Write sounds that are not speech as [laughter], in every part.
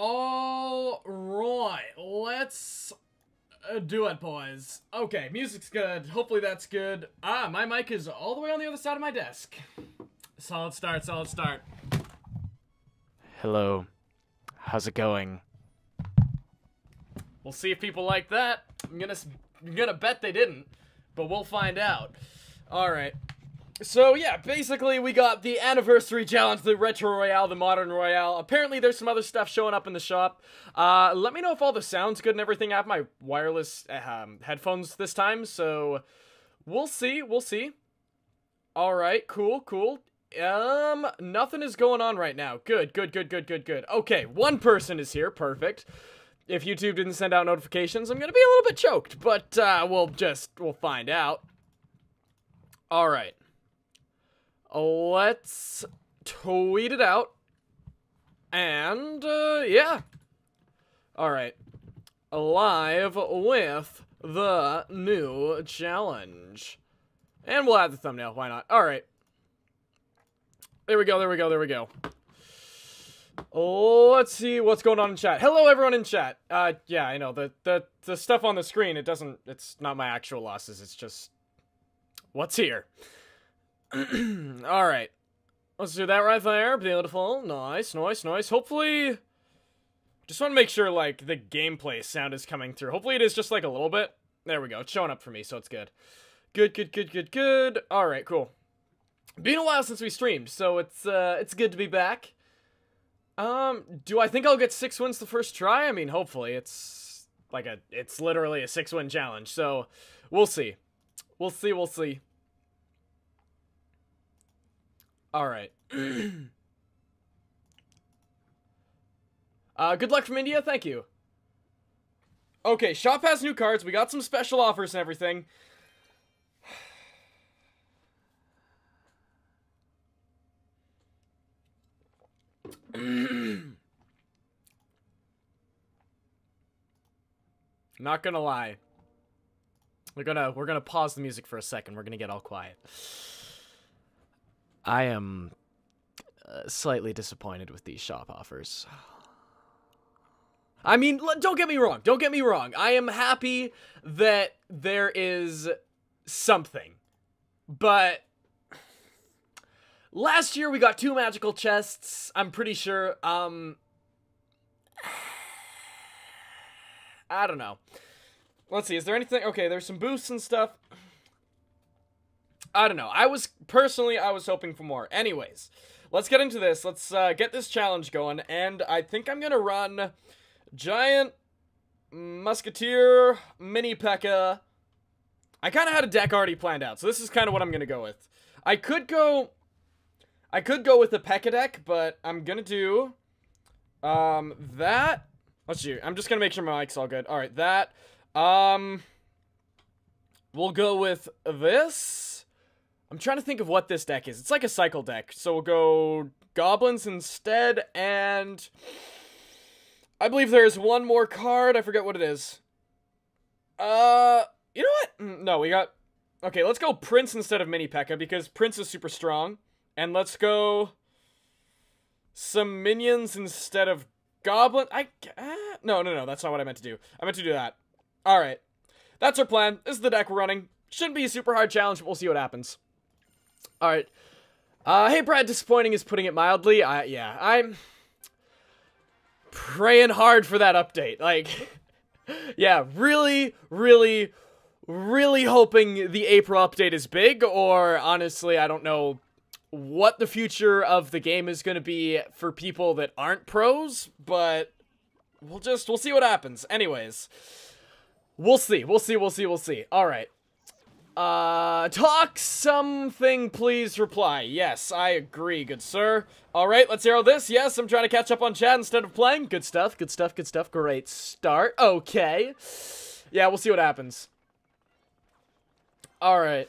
All right, let's uh, do it, boys. Okay, music's good. Hopefully that's good. Ah, my mic is all the way on the other side of my desk. Solid start, solid start. Hello. How's it going? We'll see if people like that. I'm gonna, I'm gonna bet they didn't, but we'll find out. All right. So yeah, basically we got the anniversary challenge, the retro royale, the modern royale. Apparently there's some other stuff showing up in the shop. Uh, let me know if all the sound's good and everything. I have my wireless um, headphones this time, so we'll see. We'll see. All right, cool, cool. Um, nothing is going on right now. Good, good, good, good, good, good. Okay, one person is here. Perfect. If YouTube didn't send out notifications, I'm gonna be a little bit choked, but uh, we'll just we'll find out. All right. Let's tweet it out. And, uh, yeah. Alright. Live with the new challenge. And we'll add the thumbnail, why not? Alright. There we go, there we go, there we go. Let's see what's going on in chat. Hello, everyone in chat. Uh, yeah, I know, the, the, the stuff on the screen, it doesn't, it's not my actual losses, it's just what's here. [clears throat] Alright. Let's do that right there. Beautiful. Nice, nice, nice. Hopefully... Just want to make sure, like, the gameplay sound is coming through. Hopefully it is just, like, a little bit. There we go. It's showing up for me, so it's good. Good, good, good, good, good. Alright, cool. Been a while since we streamed, so it's, uh, it's good to be back. Um, do I think I'll get six wins the first try? I mean, hopefully. It's, like, a, it's literally a six-win challenge, so we'll see. We'll see, we'll see. All right. [clears throat] uh, good luck from India. Thank you. Okay, shop has new cards. We got some special offers and everything. [clears throat] Not gonna lie. We're gonna we're gonna pause the music for a second. We're gonna get all quiet. I am uh, slightly disappointed with these shop offers. I mean, don't get me wrong. Don't get me wrong. I am happy that there is something. But last year we got two magical chests, I'm pretty sure. Um I don't know. Let's see. Is there anything? Okay, there's some boosts and stuff. I don't know. I was personally, I was hoping for more. Anyways, let's get into this. Let's uh, get this challenge going, and I think I'm gonna run giant musketeer mini P.E.K.K.A. I kind of had a deck already planned out, so this is kind of what I'm gonna go with. I could go, I could go with the P.E.K.K.A deck, but I'm gonna do um that. Let's see. I'm just gonna make sure my mic's all good. All right, that. Um, we'll go with this. I'm trying to think of what this deck is. It's like a cycle deck. So we'll go goblins instead, and I believe there is one more card. I forget what it is. Uh, you know what? Mm, no, we got... Okay, let's go Prince instead of Mini P.E.K.K.A because Prince is super strong. And let's go some minions instead of goblin. I uh, no, no, no. That's not what I meant to do. I meant to do that. All right, that's our plan. This is the deck we're running. Shouldn't be a super hard challenge, but we'll see what happens. All right. Uh, hey, Brad, disappointing is putting it mildly. I, yeah, I'm praying hard for that update. Like, [laughs] yeah, really, really, really hoping the April update is big, or honestly, I don't know what the future of the game is going to be for people that aren't pros, but we'll just, we'll see what happens. Anyways, we'll see, we'll see, we'll see, we'll see. All right. Uh, talk something, please reply. Yes, I agree, good sir. Alright, let's arrow this. Yes, I'm trying to catch up on chat instead of playing. Good stuff, good stuff, good stuff. Great start. Okay. Yeah, we'll see what happens. Alright.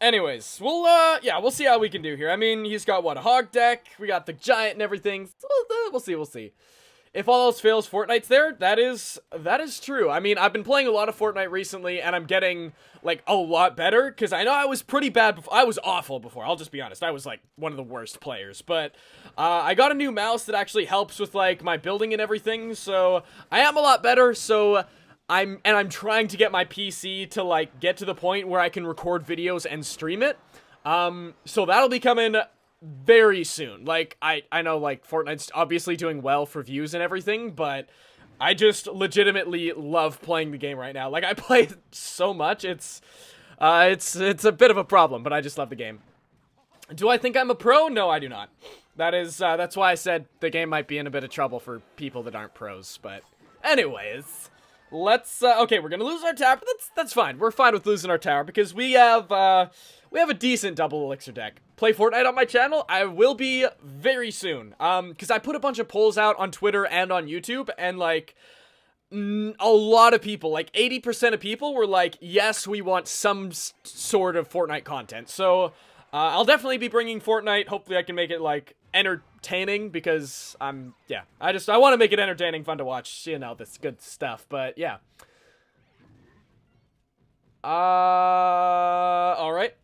Anyways, we'll, uh, yeah, we'll see how we can do here. I mean, he's got, what, a hog deck? We got the giant and everything. We'll see, we'll see. If all else fails, Fortnite's there. That is that is true. I mean, I've been playing a lot of Fortnite recently, and I'm getting like a lot better because I know I was pretty bad before. I was awful before. I'll just be honest. I was like one of the worst players. But uh, I got a new mouse that actually helps with like my building and everything, so I am a lot better. So. I'm and I'm trying to get my PC to like get to the point where I can record videos and stream it. Um, so that'll be coming very soon. Like I I know like Fortnite's obviously doing well for views and everything, but I just legitimately love playing the game right now. Like I [laughs] play so much, it's uh it's it's a bit of a problem, but I just love the game. Do I think I'm a pro? No, I do not. That is uh, that's why I said the game might be in a bit of trouble for people that aren't pros, but anyways, let's uh, okay, we're to lose our tower, but that's that's fine. We're fine with losing our tower because we have uh we have a decent double elixir deck. Play Fortnite on my channel? I will be very soon. Um, because I put a bunch of polls out on Twitter and on YouTube, and like, a lot of people, like 80% of people were like, yes, we want some sort of Fortnite content. So, uh, I'll definitely be bringing Fortnite. Hopefully I can make it, like, entertaining because I'm, yeah, I just, I want to make it entertaining, fun to watch, you know, this good stuff. But, yeah. Uh, alright.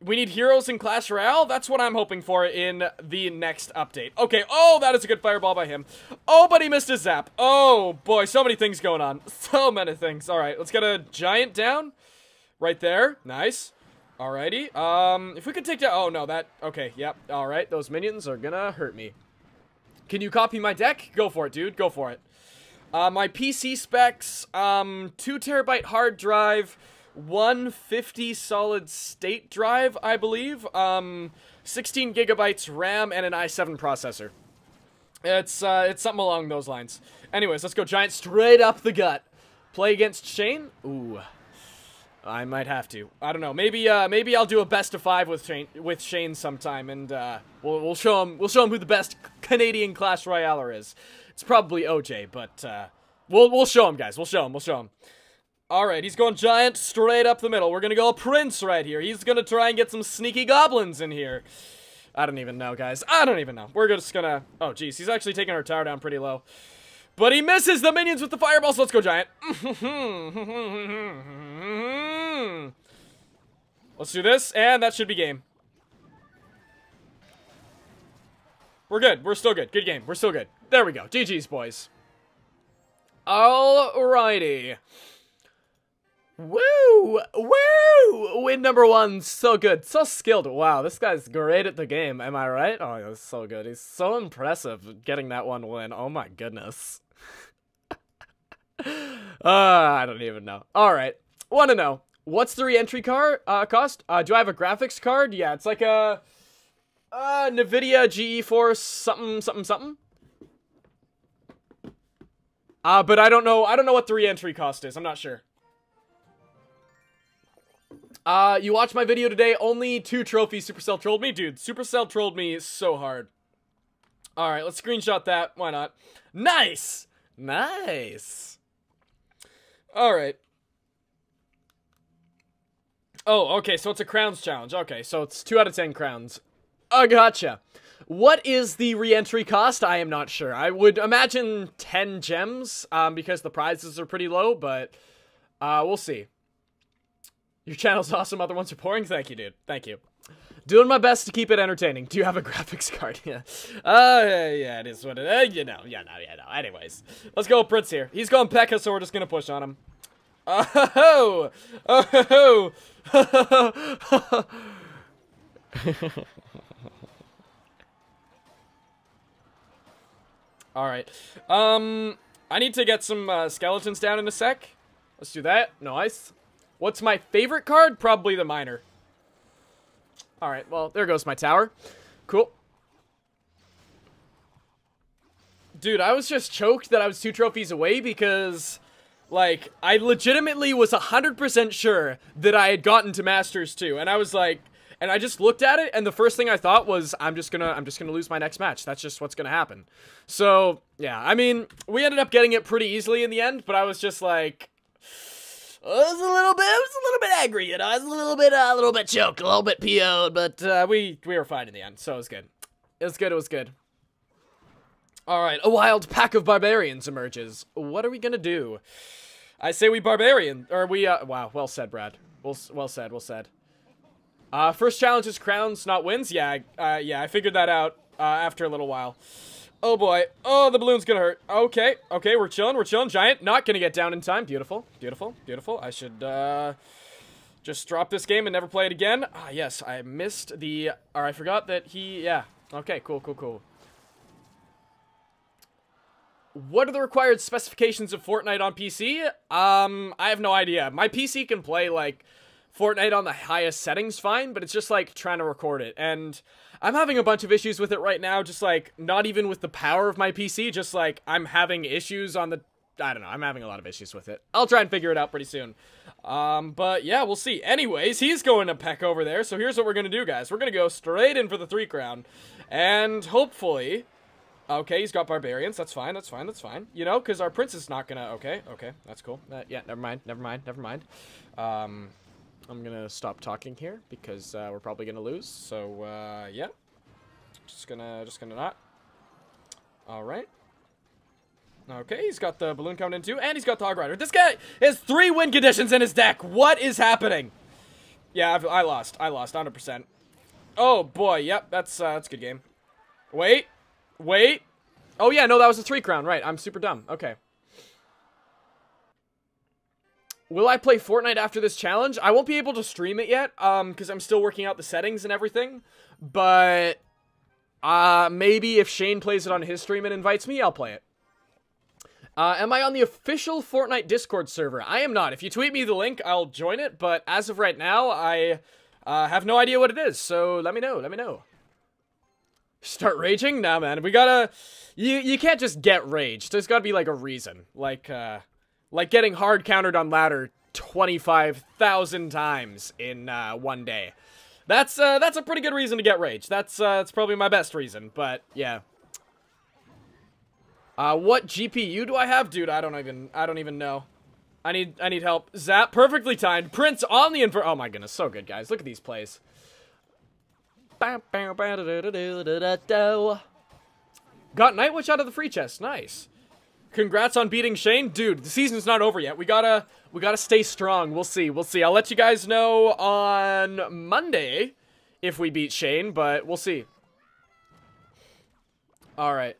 We need heroes in Clash Royale? That's what I'm hoping for in the next update. Okay, oh, that is a good fireball by him. Oh, but he missed his zap. Oh, boy, so many things going on. [laughs] So many things. All right, let's get a giant down. Right there. Nice. Alrighty. Um, if we could take down... Oh, no, that... Okay, yep. Alright, those minions are gonna hurt me. Can you copy my deck? Go for it, dude. Go for it. Uh, my PC specs, um, 2 terabyte hard drive... 150 solid state drive, I believe. Um, 16 gigabytes RAM and an i7 processor. It's uh, it's something along those lines. Anyways, let's go giant straight up the gut. Play against Shane? Ooh. I might have to. I don't know. Maybe uh, maybe I'll do a best of five with Shane with Shane sometime, and uh, we'll we'll show him we'll show him who the best Canadian Clash Royaler is. It's probably OJ, but uh, we'll we'll show him, guys. We'll show him. We'll show him. Alright, he's going giant straight up the middle. We're gonna go Prince right here. He's gonna try and get some sneaky goblins in here. I don't even know, guys. I don't even know. We're just gonna... Oh, jeez. He's actually taking our tower down pretty low. But he misses the minions with the fireballs. Let's go, Giant. Let's do this, and that should be game. We're good. We're still good. Good game. We're still good. There we go. GG's, boys. Alrighty. Woo! Woo! Win number one, so good, so skilled. Wow, this guy's great at the game. Am I right? Oh, he's so good. He's so impressive getting that one win. Oh my goodness. Uh, [laughs] I don't even know. All right, want to know what's the re-entry car uh, cost? Uh, do I have a graphics card? Yeah, it's like a uh, NVIDIA GeForce something something something. Uh, but I don't know. I don't know what the re-entry cost is. I'm not sure. Uh, you watched my video today, only two trophies Supercell trolled me? Dude, Supercell trolled me so hard. Alright, let's screenshot that. Why not? Nice! Nice! Alright. Oh, okay, so it's a crowns challenge. Okay, so it's 2 out of 10 crowns. Oh, gotcha. What is the re-entry cost? I am not sure. I would imagine 10 gems, um, because the prizes are pretty low, but, uh, we'll see. Your channel's [laughs] awesome. Other ones are boring. Thank you, dude. Thank you. Doing my best to keep it entertaining. Do you have a [laughs] graphics card? Yeah. Uh, yeah, it is what it is. Uh, you know, yeah, no, yeah, no. Anyways, let's go with Prince here. He's going P.E.K.K.A, so we're just gonna push on him. Oh, [laughs] ho, oh, oh. [laughs] All right. Um, I need to get some uh, skeletons down in a sec. Let's do that. Nice. What's my favorite card? Probably the Miner. Alright, well, there goes my tower. Cool. Dude, I was just choked that I was two trophies away because, like, I legitimately was 100% sure that I had gotten to Masters 2. And I was like, and I just looked at it, and the first thing I thought was, I'm just gonna, I'm just gonna lose my next match. That's just what's gonna happen. So, yeah, I mean, we ended up getting it pretty easily in the end, but I was just like, I was a little bit, I was a little bit angry, you know. I was a little bit, uh, a little bit choked, a little bit PO'd, but uh, we we were fine in the end, so it was good. It was good. It was good. All right, a wild pack of barbarians emerges. What are we gonna do? I say we barbarian, or we, uh, wow, well said, Brad. Well, well said, well said. Uh, first challenge is crowns, not wins. Yeah, uh, yeah, I figured that out, uh, after a little while. Oh boy. Oh, the balloon's gonna hurt. Okay, okay, we're chilling, we're chilling. Giant, not gonna get down in time. Beautiful, beautiful, beautiful. I should, uh, just drop this game and never play it again. Ah, yes, I missed the, or I forgot that he, yeah. Okay, cool, cool, cool. What are the required specifications of Fortnite on PC? Um, I have no idea. My PC can play, like, Fortnite on the highest settings fine, but it's just, like, trying to record it. And I'm having a bunch of issues with it right now, just, like, not even with the power of my PC, just, like, I'm having issues on the... I don't know, I'm having a lot of issues with it. I'll try and figure it out pretty soon. Um, but yeah, we'll see. Anyways, he's going to peck over there, so here's what we're gonna do, guys. We're gonna go straight in for the three crown, and hopefully Okay, he's got barbarians. That's fine. That's fine. That's fine. You know, because our prince is not gonna. Okay, okay, that's cool. Uh, yeah, never mind. Never mind. Never mind. Um, I'm gonna stop talking here because uh, we're probably gonna lose. So uh, yeah, just gonna just gonna not. All right. Okay, he's got the balloon coming in too, and he's got the hog rider. This guy has three win conditions in his deck. What is happening? Yeah, I've, I lost. I lost 100%. Oh boy, yep, that's uh, that's a good game. Wait. Wait. Oh, yeah, no, that was a three crown. Right, I'm super dumb. Okay. Will I play Fortnite after this challenge? I won't be able to stream it yet, um, because I'm still working out the settings and everything. But, uh, maybe if Shane plays it on his stream and invites me, I'll play it. Uh, am I on the official Fortnite Discord server? I am not. If you tweet me the link, I'll join it. But as of right now, I uh, have no idea what it is. So let me know. Let me know. Start raging? Nah, man. We gotta... You, you can't just get raged. There's gotta be, like, a reason. Like, uh... Like getting hard countered on ladder 25,000 times in, uh, one day. That's, uh, that's a pretty good reason to get rage. That's, uh, that's probably my best reason. But, yeah. Uh, what GPU do I have? Dude, I don't even, I don't even know. I need, I need help. Zap, perfectly timed. Prince on the inver- Oh my goodness, so good, guys. Look at these plays. Got Nightwitch out of the free chest. Nice. Congrats on beating Shane. Dude, the season's not over yet. We gotta we gotta stay strong. We'll see. We'll see. I'll let you guys know on Monday if we beat Shane, but we'll see. Alright.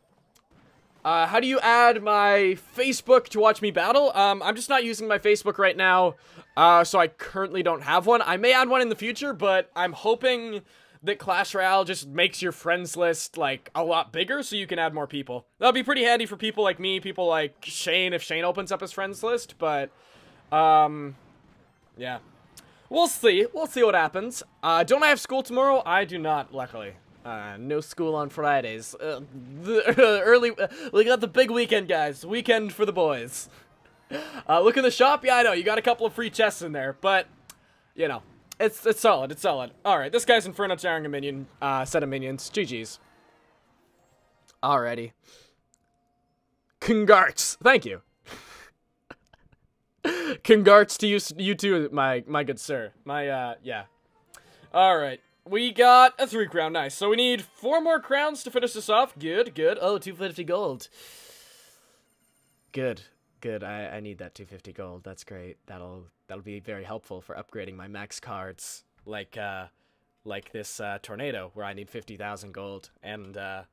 Uh, how do you add my Facebook to watch me battle? Um, I'm just not using my Facebook right now, uh, so I currently don't have one. I may add one in the future, but I'm hoping that Clash Royale just makes your friends list like a lot bigger so you can add more people. That'll be pretty handy for people like me, people like Shane if Shane opens up his friends list, but um yeah. We'll see. We'll see what happens. Uh, don't I have school tomorrow? I do not, luckily. Uh, no school on Fridays. Uh, the, [laughs] early, we got the big weekend, guys. Weekend for the boys. [laughs] Uh, look in the shop. Yeah, I know. You got a couple of free chests in there, but, you know, it's it's solid. It's solid. All right, this guy's Inferno tearing a minion uh, set of minions. GG's. Alrighty. Congrats. Thank you. [laughs] Congrats to you, you too, my my good sir. My uh, yeah. All right. We got a three crown. Nice. So we need four more crowns to finish this off. Good, good. Oh, 250 gold. Good. Good. I, I need that 250 gold. That's great. That'll that'll be very helpful for upgrading my max cards, like uh, like this uh, tornado where I need 50,000 gold, and uh,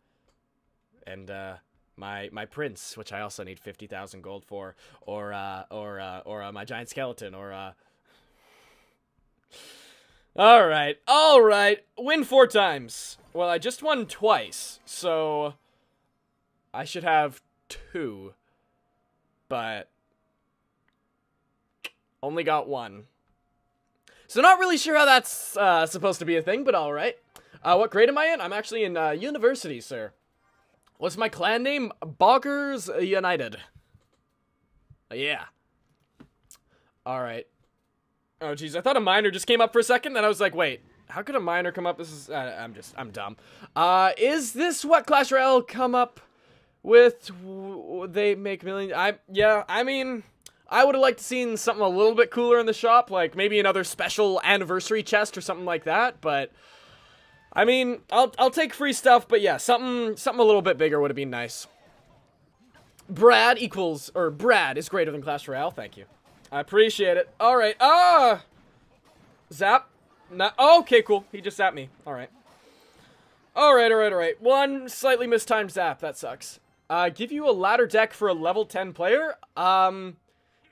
and uh, my my prince, which I also need 50,000 gold for, or uh, or uh, or uh, my giant skeleton, or uh. All right, all right. Win four times. Well, I just won twice, so I should have two but only got one. So not really sure how that's uh, supposed to be a thing, but alright. Uh, what grade am I in? I'm actually in uh, university, sir. What's my clan name? Boggers United. Uh, yeah. Alright. Oh, jeez. I thought a miner just came up for a second, then I was like, wait. How could a miner come up? This is... Uh, I'm just... I'm dumb. Uh, is this what Clash Royale come up with they make millions. I yeah, I mean, I would have liked to seen something a little bit cooler in the shop, like maybe another special anniversary chest or something like that. But I mean, I'll I'll take free stuff, but yeah, something something a little bit bigger would have been nice. Brad equals, or Brad is greater than Clash Royale. Thank you. I appreciate it. All right. Ah! Zap. Not, okay, cool. He just zapped me. All right. All right, all right, all right. One slightly mistimed zap. That sucks. Uh, give you a ladder deck for a level 10 player? Um,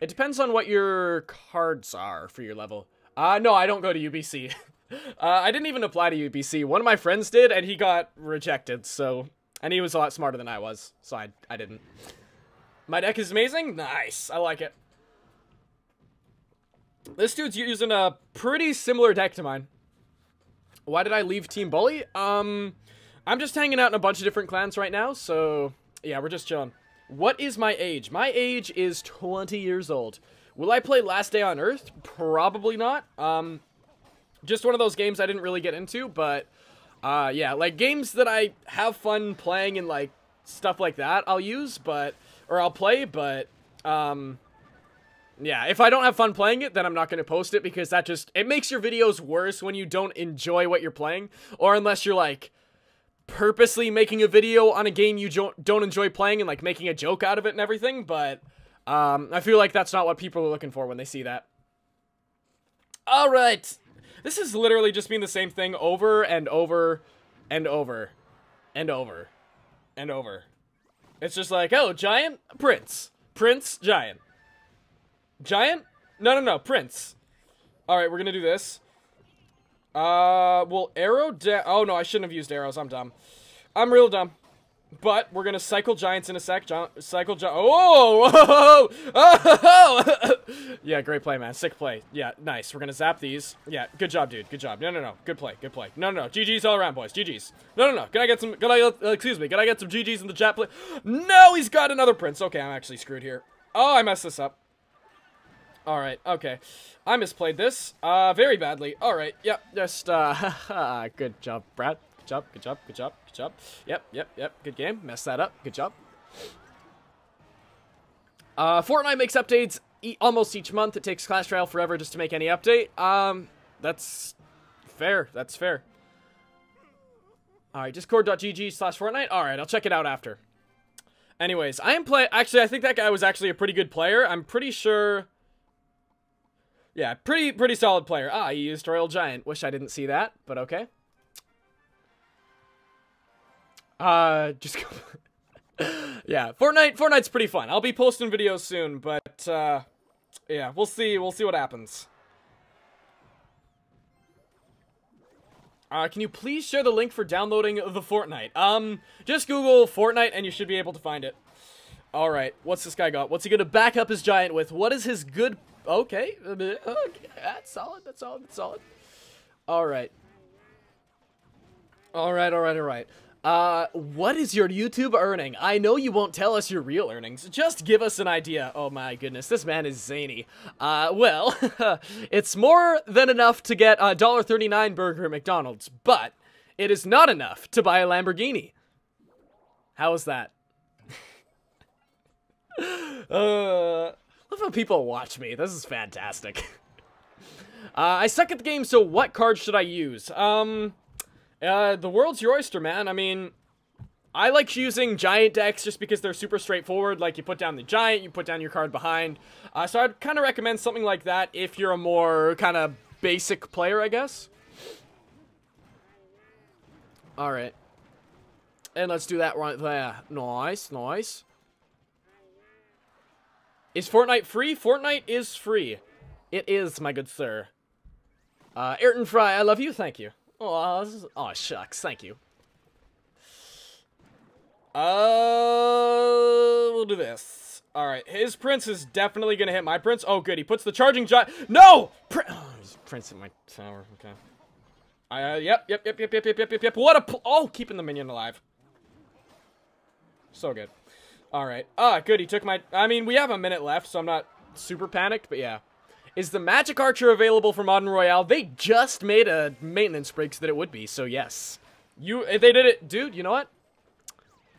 it depends on what your cards are for your level. Uh, no, I don't go to UBC. [laughs] uh, I didn't even apply to UBC. One of my friends did, and he got rejected, so... And he was a lot smarter than I was, so I, I didn't. My deck is amazing? Nice. I like it. This dude's using a pretty similar deck to mine. Why did I leave Team Bully? Um, I'm just hanging out in a bunch of different clans right now, so yeah, we're just chilling. What is my age? My age is 20 years old. Will I play Last Day on Earth? Probably not. Um, just one of those games I didn't really get into, but uh, yeah, like games that I have fun playing and like stuff like that I'll use, but, or I'll play, but, um, yeah, if I don't have fun playing it, then I'm not going to post it because that just, it makes your videos worse when you don't enjoy what you're playing, or unless you're like, purposely making a video on a game you don't don't enjoy playing and like making a joke out of it and everything, but um, I feel like that's not what people are looking for when they see that. All right, this is literally just being the same thing over and over and over and over and over. It's just like, oh, giant, prince, prince, giant, giant. No, no, no, prince. All right, we're gonna do this. Uh, well, arrow down. Oh, no, I shouldn't have used arrows. I'm dumb. I'm real dumb. But we're going to cycle giants in a sec. Gi cycle gi- Oh! Oh! [laughs] yeah, great play, man. Sick play. Yeah, nice. We're going to zap these. Yeah, good job, dude. Good job. No, no, no. Good play. Good play. No, no, no. GG's all around, boys. GG's. No, no, no. Can I get some... Can I... Uh, excuse me. Can I get some GG's in the chat, please? [gasps] No, he's got another prince. Okay, I'm actually screwed here. Oh, I messed this up. Alright, okay. I misplayed this, uh, very badly. Alright, yep, just, uh, [laughs] good job, Brad. Good job, good job, good job, good job. Yep, yep, yep, good game. Messed that up. Good job. Uh, Fortnite makes updates e almost each month. It takes Clash Royale forever just to make any update. Um, that's fair. That's fair. Alright, discord.gg slash Fortnite. Alright, I'll check it out after. Anyways, I am play- Actually, I think that guy was actually a pretty good player. I'm pretty sure... Yeah, pretty pretty solid player. Ah, he used Royal Giant. Wish I didn't see that, but okay. Uh, [laughs] just go. yeah, Fortnite. Fortnite's pretty fun. I'll be posting videos soon, but uh, yeah, we'll see. We'll see what happens. Uh, can you please share the link for downloading the Fortnite? Um, just Google Fortnite and you should be able to find it. All right, what's this guy got? What's he gonna back up his giant with? What is his good okay. [laughs] okay. That's solid. That's solid. That's solid. All right. All right. All right. All right. Uh, what is your YouTube earning? I know you won't tell us your real earnings. Just give us an idea. Oh my goodness, this man is zany. Uh, well, [laughs] it's more than enough to get a $1.39 burger at McDonald's, but it is not enough to buy a Lamborghini. How is that? [laughs] uh, love how people watch me. This is fantastic. [laughs] uh, I suck at the game, so what card should I use? Um, uh, the world's your oyster, man. I mean, I like using giant decks just because they're super straightforward. Like, you put down the giant, you put down your card behind. Uh, so I'd kind of recommend something like that if you're a more kind of basic player, I guess. Alright. And let's do that right there. Nice, nice. Is Fortnite free? Fortnite is free. It is, my good sir. Uh, Ayrton Fry, I love you. Thank you. Oh, is, oh shucks. Thank you. Uh, we'll do this. All right, his prince is definitely gonna hit my prince. Oh, good. He puts the charging giant. No, Prin oh, prince in my tower. Okay. Uh, yep, yep, yep, yep, yep, yep, yep, yep. What a oh, keeping the minion alive. So good. All right. Ah, good. He took my. I mean, we have a minute left, so I'm not super panicked, but yeah. Is the Magic Archer available for Modern Royale? They just made a maintenance break so that it would be, so yes. You, they did it, dude. You know what?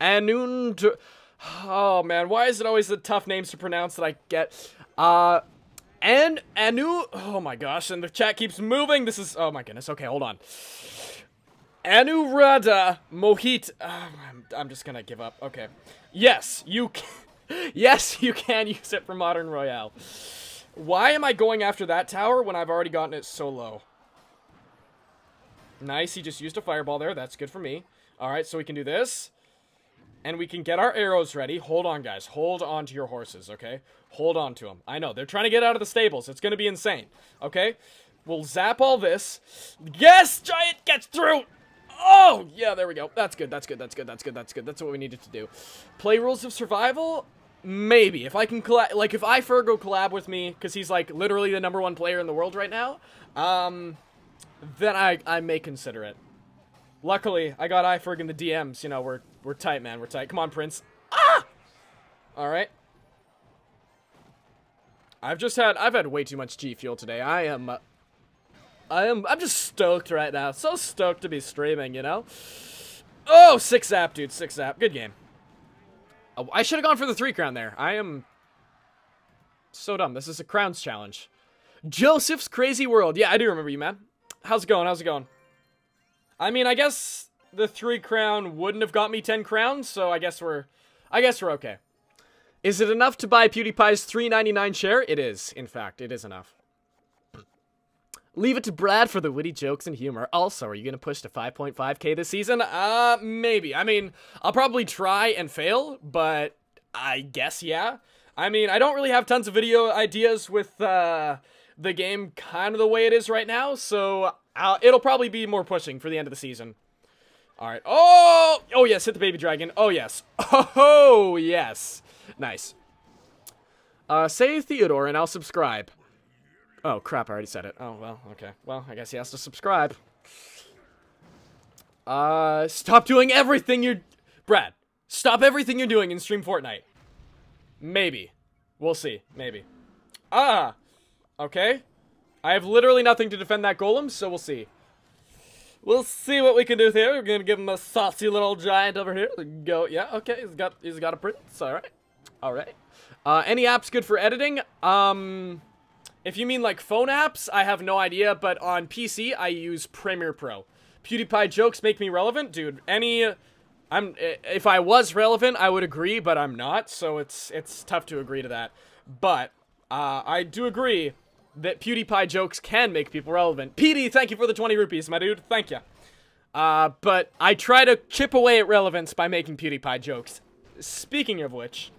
Anund. Oh man, why is it always the tough names to pronounce that I get? Uh, and Anu. Oh my gosh, and the chat keeps moving. This is. Oh my goodness. Okay, hold on. Anuradha Mohit. Oh, I'm, I'm just gonna give up. Okay. Yes, you. can. [laughs] yes, you can use it for Modern Royale. Why am I going after that tower when I've already gotten it so low? Nice, he just used a fireball there. That's good for me. Alright, so we can do this. And we can get our arrows ready. Hold on, guys. Hold on to your horses, okay? Hold on to them. I know, they're trying to get out of the stables. It's to be insane, okay? We'll zap all this. Yes, Giant gets through! Oh, yeah, there we go. That's good, that's good, that's good, that's good, that's good. That's what we needed to do. Play Rules of Survival? Maybe. If I can collab, like, if I iFurgo collab with me, because he's, like, literally the number one player in the world right now, um, then I, I may consider it. Luckily, I got iFerg in the DMs. You know, we're, we're tight, man. We're tight. Come on, Prince. Ah! Alright. I've just had, I've had way too much G Fuel today. I am, uh, I am, I'm just stoked right now. So stoked to be streaming, you know? Oh, six zap, dude. Six zap. Good game. Oh, I should have gone for the three crown there. I am so dumb. This is a crowns challenge. Joseph's Crazy World. Yeah, I do remember you, man. How's it going? How's it going? I mean, I guess the three crown wouldn't have got me 10 crowns, so I guess we're, I guess we're okay. Is it enough to buy PewDiePie's 3.99 share? It is, in fact, it is enough. Leave it to Brad for the witty jokes and humor. Also, are you going to push to 5.5k this season? Uh, maybe. I mean, I'll probably try and fail, but I guess yeah. I mean, I don't really have tons of video ideas with uh, the game kind of the way it is right now, so I'll, it'll probably be more pushing for the end of the season. All right. Oh, oh yes, hit the baby dragon. Oh yes. [laughs] Oh yes. Nice. Uh, say Theodore and I'll subscribe. Oh, crap, I already said it. Oh, well, okay. Well, I guess he has to subscribe. Uh, stop doing everything you're... Brad, stop everything you're doing and stream Fortnite. Maybe. We'll see. Maybe. Ah! Okay. I have literally nothing to defend that golem, so we'll see. We'll see what we can do here. We're gonna give him a saucy little giant over here. Go, yeah, okay. He's got he's got a prince. All right, all right. Uh, any apps good for editing? Um, if you mean like phone apps, I have no idea. But on PC, I use Premiere Pro. PewDiePie jokes make me relevant, dude. Any, I'm if I was relevant, I would agree, but I'm not. So it's it's tough to agree to that. But uh, I do agree that PewDiePie jokes can make people relevant. PD, thank you for the 20 rupees, my dude. Thank you. Uh, but I try to chip away at relevance by making PewDiePie jokes. Speaking of which...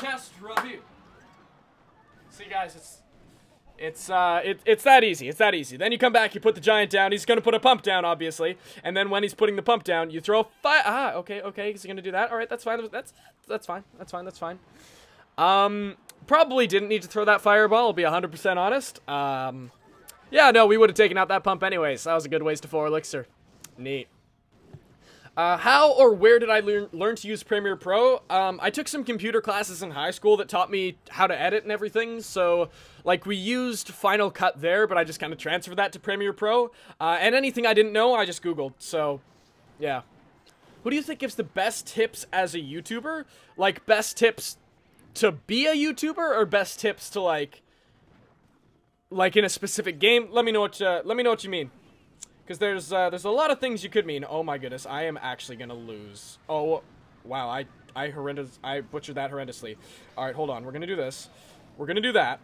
Chest review. See, guys, it's... It's, uh, it, it's that easy. It's that easy. Then you come back, you put the giant down. He's gonna put a pump down, obviously. And then when he's putting the pump down, you throw fire. Ah, okay, okay. He's gonna do that. All right, that's fine. That's, that's fine. That's fine. That's fine. Um, probably didn't need to throw that fireball, I'll be 100% honest. Um, yeah, no, we would have taken out that pump anyways. That was a good waste of 4 elixir. Neat. Uh, how or where did I learn, learn to use Premiere Pro? Um, I took some computer classes in high school that taught me how to edit and everything, so, like, we used Final Cut there, but I just kind of transferred that to Premiere Pro. Uh, and anything I didn't know, I just Googled, so, yeah. Who do you think gives the best tips as a YouTuber? Like, best tips to be a YouTuber or best tips to like like in a specific game? Let me know what uh, let me know what you mean. Cuz there's uh, there's a lot of things you could mean. Oh my goodness, I am actually to lose. Oh wow, I I horrendous I butchered that horrendously. All right, hold on. We're to do this. We're to do that.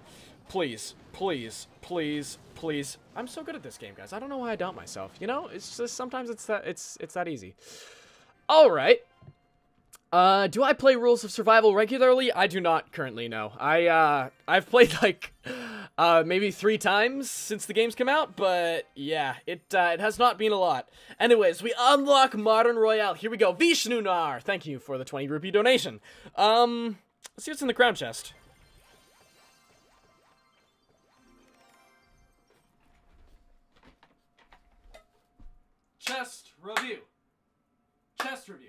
Please, please, please, please. I'm so good at this game, guys. I don't know why I doubt myself. You know, it's just sometimes it's that it's it's that easy. All right. Uh, do I play Rules of Survival regularly? I do not currently, no. I, uh, I've played, [laughs] like, uh, maybe three times since the game's come out, but, yeah, it, uh, it has not been a lot. Anyways, we unlock Modern Royale. Here we go. Vishnunar! Thank you for the 20 rupee donation. Um, let's see what's in the crown chest. Chest review. Chest review.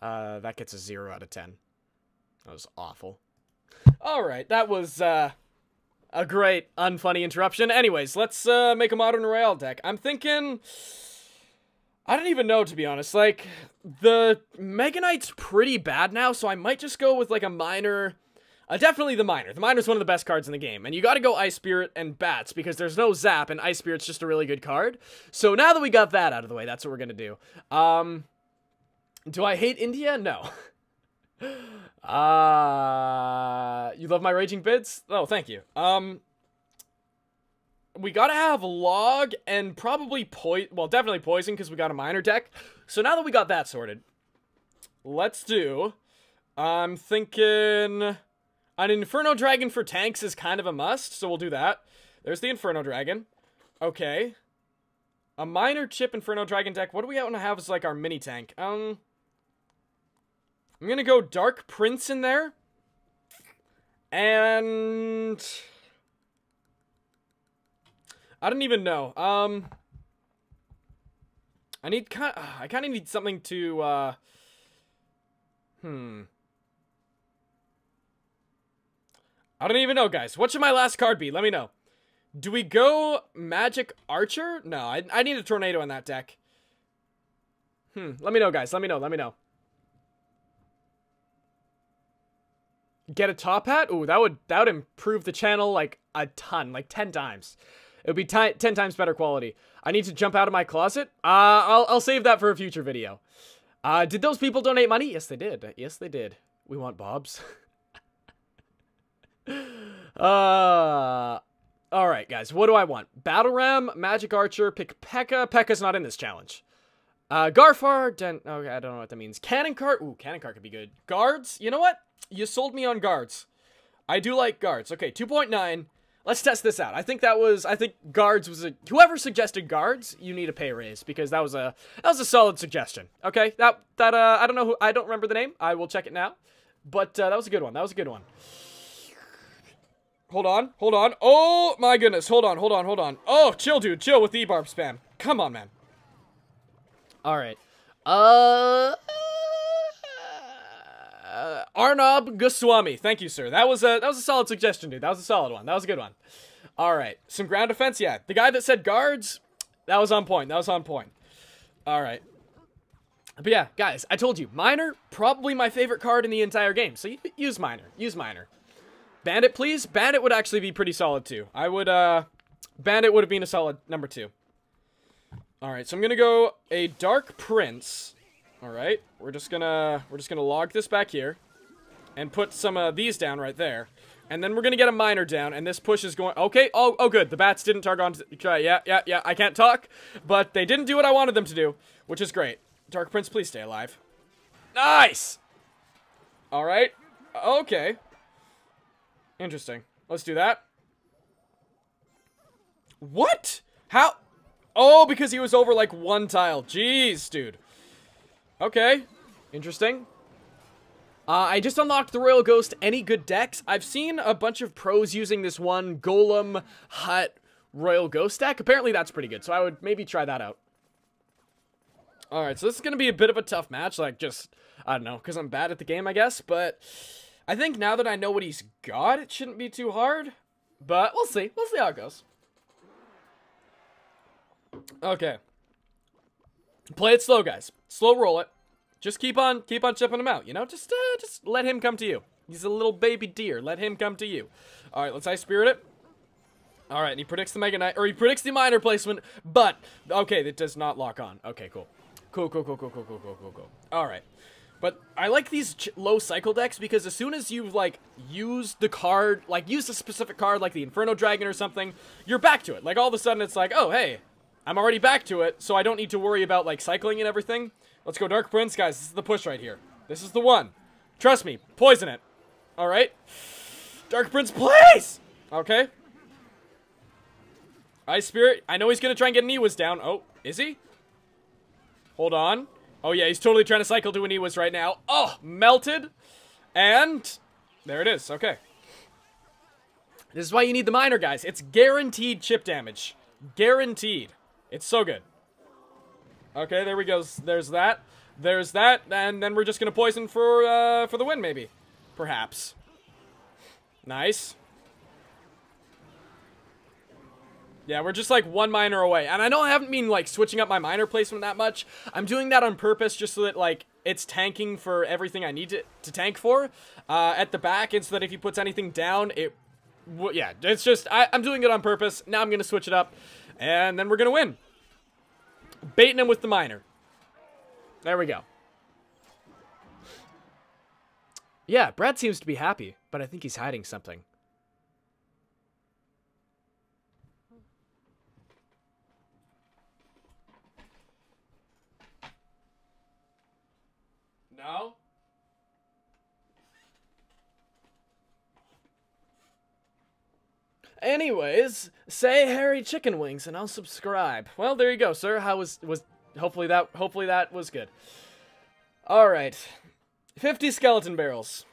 Uh, that gets a 0 out of 10. That was awful. Alright, that was, uh, a great, unfunny interruption. Anyways, let's, uh, make a Modern Royale deck. I'm thinking... I don't even know, to be honest. Like, the Mega Knight's pretty bad now, so I might just go with, like, a miner... Uh, definitely the Miner. The Miner's one of the best cards in the game. And you gotta go Ice Spirit and Bats because there's no Zap and Ice Spirit's just a really good card. So now that we got that out of the way, that's what we're gonna do. Um, do I hate India? No. Uh, you love my raging bids? Oh, thank you. Um, we gotta have log and probably poison. Well, definitely poison because we got a miner deck. So now that we got that sorted, let's do. I'm thinking an Inferno Dragon for tanks is kind of a must, so we'll do that. There's the Inferno Dragon. Okay. A miner chip Inferno Dragon deck. What do we want to have as like our mini tank? Um, I'm gonna go Dark Prince in there. And I don't even know. Um I need kind of, I kind of need something to uh Hmm. I don't even know, guys. What should my last card be? Let me know. Do we go Magic Archer? No, I, I need a Tornado in that deck. Hmm. Let me know, guys. Let me know. Let me know. Get a top hat? Ooh, that would that would improve the channel like a ton, like 10 times. It would be 10 times better quality. I need to jump out of my closet? Uh, I'll, I'll save that for a future video. Uh, did those people donate money? Yes, they did. Yes, they did. We want Bob's. [laughs] uh, alright, guys. What do I want? Battle Ram, Magic Archer, pick P.E.K.K.A. P.E.K.K.A.'s not in this challenge. Uh, Garfar, Den- okay, I don't know what that means. Cannon Cart, ooh, Cannon Cart could be good. Guards, you know what? You sold me on guards. I do like guards. Okay, 2.9. Let's test this out. I think that was I think guards was a whoever suggested guards, you need a pay raise because that was a that was a solid suggestion. Okay? That that uh I don't know who I don't remember the name. I will check it now. But uh, that was a good one. That was a good one. Hold on. Hold on. Oh my goodness. Hold on. Hold on. Hold on. Oh, chill dude. Chill with the barb spam. Come on, man. All right. Uh Arnab Goswami. Thank you, sir. That was a that was a solid suggestion, dude. That was a solid one. That was a good one. All right, some ground defense. Yeah, the guy that said guards, that was on point. That was on point. All right. But yeah, guys, I told you, Miner, probably my favorite card in the entire game. So use Miner. Use Miner. Bandit, please. Bandit would actually be pretty solid too. I would, uh, Bandit would have been a solid number two. All right, so I'm gonna go a Dark Prince. All right, we're just gonna we're just gonna log this back here, and put some of these down right there, and then we're gonna get a miner down, and this push is going. Okay, oh oh good, the bats didn't target. Okay, yeah yeah yeah, I can't talk, but they didn't do what I wanted them to do, which is great. Dark Prince, please stay alive. Nice. All right. Okay. Interesting. Let's do that. What? How? Oh, because he was over like one tile. Jeez, dude. Okay. Interesting. Uh, I just unlocked the Royal Ghost. Any good decks? I've seen a bunch of pros using this one Golem Hut Royal Ghost deck. Apparently that's pretty good, so I would maybe try that out. Alright, so this is going to be a bit of a tough match. Like, just, I don't know, because I'm bad at the game, I guess. But I think now that I know what he's got, it shouldn't be too hard. But we'll see. We'll see how it goes. Okay. Play it slow, guys. Slow roll it. Just keep on keep on chipping him out, you know? Just uh, just let him come to you. He's a little baby deer. Let him come to you. All right, let's Ice Spirit it. All right, and he predicts the Mega Knight, or he predicts the Miner placement, but, okay, that does not lock on. Okay, cool. Cool, cool, cool, cool, cool, cool, cool, cool, cool. All right. But I like these low cycle decks because as soon as you've, like, used the card, like, used a specific card, like the Inferno Dragon or something, you're back to it. Like, all of a sudden it's like, oh, hey, I'm already back to it, so I don't need to worry about, like, cycling and everything. Let's go Dark Prince, guys. This is the push right here. This is the one. Trust me. Poison it. All right. Dark Prince, please! Okay. Ice Spirit. I know he's going to try and get an E-Wiz down. Oh, is he? Hold on. Oh, yeah, he's totally trying to cycle to an E-Wiz right now. Oh, melted. And there it is. Okay. This is why you need the miner, guys. It's guaranteed chip damage. Guaranteed. It's so good. Okay, there we go. There's that. There's that. And then we're just going to poison for, uh, for the win, maybe. Perhaps. Nice. Yeah, we're just like one miner away. And I know I haven't been like switching up my miner placement that much. I'm doing that on purpose just so that like it's tanking for everything I need to, to tank for uh, at the back, and so that if he puts anything down, it, w- yeah, it's just, I, I'm doing it on purpose. Now I'm going to switch it up, and then we're going to win. Baiting him with the miner. There we go. Yeah, Brad seems to be happy, but I think he's hiding something. No? Anyways, say Harry Chicken Wings and I'll subscribe. Well, there you go, sir. How was was hopefully that hopefully that was good. All right. 50 skeleton barrels.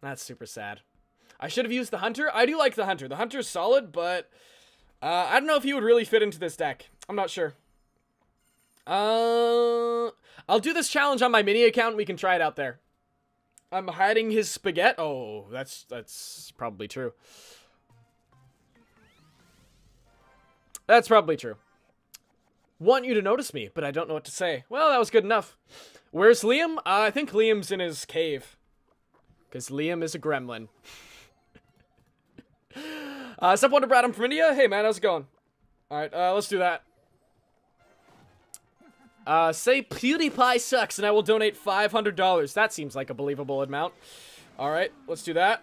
That's super sad. I should have used the hunter. I do like the hunter. The hunter's solid, but uh, I don't know if he would really fit into this deck. I'm not sure. Uh, I'll do this challenge on my mini account. We can try it out there. I'm hiding his spaghetti. Oh, that's that's probably true. That's probably true. Want you to notice me, but I don't know what to say. Well, that was good enough. Where's Liam? Uh, I think Liam's in his cave. Because Liam is a gremlin. [laughs] uh, Step Wonder Brad, I'm from India. Hey, man, how's it going? Alright, uh, let's do that. Uh, say PewDiePie sucks and I will donate $500. That seems like a believable amount. Alright, let's do that.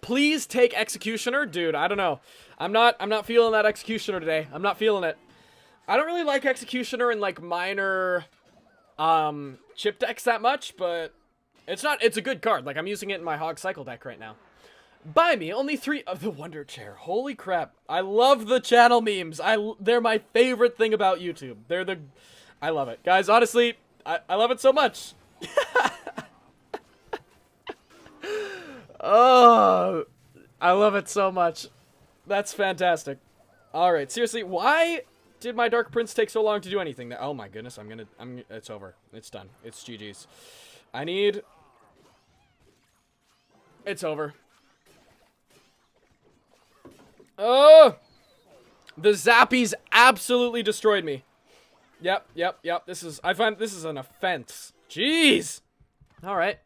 Please take Executioner. Dude, I don't know. I'm not, I'm not feeling that Executioner today. I'm not feeling it. I don't really like Executioner in, like, miner, um, chip decks that much, but it's not, it's a good card. Like, I'm using it in my Hog Cycle deck right now. Buy me only three of the Wonder Chair. Holy crap! I love the channel memes. I they're my favorite thing about YouTube. They're the, I love it, guys. Honestly, I I love it so much. [laughs] oh, I love it so much. That's fantastic. All right, seriously, why did my Dark Prince take so long to do anything? Oh my goodness, I'm gonna I'm it's over. It's done. It's GG's. I need. It's over. Oh! The Zappies absolutely destroyed me. Yep, yep, yep. This is, I find this is an offense. Jeez! Alright.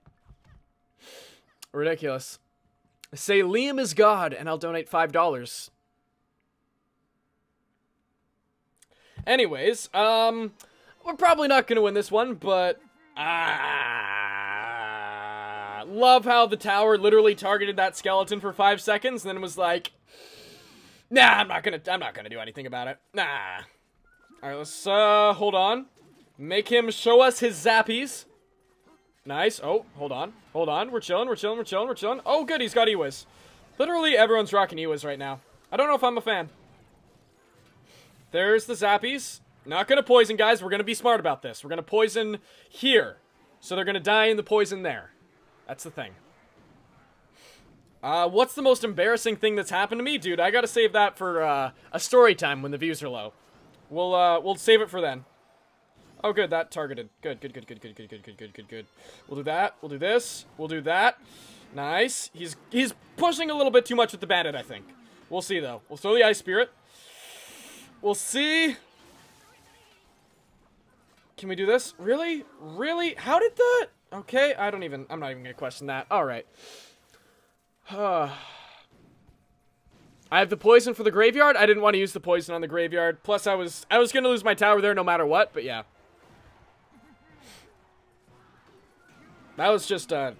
Ridiculous. Say Liam is God and I'll donate $5. Anyways, um, we're probably not going to win this one, but, ah, love how the tower literally targeted that skeleton for five seconds and then was like, Nah, I'm not gonna. I'm not gonna do anything about it. Nah. All right, let's uh hold on. Make him show us his zappies. Nice. Oh, hold on. Hold on. We're chilling. We're chilling. We're chilling. We're chilling. Oh, good. He's got E-Wiz. Literally everyone's rocking E-Wiz right now. I don't know if I'm a fan. There's the zappies. Not gonna poison, guys. We're gonna be smart about this. We're gonna poison here. So they're gonna die in the poison there. That's the thing. Uh, what's the most embarrassing thing that's happened to me? Dude, I gotta save that for, uh, a story time when the views are low. We'll, uh, we'll save it for then. Oh, good, that targeted. Good, good, good, good, good, good, good, good, good, good, good. We'll do that. We'll do this. We'll do that. Nice. He's, he's pushing a little bit too much with the bandit, I think. We'll see, though. We'll throw the ice spirit. We'll see. Can we do this? Really? Really? How did that? Okay, I don't even, I'm not even gonna question that. Alright. [sighs] I have the poison for the graveyard. I didn't want to use the poison on the graveyard. Plus, I was I was gonna lose my tower there no matter what. But yeah, that was just uh,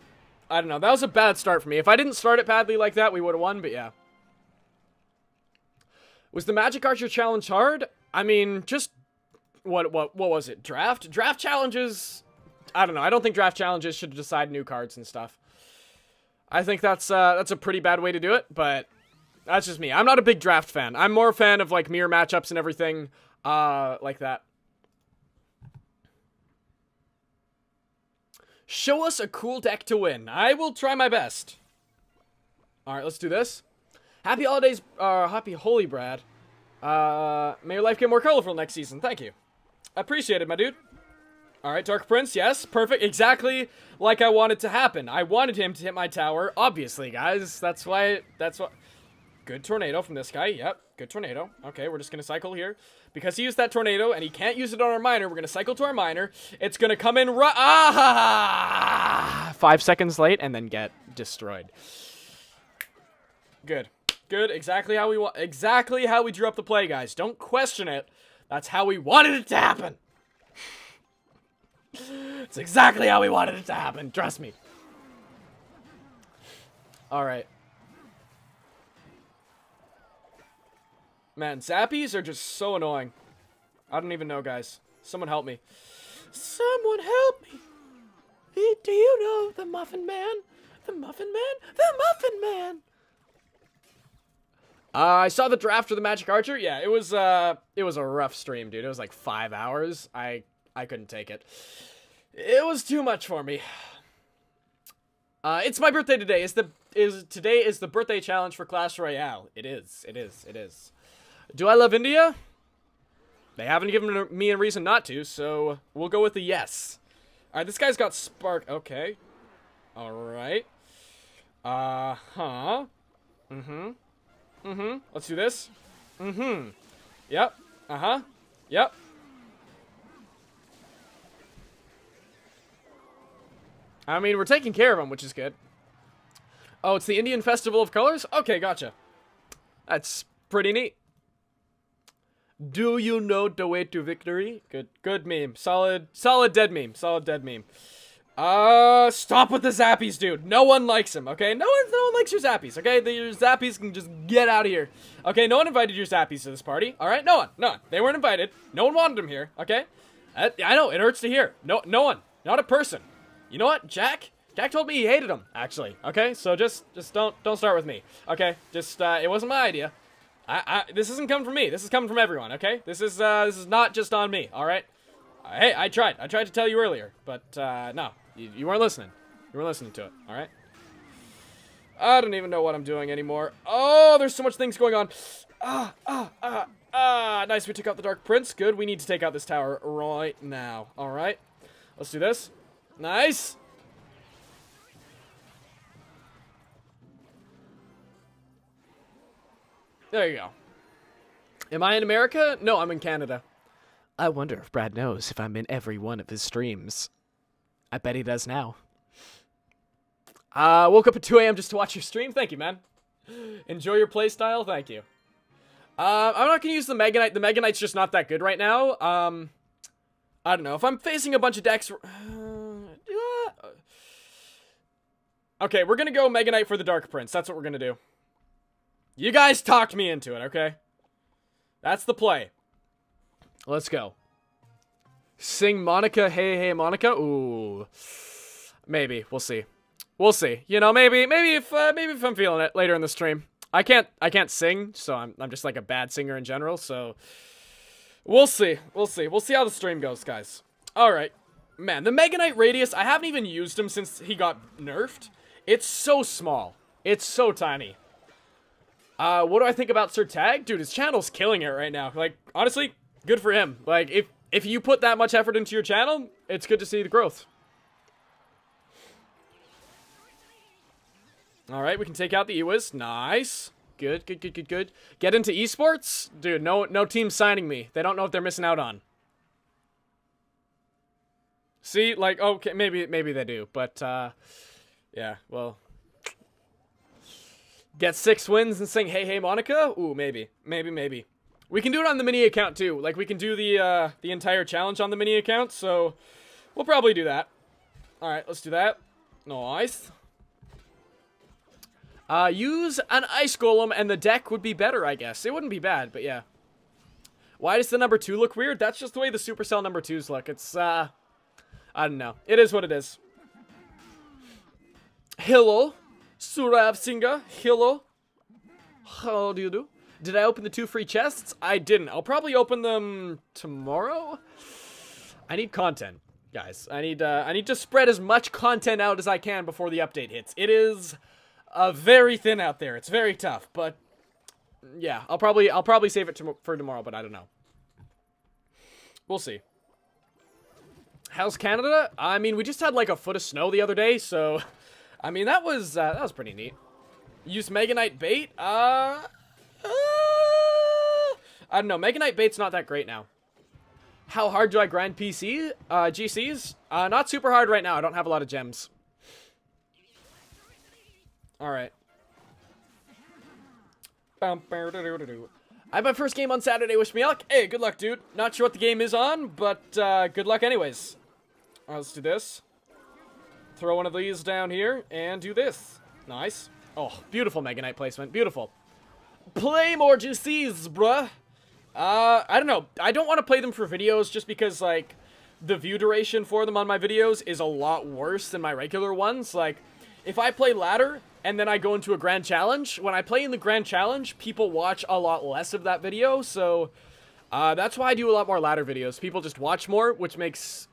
I don't know. That was a bad start for me. If I didn't start it badly like that, we would have won. But yeah, was the Magic Archer challenge hard? I mean, just what what what was it? Draft draft challenges. I don't know. I don't think draft challenges should decide new cards and stuff. I think that's uh, that's a pretty bad way to do it, but that's just me. I'm not a big draft fan. I'm more a fan of like mirror matchups and everything uh, like that. Show us a cool deck to win. I will try my best. All right, let's do this. Happy holidays, uh, happy holy Brad. Uh, may your life get more colorful next season. Thank you. Appreciate it, my dude. All right, Dark Prince, yes, perfect. Exactly like I wanted to happen. I wanted him to hit my tower, obviously, guys. That's why, that's what... Good tornado from this guy. Yep, good tornado. Okay, we're just going to cycle here. Because he used that tornado and he can't use it on our miner, we're going to cycle to our miner. It's going to come in right... Ah! Five seconds late and then get destroyed. Good. Good. Exactly how we want... Exactly how we drew up the play, guys. Don't question it. That's how we wanted it to happen. it's exactly how we wanted it to happen. Trust me. All right. Man, zappies are just so annoying. I don't even know, guys. Someone help me. Someone help me. Do you know the Muffin Man? The Muffin Man? The Muffin Man! Uh, I saw the draft of the Magic Archer. Yeah, it was uh, it was a rough stream, dude. It was like five hours. I I couldn't take it. It was too much for me. [sighs] Uh, it's my birthday today. Is the is today is the birthday challenge for Clash Royale? It is. It is. It is. Do I love India? They haven't given me a reason not to, so we'll go with the yes. All right, this guy's got spark. Okay. All right. Uh huh. Mm hmm. Mm-hmm. Let's do this. Mm-hmm. Yep. Uh-huh. Yep. I mean, we're taking care of them, which is good. Oh, it's the Indian Festival of Colors? Okay, gotcha. That's pretty neat. Do you know the way to victory? Good, good meme. Solid, solid dead meme. Solid dead meme. Uh, stop with the zappies, dude. No one likes him, okay? No one, no one likes your zappies, okay? The, your zappies can just get out of here. Okay, no one invited your zappies to this party, all right? No one, no one. They weren't invited. No one wanted them here, okay? I, I know, it hurts to hear. No, no one. Not a person. You know what, Jack? Jack told me he hated them, actually, okay? So just, just don't, don't start with me, okay? Just, uh, it wasn't my idea. I, I, this isn't coming from me. This is coming from everyone, okay? This is, uh, this is not just on me, all right? Uh, hey, I tried. I tried to tell you earlier, but, uh, no. You, you weren't listening. You weren't listening to it, alright? I don't even know what I'm doing anymore. Oh, there's so much things going on. Ah, ah, ah, ah. Nice, we took out the Dark Prince. Good, we need to take out this tower right now. Alright. Let's do this. Nice. There you go. Am I in America? No, I'm in Canada. I wonder if Brad knows if I'm in every one of his streams. I bet he does now. Uh, woke up at 2 a.m. just to watch your stream. Thank you, man. Enjoy your playstyle. Thank you. Uh, I'm not going to use the Mega Knight. The Mega Knight's just not that good right now. Um, I don't know. If I'm facing a bunch of decks... Uh, okay, we're going to go Mega Knight for the Dark Prince. That's what we're going to do. You guys talked me into it, okay? That's the play. Let's go. Sing Monica, hey, hey, Monica. Ooh, maybe we'll see. We'll see. You know, maybe, maybe if, uh, maybe if I'm feeling it later in the stream. I can't, I can't sing, so I'm, I'm just like a bad singer in general. So we'll see. We'll see. We'll see how the stream goes, guys. All right, man. The Mega Knight Radius. I haven't even used him since he got nerfed. It's so small. It's so tiny. Uh, what do I think about Sir Tag? Dude, his channel's killing it right now. Like, honestly, good for him. Like, if if you put that much effort into your channel, it's good to see the growth. All right, we can take out the E-Wiz. Nice. Good, good, good, good, good. Get into esports? Dude, no no team signing me. They don't know what they're missing out on. See, like, okay, maybe maybe they do, but, uh, yeah, well. Get six wins and sing Hey Hey Monica? Ooh, maybe. Maybe, maybe. We can do it on the mini account too. Like we can do the uh, the entire challenge on the mini account. So we'll probably do that. All right, let's do that. Nice. Uh, use an ice golem and the deck would be better, I guess. It wouldn't be bad, but yeah. Why does the number two look weird? That's just the way the Supercell number twos look. It's uh, I don't know. It is what it is. Hello, Surav Singha. Hello. How do you do? Did I open the two free chests? I didn't. I'll probably open them tomorrow. I need content, guys. I need uh, I need to spread as much content out as I can before the update hits. It is uh, very thin out there. It's very tough, but yeah, I'll probably I'll probably save it to, for tomorrow, but I don't know. We'll see. How's Canada? I mean, we just had like a foot of snow the other day, so [laughs] I mean that was uh, that was pretty neat. Use Mega Knight bait? Uh, uh, I don't know. Mega Knight bait's not that great now. How hard do I grind PC? Uh, GCs? Uh, not super hard right now. I don't have a lot of gems. Alright. I had my first game on Saturday. Wish me luck. Hey, good luck, dude. Not sure what the game is on, but uh, good luck anyways. Let's do this. Throw one of these down here and do this. Nice. Oh, beautiful Mega Knight placement. Beautiful. Play more GCs, bruh. Uh, I don't know. I don't want to play them for videos just because, like, the view duration for them on my videos is a lot worse than my regular ones. Like, if I play ladder and then I go into a grand challenge, when I play in the grand challenge, people watch a lot less of that video, so uh, that's why I do a lot more ladder videos. People just watch more, which makes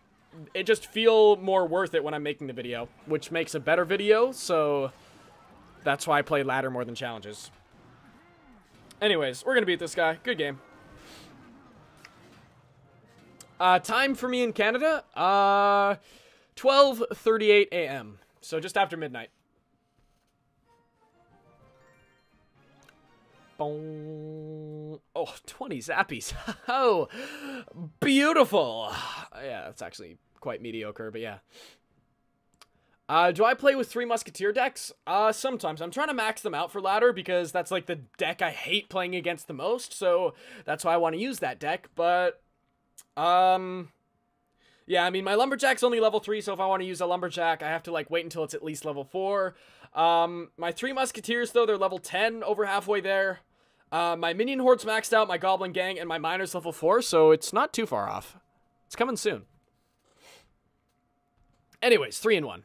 it just feel more worth it when I'm making the video, which makes a better video, so that's why I play ladder more than challenges. Anyways, we're gonna beat this guy. Good game. Uh, time for me in Canada, uh, 12.38 a.m. So just after midnight. Boom. Oh, 20 zappies. [laughs] oh, beautiful. Yeah, that's actually quite mediocre, but yeah. Uh, do I play with three Musketeer decks? Uh, sometimes. I'm trying to max them out for ladder because that's like the deck I hate playing against the most, so that's why I want to use that deck, but, um, yeah, I mean, my Lumberjack's only level 3, so if I want to use a Lumberjack, I have to, like, wait until it's at least level 4. Um, my three Musketeers, though, they're level 10, over halfway there. Uh, my Minion Horde's maxed out, my Goblin Gang, and my Miner's level 4, so it's not too far off. It's coming soon. Anyways, 3 in 1.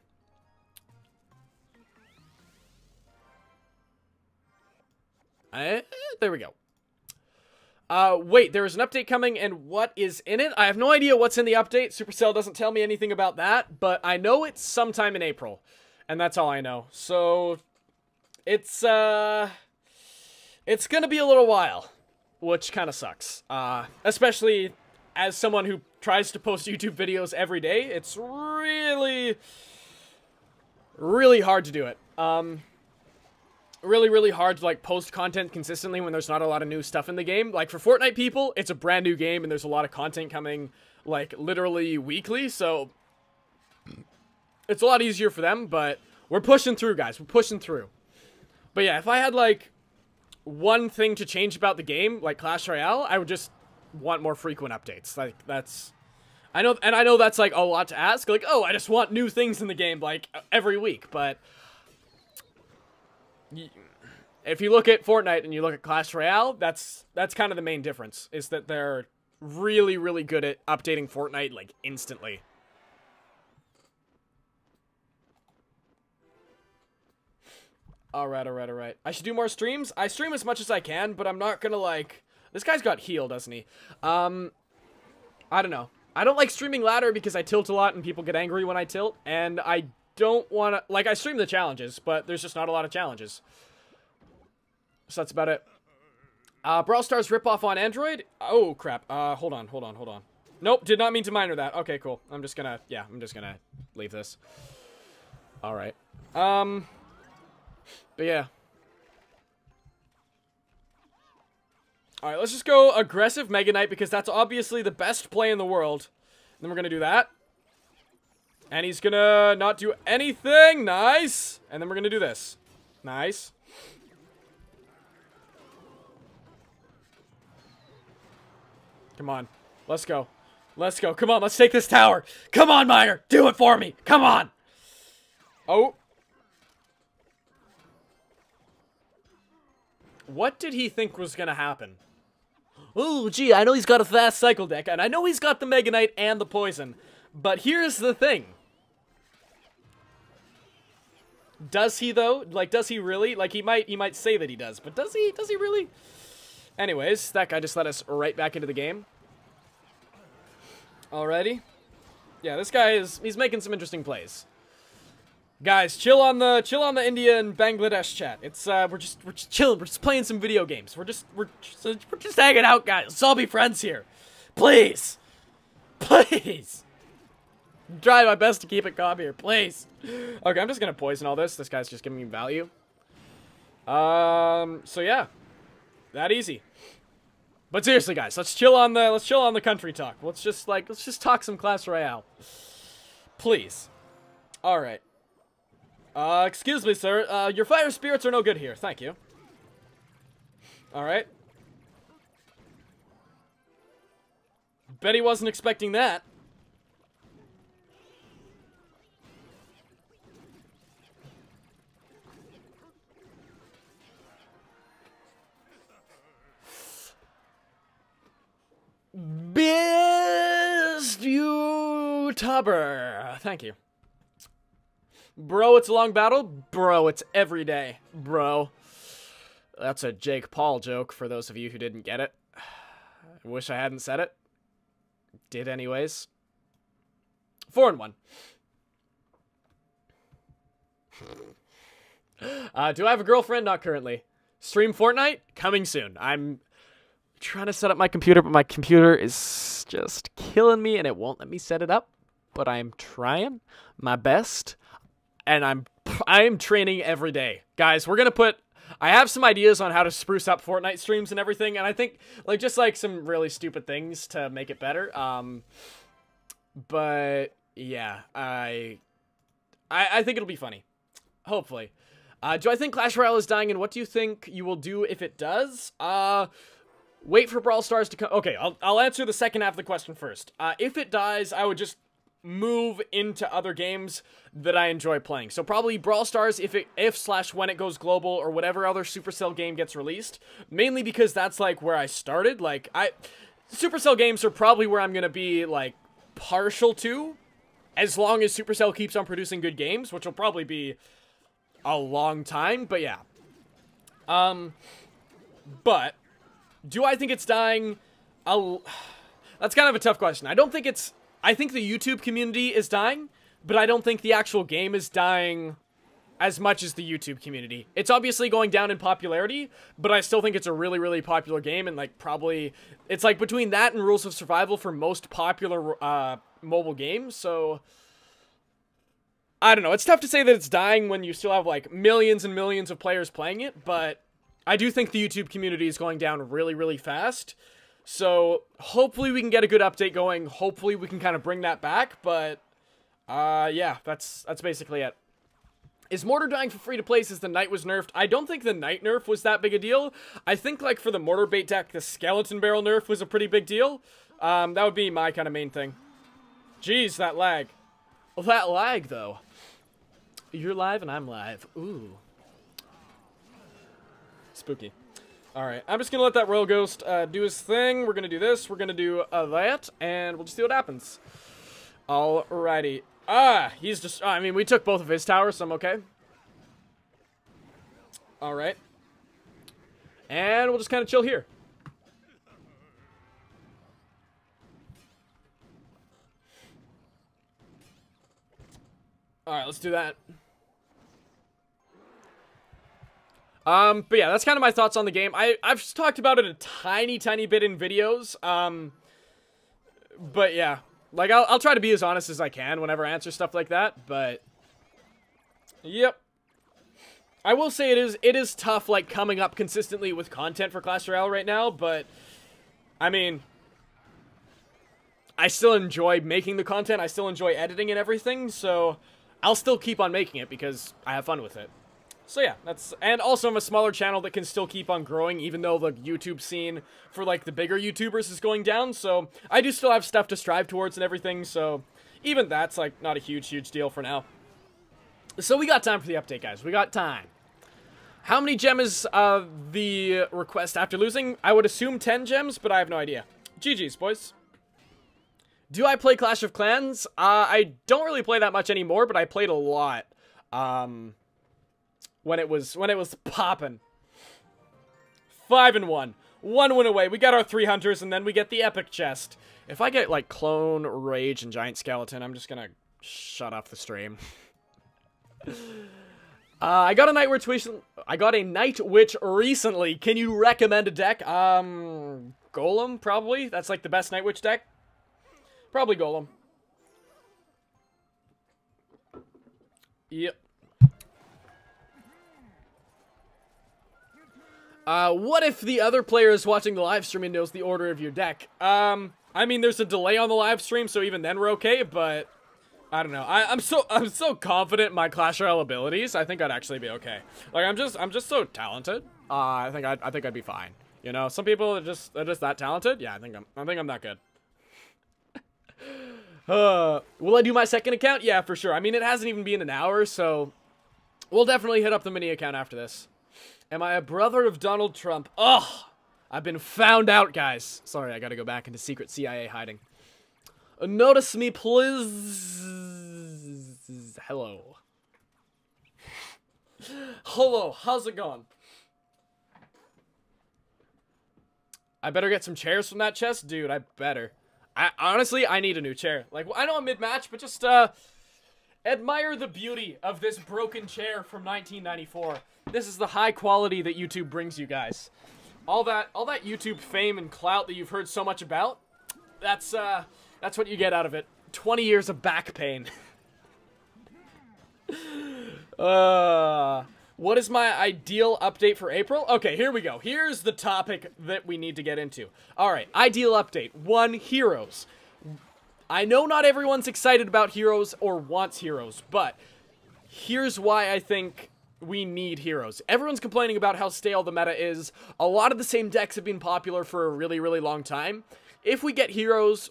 Uh, there we go. Uh, wait, there is an update coming, and what is in it? I have no idea what's in the update. Supercell doesn't tell me anything about that, but I know it's sometime in April, and that's all I know. So, it's, uh, it's gonna be a little while, which kind of sucks. Uh, especially as someone who tries to post [laughs] YouTube videos every day, it's really, really hard to do it. Um, really, really hard to like post content consistently when there's not a lot of new stuff in the game. Like for Fortnite people, it's a brand new game and there's a lot of content coming like literally weekly, so it's a lot easier for them, but we're pushing through, guys. We're pushing through. But yeah, if I had like one thing to change about the game, like Clash Royale, I would just want more frequent updates. Like that's I know and I know that's like a lot to ask. Like, "Oh, I just want new things in the game like every week." But if you look at Fortnite and you look at Clash Royale, that's that's kind of the main difference is that they're really really good at updating Fortnite like instantly. All right, all right, all right. I should do more streams. I stream as much as I can, but I'm not gonna like. This guy's got heal, doesn't he? Um, I don't know. I don't like streaming ladder because I tilt a lot and people get angry when I tilt, and I don't want to, like, I stream the challenges, but there's just not a lot of challenges. So that's about it. Uh, Brawl Stars ripoff on Android? Oh, crap. Uh, hold on, hold on, hold on. Nope, did not mean to miner that. Okay, cool. I'm just gonna, yeah, I'm just gonna leave this. Alright. Um, but yeah. Alright, let's just go aggressive Mega Knight because that's obviously the best play in the world. And then we're gonna do that. And he's gonna not do anything. Nice. And then we're gonna do this. Nice. Come on. Let's go. Let's go. Come on, let's take this tower. Come on, Miner. Do it for me. Come on. Oh. What did he think was gonna happen? Oh, gee, I know he's got a fast cycle deck, and I know he's got the Mega Knight and the Poison. But here's the thing. Does he though? Like, does he really? Like, he might he might say that he does, but does he? Does he really? Anyways, that guy just let us right back into the game. Alrighty. Yeah, this guy is he's making some interesting plays. Guys, chill on the chill on the India and Bangladesh chat. It's uh we're just we're just chilling. We're just playing some video games. We're just we're just, we're just hanging out, guys. Let's all be friends here. Please. Please. I'm trying my best to keep it calm here, please. Okay, I'm just gonna poison all this. This guy's just giving me value. Um, so yeah, that easy. But seriously, guys, let's chill on the let's chill on the country talk. Let's just like let's just talk some Clash Royale, please. All right. Uh, excuse me, sir. Uh, your fire spirits are no good here. Thank you. All right. Bet he wasn't expecting that. Best YouTuber. Thank you. Bro, it's a long battle. Bro, it's every day. Bro. That's a Jake Paul joke for those of you who didn't get it. [sighs] I wish I hadn't said it. Did anyways. Four and one. [sighs] Uh, do I have a girlfriend? Not currently. Stream Fortnite? Coming soon. I'm trying to set up my computer, but my computer is just killing me and it won't let me set it up. But I'm trying my best and I'm I'm training every day. Guys, we're going to put I have some ideas on how to spruce up Fortnite streams and everything and I think like just like some really stupid things to make it better. Um but yeah, I I I think it'll be funny. Hopefully. Uh, do I think Clash Royale is dying, and what do you think you will do if it does? Uh, wait for Brawl Stars to come. Okay, I'll, I'll answer the second half of the question first. Uh, if it dies, I would just move into other games that I enjoy playing. So probably Brawl Stars if it if slash when it goes global or whatever other Supercell game gets released. Mainly because that's like where I started. Like I Supercell games are probably where I'm gonna be like partial to, as long as Supercell keeps on producing good games, which will probably be a long time. But yeah. Um. But do I think it's dying? I'll... [sighs] That's kind of a tough question. I don't think it's... I think the YouTube community is dying, but I don't think the actual game is dying as much as the YouTube community. It's obviously going down in popularity, but I still think it's a really, really popular game, and, like, probably... It's, like, between that and Rules of Survival for most popular uh, mobile games, so... I don't know. It's tough to say that it's dying when you still have, like, millions and millions of players playing it, but I do think the YouTube community is going down really, really fast. So hopefully we can get a good update going. Hopefully we can kind of bring that back. But uh, yeah, that's that's basically it. Is Mortar dying for free to play since the Knight was nerfed? I don't think the Knight nerf was that big a deal. I think like for the Mortar bait deck, the Skeleton Barrel nerf was a pretty big deal. Um, that would be my kind of main thing. Jeez, that lag. That lag though. You're live and I'm live. Ooh. Spooky. Alright, I'm just gonna let that Royal Ghost uh, do his thing. We're gonna do this, we're gonna do uh, that, and we'll just see what happens. Alrighty. Ah, he's just... I mean, we took both of his towers, so I'm okay. Alright. And we'll just kind of chill here. Alright, let's do that. Um, but yeah, that's kind of my thoughts on the game. I, I've talked about it a tiny, tiny bit in videos. Um, but yeah, like I'll, I'll try to be as honest as I can whenever I answer stuff like that. But yep, I will say it is it is tough like coming up consistently with content for Clash Royale right now. But I mean, I still enjoy making the content. I still enjoy editing and everything. So I'll still keep on making it because I have fun with it. So yeah, that's and also I'm a smaller channel that can still keep on growing even though the YouTube scene for like the bigger YouTubers is going down. So I do still have stuff to strive towards and everything. So even that's like not a huge huge deal for now. So we got time for the update, guys. We got time. How many gems uh the request after losing? I would assume 10 gems, but I have no idea. GG's, boys. Do I play Clash of Clans? Uh, I don't really play that much anymore, but I played a lot. Um, when it was when it was popping. Five and one. One win away. We got our three hunters, and then we get the epic chest. If I get like clone, rage, and giant skeleton, I'm just gonna shut off the stream. [laughs] uh, I got a night witch. Recently. I got a night witch recently. Can you recommend a deck? Um, golem probably. That's like the best night witch deck. Probably golem. Yep. Uh, what if the other player is watching the live stream and knows the order of your deck? Um, I mean, there's a delay on the live stream, so even then we're okay, but I don't know. I, am so [laughs] I'm so confident in my Clash Royale abilities. I think I'd actually be okay. Like I'm just I'm just so talented. Uh, I think I'd, I think I'd be fine. You know, some people are just they're just that talented. Yeah, I think I'm I think I'm that good. [sighs] uh, will I do my second account? Yeah, for sure. I mean, it hasn't even been an hour, so we'll definitely hit up the mini account after this. Am I a brother of Donald Trump? Ugh! I've been found out, guys. Sorry, I gotta go back into secret CIA hiding. Uh, notice me, please. Hello. Hello, how's it going? I better get some chairs from that chest? Dude, I better. I honestly, I need a new chair. Like, I know I'm mid-match, but just, uh, admire the beauty of this broken chair from 1994. This is the high quality that YouTube brings you guys. All that all that YouTube fame and clout that you've heard so much about, that's uh that's what you get out of it. 20 years of back pain. [laughs] uh what is my ideal update for April? Okay, here we go. Here's the topic that we need to get into. All right, ideal update. 1 heroes. I know not everyone's excited about heroes or wants heroes, but here's why I think we need heroes. Everyone's complaining about how stale the meta is. A lot of the same decks have been popular for a really, really long time. If we get heroes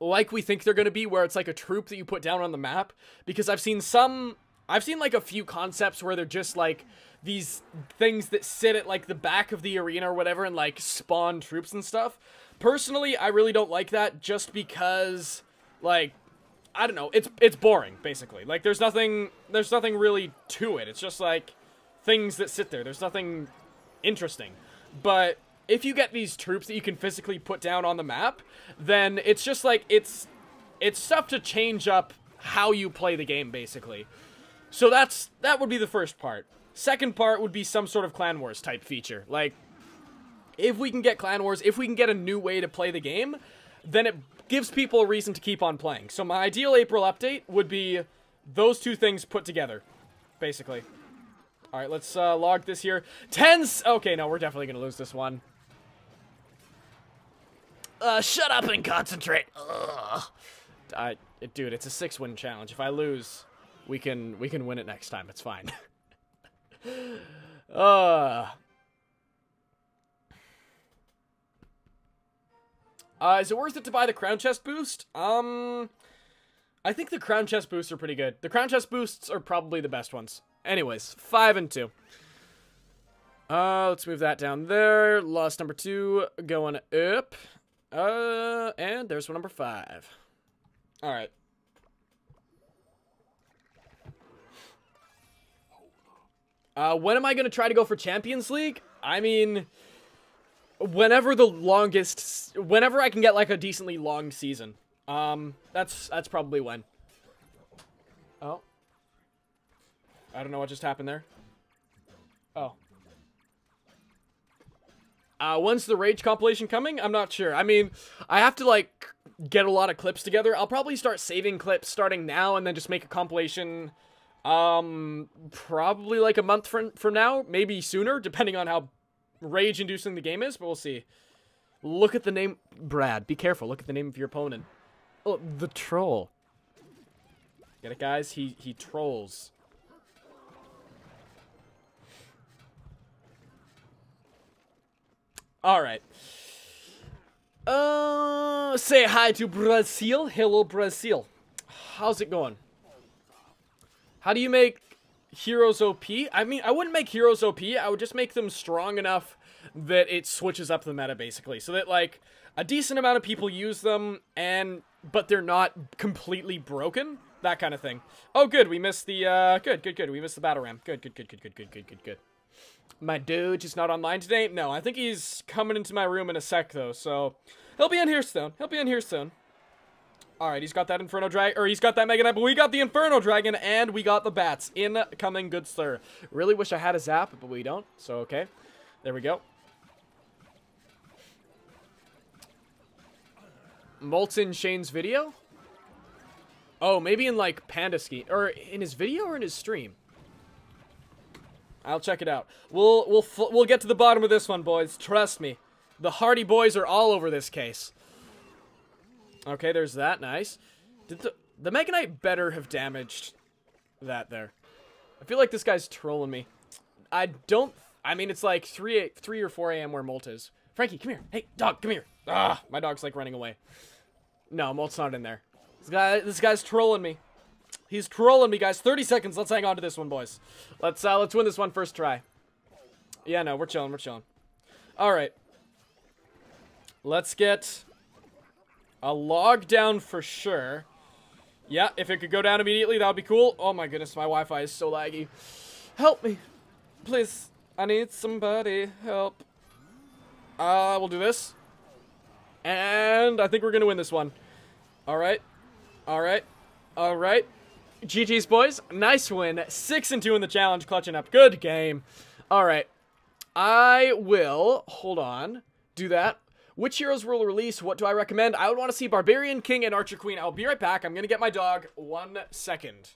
like we think they're going to be, where it's like a troop that you put down on the map, because I've seen some, I've seen like a few concepts where they're just like these things that sit at like the back of the arena or whatever and like spawn troops and stuff. Personally, I really don't like that just because like I don't know. It's it's boring basically. Like there's nothing there's nothing really to it. It's just like things that sit there. There's nothing interesting. But if you get these troops that you can physically put down on the map, then it's just like it's it's stuff to change up how you play the game basically. So that's that would be the first part. Second part would be some sort of clan wars type feature. Like if we can get clan wars, if we can get a new way to play the game, then it gives people a reason to keep on playing. So my ideal April update would be those two things put together, basically. All right, let's uh, log this here. Tens. Okay, no, we're definitely gonna lose this one. Uh, shut up and concentrate. Ugh. I, dude, it's a six-win challenge. If I lose, we can we can win it next time. It's fine. [laughs] uh. Uh, is it worth it to buy the crown chest boost? Um, I think the crown chest boosts are pretty good. The crown chest boosts are probably the best ones. Anyways, five and two. Uh, let's move that down there. Lost number two going up. Uh, and there's one number five. All right. Uh, when am I going to try to go for Champions League? I mean, whenever the longest, whenever I can get like a decently long season. Um, that's that's probably when. Oh. I don't know what just happened there. Oh. Uh, when's the Rage compilation coming? I'm not sure. I mean, I have to, like, get a lot of clips together. I'll probably start saving clips starting now and then just make a compilation, um, probably like a month from, from now. Maybe sooner, depending on how rage-inducing the game is, but we'll see. Look at the name... Brad, be careful. Look at the name of your opponent. Oh, the troll. Get it, guys? He, he trolls. Alright. Uh, say hi to Brazil. Hello, Brazil. How's it going? How do you make heroes OP. I mean, I wouldn't make heroes OP. I would just make them strong enough that it switches up the meta, basically. So that, like, a decent amount of people use them, and but they're not completely broken. That kind of thing. Oh, good. We missed the, uh, good, good, good. We missed the battle ram. Good, good, good, good, good, good, good, good, good. My dude is not online today? No, I think he's coming into my room in a sec, though, so... He'll be in here soon. He'll be in here soon. Alright, he's got that Inferno Dragon, or he's got that Mega Knight, but we got the Inferno Dragon, and we got the Bats. Incoming, good sir. Really wish I had a Zap, but we don't, so okay. There we go. Molten Shane's video? Oh, maybe in, like, Panda Ski, or in his video or in his stream? I'll check it out. We'll we'll we'll get to the bottom of this one, boys. Trust me. The Hardy boys are all over this case. Okay, there's that. Nice. Did the the Mega Knight better have damaged that there? I feel like this guy's trolling me. I don't. I mean, it's like three three or four a.m. where Molt is. Frankie, come here. Hey, dog, come here. Ah, my dog's like running away. No, Molt's not in there. This guy, this guy's trolling me. He's trolling me, guys. 30 seconds. Let's hang on to this one, boys. Let's uh, let's win this one first try. Yeah, no, we're chilling. We're chilling. All right. Let's get a log down for sure. Yeah, if it could go down immediately, that would be cool. Oh my goodness, my Wi-Fi is so laggy. Help me. Please. I need somebody. Help. Uh, we'll do this. And I think we're going to win this one. All right. All right. All right. GG's, boys. Nice win. 6 and 2 in the challenge, clutching up. Good game. All right. I will, hold on, do that. Which heroes will release? What do I recommend? I would want to see Barbarian King and Archer Queen. I'll be right back. I'm going to get my dog. One second.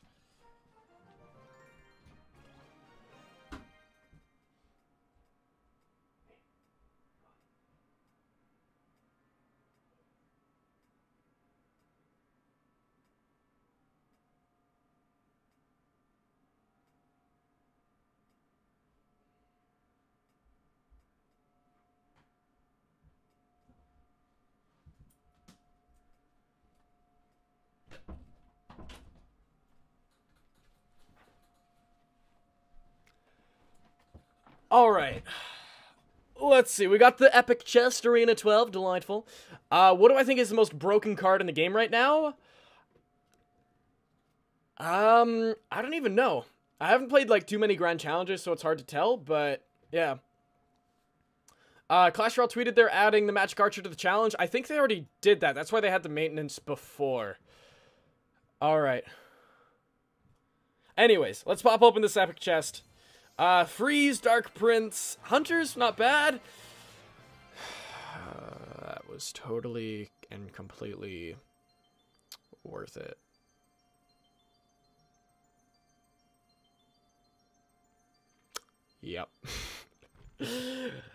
All right. Let's see. We got the Epic Chest Arena 12. Delightful. Uh, what do I think is the most broken card in the game right now? Um, I don't even know. I haven't played, like, too many Grand Challenges, so it's hard to tell, but, yeah. Uh, Clash Royale tweeted they're adding the Magic Archer to the challenge. I think they already did that. That's why they had the maintenance before. Alright. Anyways, let's pop open this Epic Chest. Uh, Freeze, Dark Prince, Hunters, not bad. [sighs] Uh, that was totally and completely worth it. Yep. [laughs]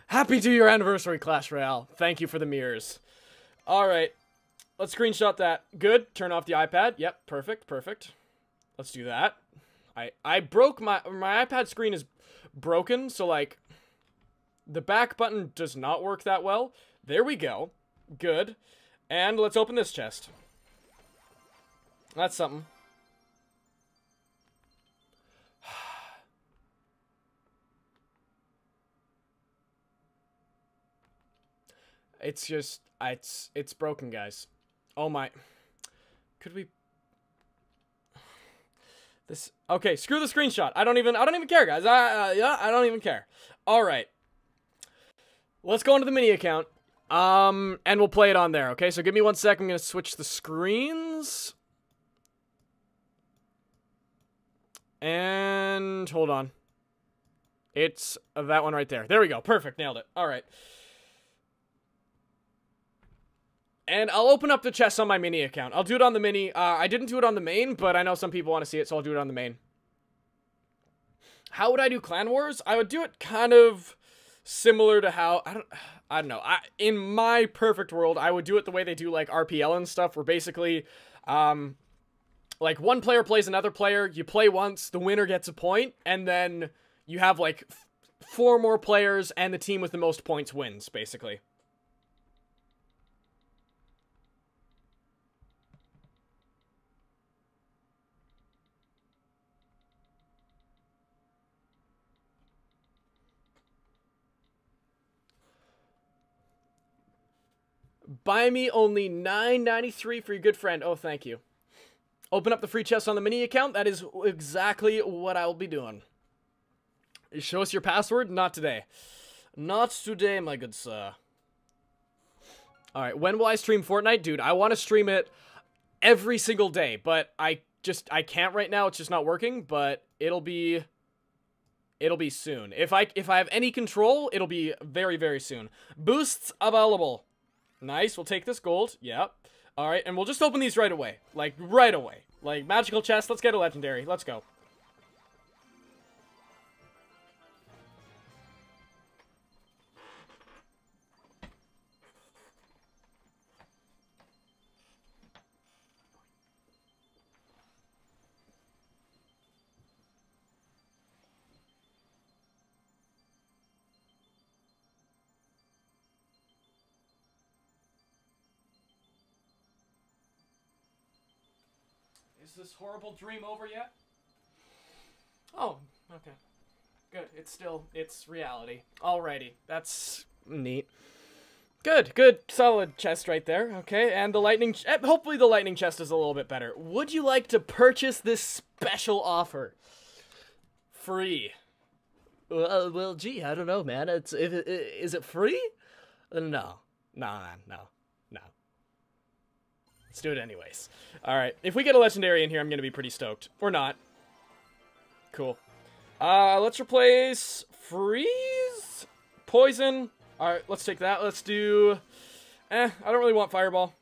Happy two year anniversary, Clash Royale. Thank you for the mirrors. Alright. Let's screenshot that. Good. Turn off the iPad. Yep. Perfect. Perfect. Let's do that. I I broke my my iPad screen is broken, so like the back button does not work that well. There we go. Good. And let's open this chest. That's something. [sighs] It's just it's it's broken, guys. Oh my. Could we this okay. Screw the screenshot. I don't even. I don't even care, guys. I uh, yeah. I don't even care. All right. Let's go into the mini account. Um, and we'll play it on there. Okay. So give me one sec. I'm gonna switch the screens. And hold on. It's that one right there. There we go. Perfect. Nailed it. All right. And I'll open up the chest on my mini account. I'll do it on the mini. Uh, I didn't do it on the main, but I know some people want to see it, so I'll do it on the main. How would I do Clan Wars? I would do it kind of similar to how I don't I don't know. I in my perfect world, I would do it the way they do like RPL and stuff, where basically um like one player plays another player, you play once, the winner gets a point, and then you have like four more players and the team with the most points wins, basically. Buy me only nine ninety three for your good friend. Oh, thank you. Open up the free chest on the mini account. That is exactly what I will be doing. Show us your password. Not today. Not today, my good sir. All right, when will I stream Fortnite? Dude, I want to stream it every single day, but I just I can't right now. It's just not working, but it'll be it'll be soon. If I if I have any control, it'll be very very soon. Boosts available. Nice, we'll take this gold. Yep. Alright, and we'll just open these right away. Like, right away. Like, magical chest, let's get a legendary. Let's go. Horrible dream over yet? Oh, okay. Good. It's still it's reality. Alrighty. That's neat. Good, good, solid chest right there. Okay, and the lightning. Hopefully, the lightning chest is a little bit better. Would you like to purchase this special offer? Free. Well, uh, well, gee, I don't know, man. It's if it, is it free? Uh, no, no, no, no. Let's do it anyways. All right. If we get a legendary in here, I'm gonna be pretty stoked. Or not. Cool. Uh, let's replace freeze, poison. All right, let's take that. Let's do. Eh, I don't really want fireball.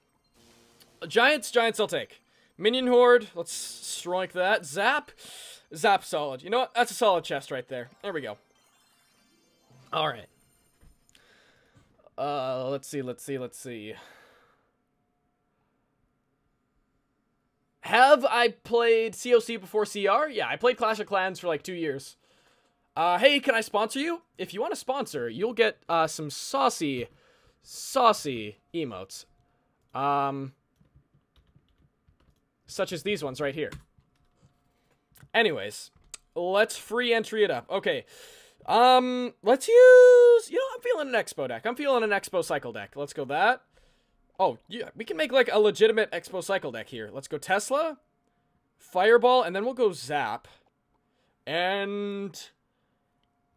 Giants, giants, I'll take. Minion horde. Let's strike that. Zap, zap, solid. You know what? That's a solid chest right there. There we go. All right. Uh, let's see, let's see, let's see. Have I played COC before CR? Yeah, I played Clash of Clans for like two years. Uh, hey, can I sponsor you? If you want to sponsor, you'll get uh, some saucy, saucy emotes. Um, such as these ones right here. Anyways, let's free entry it up. Okay. Um, let's use, you know, I'm feeling an Expo deck. I'm feeling an Expo cycle deck. Let's go that. Oh, yeah, we can make like a legitimate Expo cycle deck here. Let's go Tesla, Fireball, and then we'll go Zap. And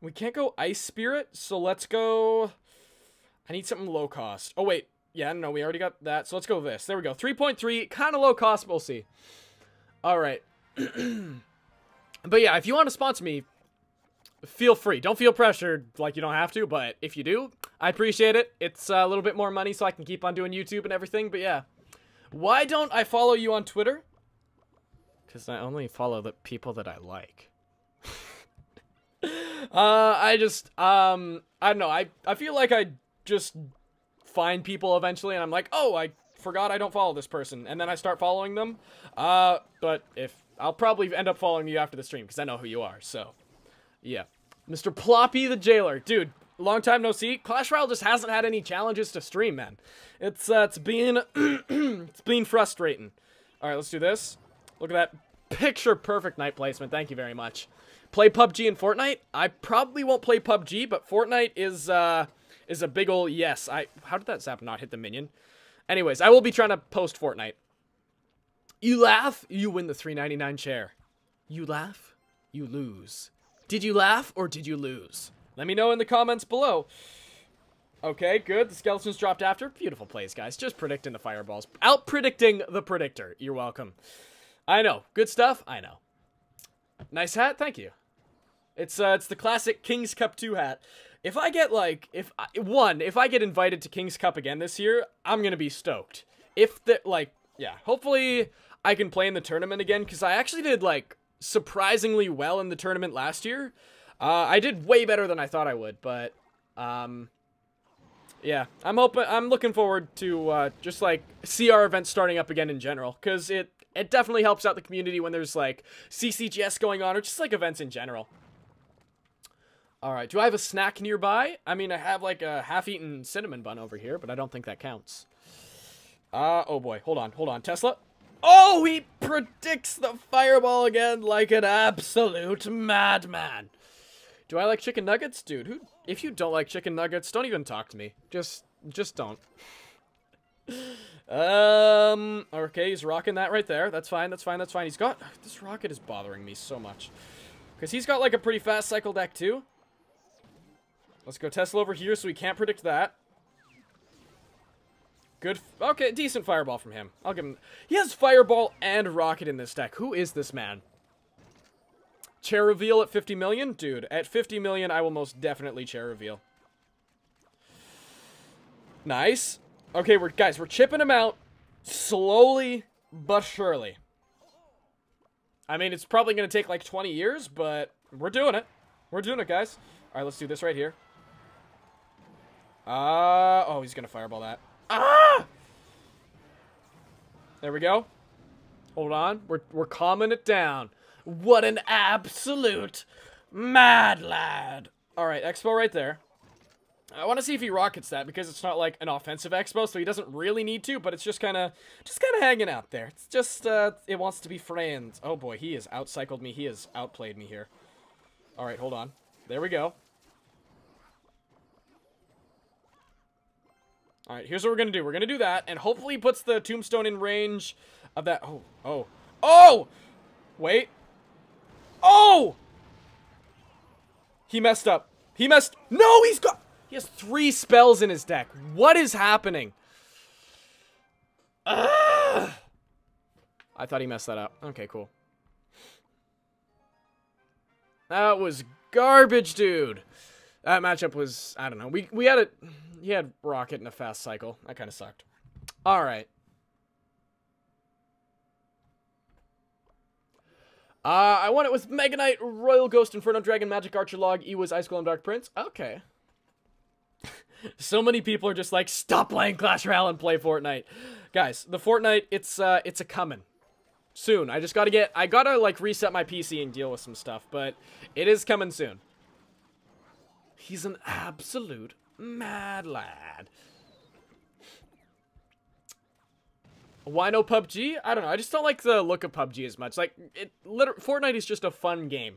we can't go Ice Spirit, so let's go... I need something low cost. Oh, wait. Yeah, no, we already got that. So let's go this. There we go. 3.3, kind of low cost. We'll see. All right. [clears throat] but yeah, if you want to sponsor me, feel free. Don't feel pressured like you don't have to, but if you do, I appreciate it. It's a little bit more money so I can keep on doing YouTube and everything, but yeah. Why don't I follow you on Twitter? Because I only follow the people that I like. [laughs] uh, I just, um, I don't know. I, I feel like I just find people eventually and I'm like, oh, I forgot I don't follow this person. And then I start following them. Uh, but if, I'll probably end up following you after the stream because I know who you are, so. Yeah. Mr. Ploppy the Jailer. Dude, long time no see. Clash Royale just hasn't had any challenges to stream, man. It's, uh, it's been, [clears throat] it's been frustrating. All right, let's do this. Look at that picture perfect knight placement. Thank you very much. Play PUBG and Fortnite? I probably won't play PUBG, but Fortnite is, uh, is a big ol' yes. I, how did that zap not hit the minion? Anyways, I will be trying to post Fortnite. You laugh, you win the 399 chair. You laugh, you lose. Did you laugh or did you lose? Let me know in the comments below. Okay, good. The skeletons dropped after. Beautiful plays, guys. Just predicting the fireballs. Out predicting the predictor. You're welcome. I know. Good stuff. I know. Nice hat. Thank you. It's uh, it's the classic King's Cup 2 hat. If I get like if I, one, if I get invited to King's Cup again this year, I'm going to be stoked. If the like yeah, hopefully I can play in the tournament again cuz I actually did like surprisingly well in the tournament last year. Uh, I did way better than I thought I would, but um yeah, I'm hoping I'm looking forward to uh, just like CR events starting up again in general cuz it it definitely helps out the community when there's like CCGS going on or just like events in general. All right, do I have a snack nearby? I mean, I have like a half-eaten cinnamon bun over here, but I don't think that counts. Uh, oh boy, hold on, hold on, Tesla. Oh, he predicts the fireball again like an absolute madman. Do I like chicken nuggets? Dude, who, if you don't like chicken nuggets, don't even talk to me. Just, just don't. um, okay, he's rocking that right there. That's fine, that's fine, that's fine. He's got, this rocket is bothering me so much. Because he's got like a pretty fast cycle deck too. Let's go Tesla over here so we can't predict that. Good. Okay, decent fireball from him. I'll give him. He has fireball and rocket in this deck. Who is this man? Chair reveal at 50 million? Dude, at 50 million, I will most definitely chair reveal. Nice. Okay, we're guys, we're chipping him out slowly but surely. I mean, it's probably going to take like 20 years, but we're doing it. We're doing it, guys. All right, let's do this right here. Uh, oh, he's going to fireball that. Ah! There we go. Hold on. We're, we're calming it down. What an absolute mad lad. All right, Expo right there. I want to see if he rockets that because it's not like an offensive expo, so he doesn't really need to, but it's just kind of just kind of hanging out there. It's just uh it wants to be friends. Oh boy, he has outcycled me. He has outplayed me here. All right, hold on. There we go. All right, here's what we're going to do. We're going to do that and hopefully he puts the tombstone in range of that. Oh, oh. Oh! Wait. Oh! He messed up. He messed. No, he's got. He has three spells in his deck. What is happening? Ugh. I thought he messed that up. Okay, cool. That was garbage, dude. That matchup was, I don't know. We we had it. He had Rocket in a fast cycle. That kind of sucked. All right. Uh, I won it with Mega Knight, Royal Ghost, Inferno Dragon, Magic Archer Log, E-Wiz, Ice Golem, Dark Prince. Okay. [laughs] so many people are just like, stop playing Clash Royale and play Fortnite. Guys, the Fortnite, it's uh, it's a coming soon. I just gotta get, I gotta like reset my PC and deal with some stuff, but it is coming soon. He's an absolute mad lad. Why no PUBG? I don't know. I just don't like the look of PUBG as much. Like, it, liter- Fortnite is just a fun game.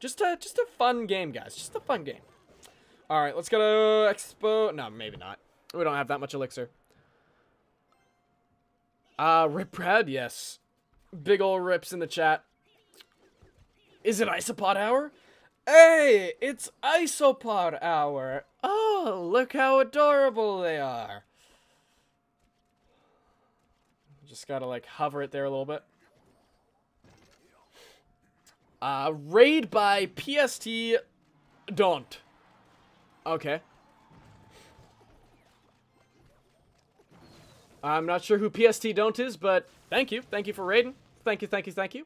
Just a, just a fun game, guys. Just a fun game. All right, let's go to Expo. No, maybe not. We don't have that much elixir. Uh, Rip Brad, yes. Big ol' rips in the chat. Is it Isopod hour? Hey, it's Isopod hour. Oh, look how adorable they are. Just gotta like hover it there a little bit. Uh, raid by PST Don't. Okay. I'm not sure who PST Don't is, but thank you. Thank you for raiding. Thank you, thank you, thank you.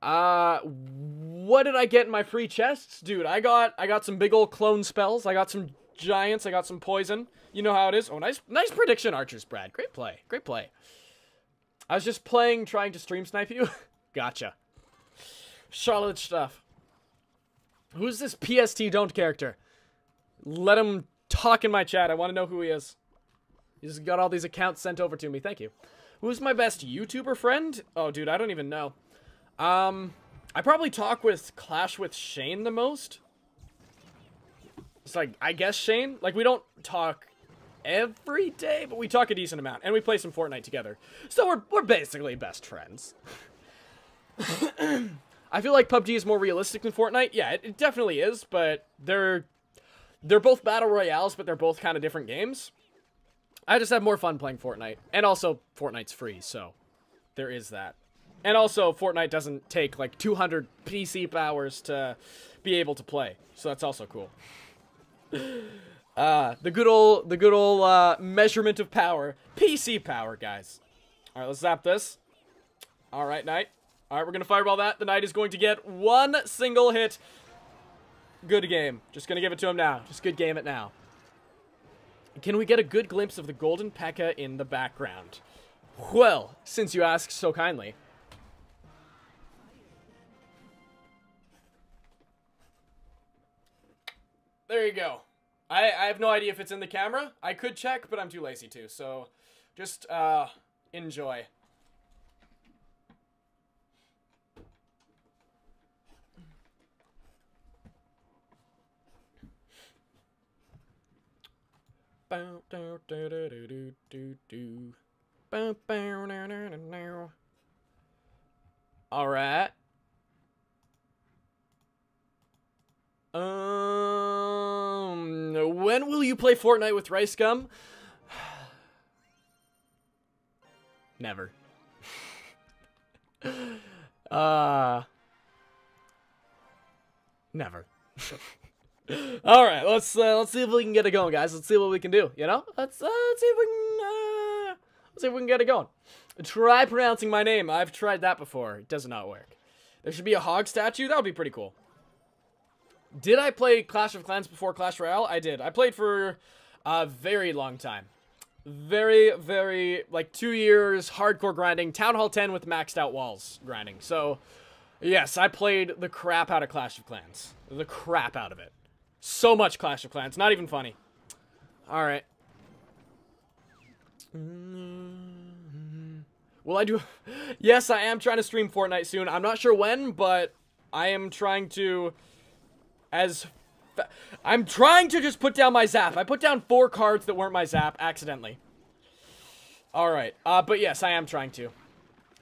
Uh, what did I get in my free chests? Dude, I got I got some big old clone spells. I got some giants. I got some poison. You know how it is. Oh, nice nice prediction, Archers, Brad. Great play. Great play. I was just playing, trying to stream snipe you. [laughs] gotcha. Charlotte stuff. Who's this PST don't character? Let him talk in my chat. I want to know who he is. He's got all these accounts sent over to me. Thank you. Who's my best YouTuber friend? Oh, dude, I don't even know. Um, I probably talk with Clash with Shane the most. It's like, I guess Shane? Like, we don't talk every day, but we talk a decent amount. And we play some Fortnite together. So we're, we're basically best friends. [coughs] I feel like PUBG is more realistic than Fortnite. Yeah, it, it definitely is, but they're they're both battle royales, but they're both kind of different games. I just have more fun playing Fortnite. And also, Fortnite's free, so there is that. And also, Fortnite doesn't take like 200 PC hours to be able to play, so that's also cool. Uh, the good old, the good old uh, measurement of power, PC power, guys. All right, let's zap this. All right, Knight. All right, we're gonna fireball that. The Knight is going to get one single hit. Good game. Just gonna give it to him now. Just good game it now. Can we get a good glimpse of the golden P.E.K.K.A. in the background? Well, since you ask so kindly. There you go. I, I have no idea if it's in the camera. I could check, but I'm too lazy to. So just uh, enjoy. All right. Um, when will you play Fortnite with RiceGum? [sighs] Never. [laughs] uh, never. [laughs] All right, let's uh, let's see if we can get it going, guys. Let's see what we can do. You know, let's uh, let's see if we can uh, let's see if we can get it going. Try pronouncing my name. I've tried that before. It does not work. There should be a hog statue. That would be pretty cool. Did I play Clash of Clans before Clash Royale? I did. I played for a very long time. Very, very, like two years hardcore grinding. Town Hall 10 with maxed out walls grinding. So, yes, I played the crap out of Clash of Clans. The crap out of it. So much Clash of Clans. Not even funny. All right. Will I do? [laughs] Yes, I am trying to stream Fortnite soon. I'm not sure when, but I am trying to. As. I'm trying to just put down my zap. I put down four cards that weren't my zap accidentally. All right. Uh, but yes, I am trying to.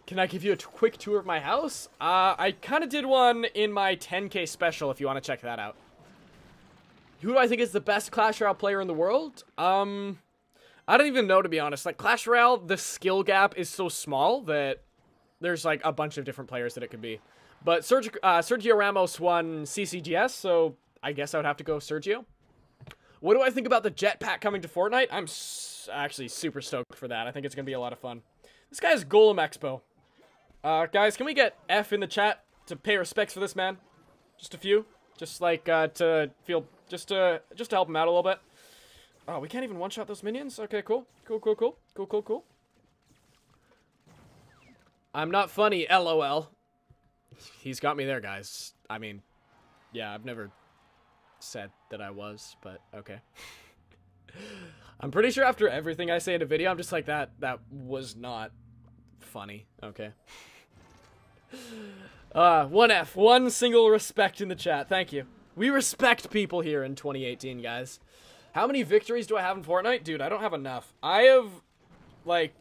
Can I give you a quick tour of my house? Uh, I kind of did one in my 10k special if you want to check that out. Who do I think is the best Clash Royale player in the world? Um, I don't even know to be honest. Like Clash Royale, the skill gap is so small that there's like a bunch of different players that it could be. But Sergio, uh, Sergio Ramos won CCGS, so I guess I would have to go Sergio. What do I think about the jetpack coming to Fortnite? I'm actually super stoked for that. I think it's gonna be a lot of fun. This guy's Golem Expo. Uh, guys, can we get F in the chat to pay respects for this man? Just a few, just like uh, to feel, just to just to help him out a little bit. Oh, we can't even one-shot those minions. Okay, cool, cool, cool, cool, cool, cool, cool. I'm not funny, lol. He's got me there, guys. I mean, yeah, I've never said that I was, but okay. [laughs] I'm pretty sure after everything I say in a video, I'm just like that. That was not funny. Okay. [laughs] Uh, one F, one single respect in the chat. Thank you. We respect people here in 2018, guys. How many victories do I have in Fortnite, dude? I don't have enough. I have, like,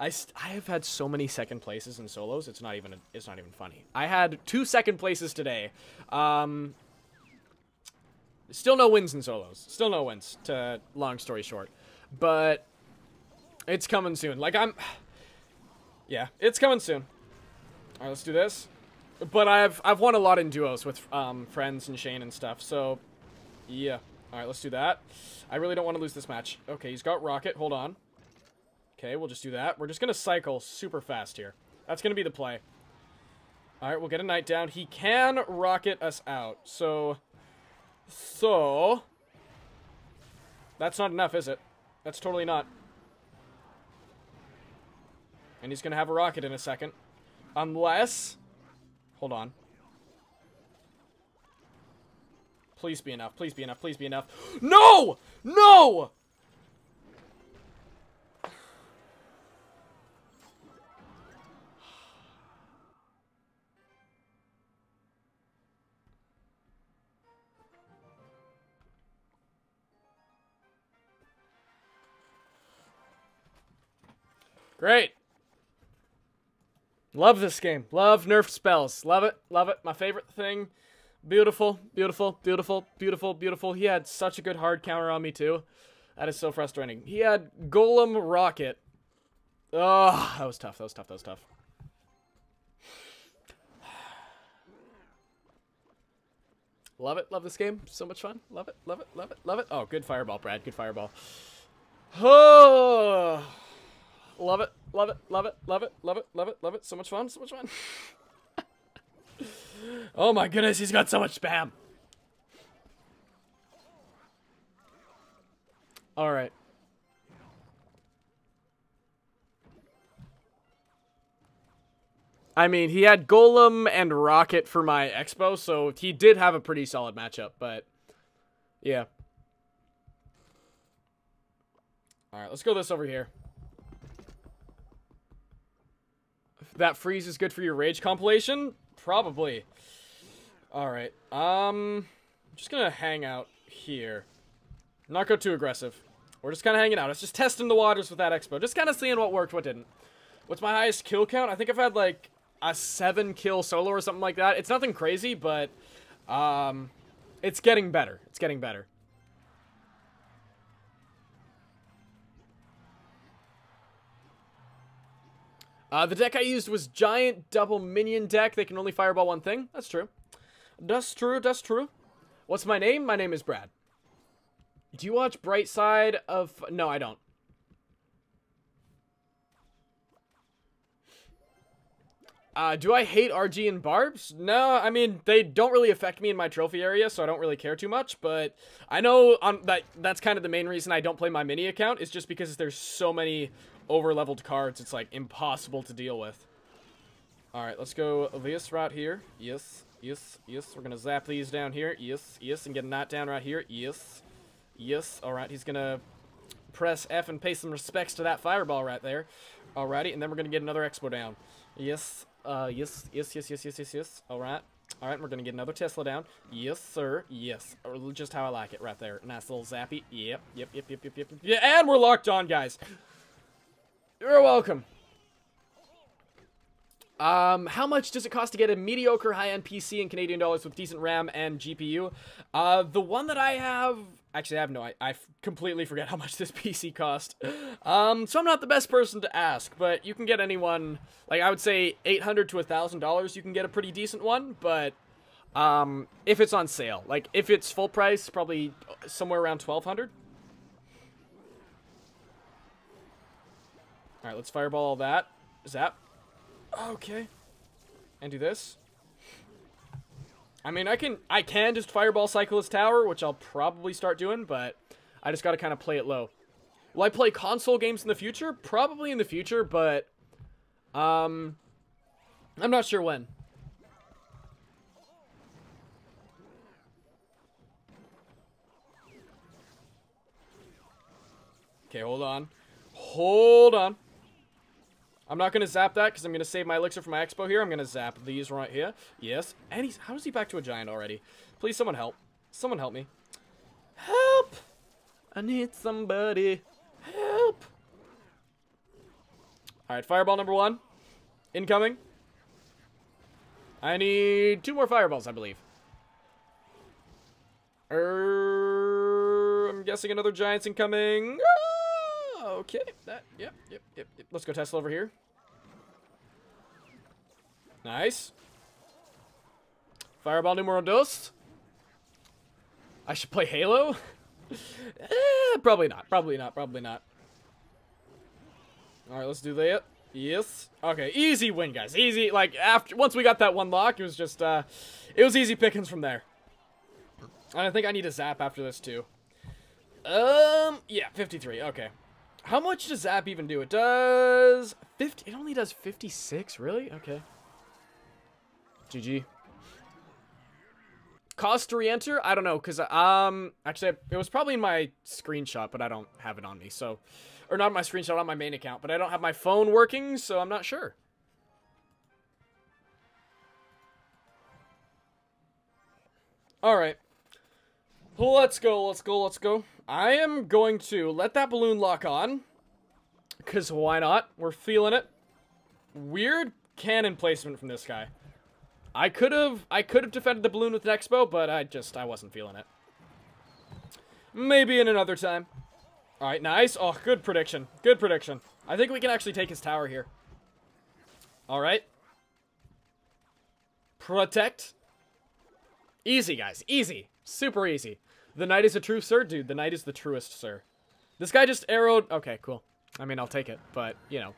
I I have had so many second places in solos. It's not even it's not even funny. I had two second places today. Um, still no wins in solos. Still no wins. To long story short, but it's coming soon. Like I'm, yeah, it's coming soon. All right, let's do this. But I've I've won a lot in duos with um friends and Shane and stuff. So, yeah. All right, let's do that. I really don't want to lose this match. Okay, he's got rocket. Hold on. Okay, we'll just do that. We're just going to cycle super fast here. That's going to be the play. All right, we'll get a knight down. He can rocket us out. So, so, that's not enough, is it? That's totally not. And he's going to have a rocket in a second. Unless, hold on. Please be enough. Please be enough. Please be enough. [gasps] No! No! Great. Love this game. Love nerf spells. Love it. Love it. My favorite thing. Beautiful, beautiful, beautiful, beautiful, beautiful. He had such a good hard counter on me too. That is so frustrating. He had Golem Rocket. Oh, that was tough. That was tough. That was tough. Love it. Love this game. So much fun. Love it. Love it. Love it. Love it. Oh, good fireball, Brad. Good fireball. Oh. Love it, love it, love it, love it, love it, love it, love it. So much fun, so much fun. [laughs] oh my goodness, he's got so much spam. All right. I mean, he had Golem and Rocket for my Expo, so he did have a pretty solid matchup, but yeah. All right, let's go this over here. That freeze is good for your rage compilation? Probably. Alright. Um I'm just gonna hang out here. Not go too aggressive. We're just kinda hanging out. It's just testing the waters with that expo. Just kinda seeing what worked, what didn't. What's my highest kill count? I think I've had like a seven kill solo or something like that. It's nothing crazy, but um it's getting better. It's getting better. Uh, the deck I used was giant double minion deck. They can only fireball one thing. That's true. That's true. That's true. What's my name? My name is Brad. Do you watch Bright Side of... No, I don't. Uh, do I hate RG and Barbs? No, I mean, they don't really affect me in my trophy area, so I don't really care too much, but I know on that that's kind of the main reason I don't play my mini account, is just because there's so many over-leveled cards, it's like impossible to deal with. Alright, let's go this route here. Yes. Yes, yes, we're gonna zap these down here. Yes, yes, and get a knot down right here. Yes, yes. All right, he's gonna press F and pay some respects to that fireball right there. Alrighty, and then we're gonna get another expo down. Yes, uh, yes, yes, yes, yes, yes, yes, yes. All right. All right, we're gonna get another Tesla down. Yes, sir. Yes, just how I like it, right there. Nice little zappy. Yep, yep, yep, yep, yep, yep. Yeah, and we're locked on, guys. You're welcome. Um, how much does it cost to get a mediocre high-end PC in Canadian dollars with decent RAM and GPU? Uh, the one that I have, actually, I have no, I, I completely forget how much this [laughs] PC cost. Um, so I'm not the best person to ask, but you can get anyone, like I would say 800 to $1,000, you can get a pretty decent one, but, um, if it's on sale, like if it's full price, probably somewhere around 1200 Alright, let's fireball all that. Zap. Okay. And do this. I mean, I can I can just fireball Cyclist Tower, which I'll probably start doing, but I just got to kind of play it low. Will I play console games in the future? Probably in the future, but um I'm not sure when. Okay, hold on. Hold on. I'm not going to zap that because I'm going to save my elixir for my expo here. I'm going to zap these right here. Yes. And he's... How is he back to a giant already? Please, someone help. Someone help me. Help! I need somebody. Help! Alright, fireball number one. Incoming. I need two more fireballs, I believe. Er, I'm guessing another giant's incoming. Ah, okay, that, yep, yep, yep, yep. Let's go Tesla over here. Nice. Fireball numero dos. I should play Halo? [laughs] eh, probably not, probably not, probably not. Alright, let's do that. Yes. Okay, easy win, guys. Easy, like, after, once we got that one lock, it was just, uh, it was easy pickings from there. And I think I need a zap after this, too. Um, yeah, 53, okay. How much does zap even do? It does 50, it only does 56, really? Okay. GG. Cost to re-enter? I don't know, because, um, actually, it was probably in my screenshot, but I don't have it on me, so... Or not my screenshot, on my main account, but I don't have my phone working, so I'm not sure. Alright. Let's go, let's go, let's go. I am going to let that balloon lock on. Because why not? We're feeling it. Weird cannon placement from this guy. I could have I could have defended the balloon with an expo, but I just I wasn't feeling it. Maybe in another time. Alright, nice. Oh, good prediction. Good prediction. I think we can actually take his tower here. Alright. Protect. Easy, guys. Easy. Super easy. The knight is a true sir? Dude, the knight is the truest sir. This guy just arrowed... Okay, cool. I mean, I'll take it, but, you know.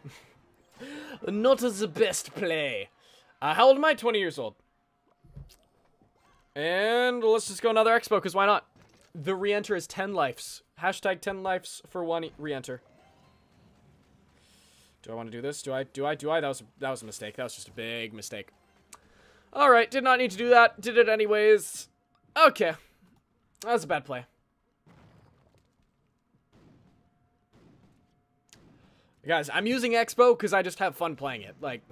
[laughs] Not as the best play. Uh, how old am I? 20 years old. And let's just go another expo, because why not? The re-enter is 10 lives. Hashtag 10 lives for one re-enter. Do I want to do this? Do I? Do I? Do I? That was, that was a mistake. That was just a big mistake. Alright, did not need to do that. Did it anyways. Okay. That was a bad play. Guys, I'm using Expo because I just have fun playing it. Like,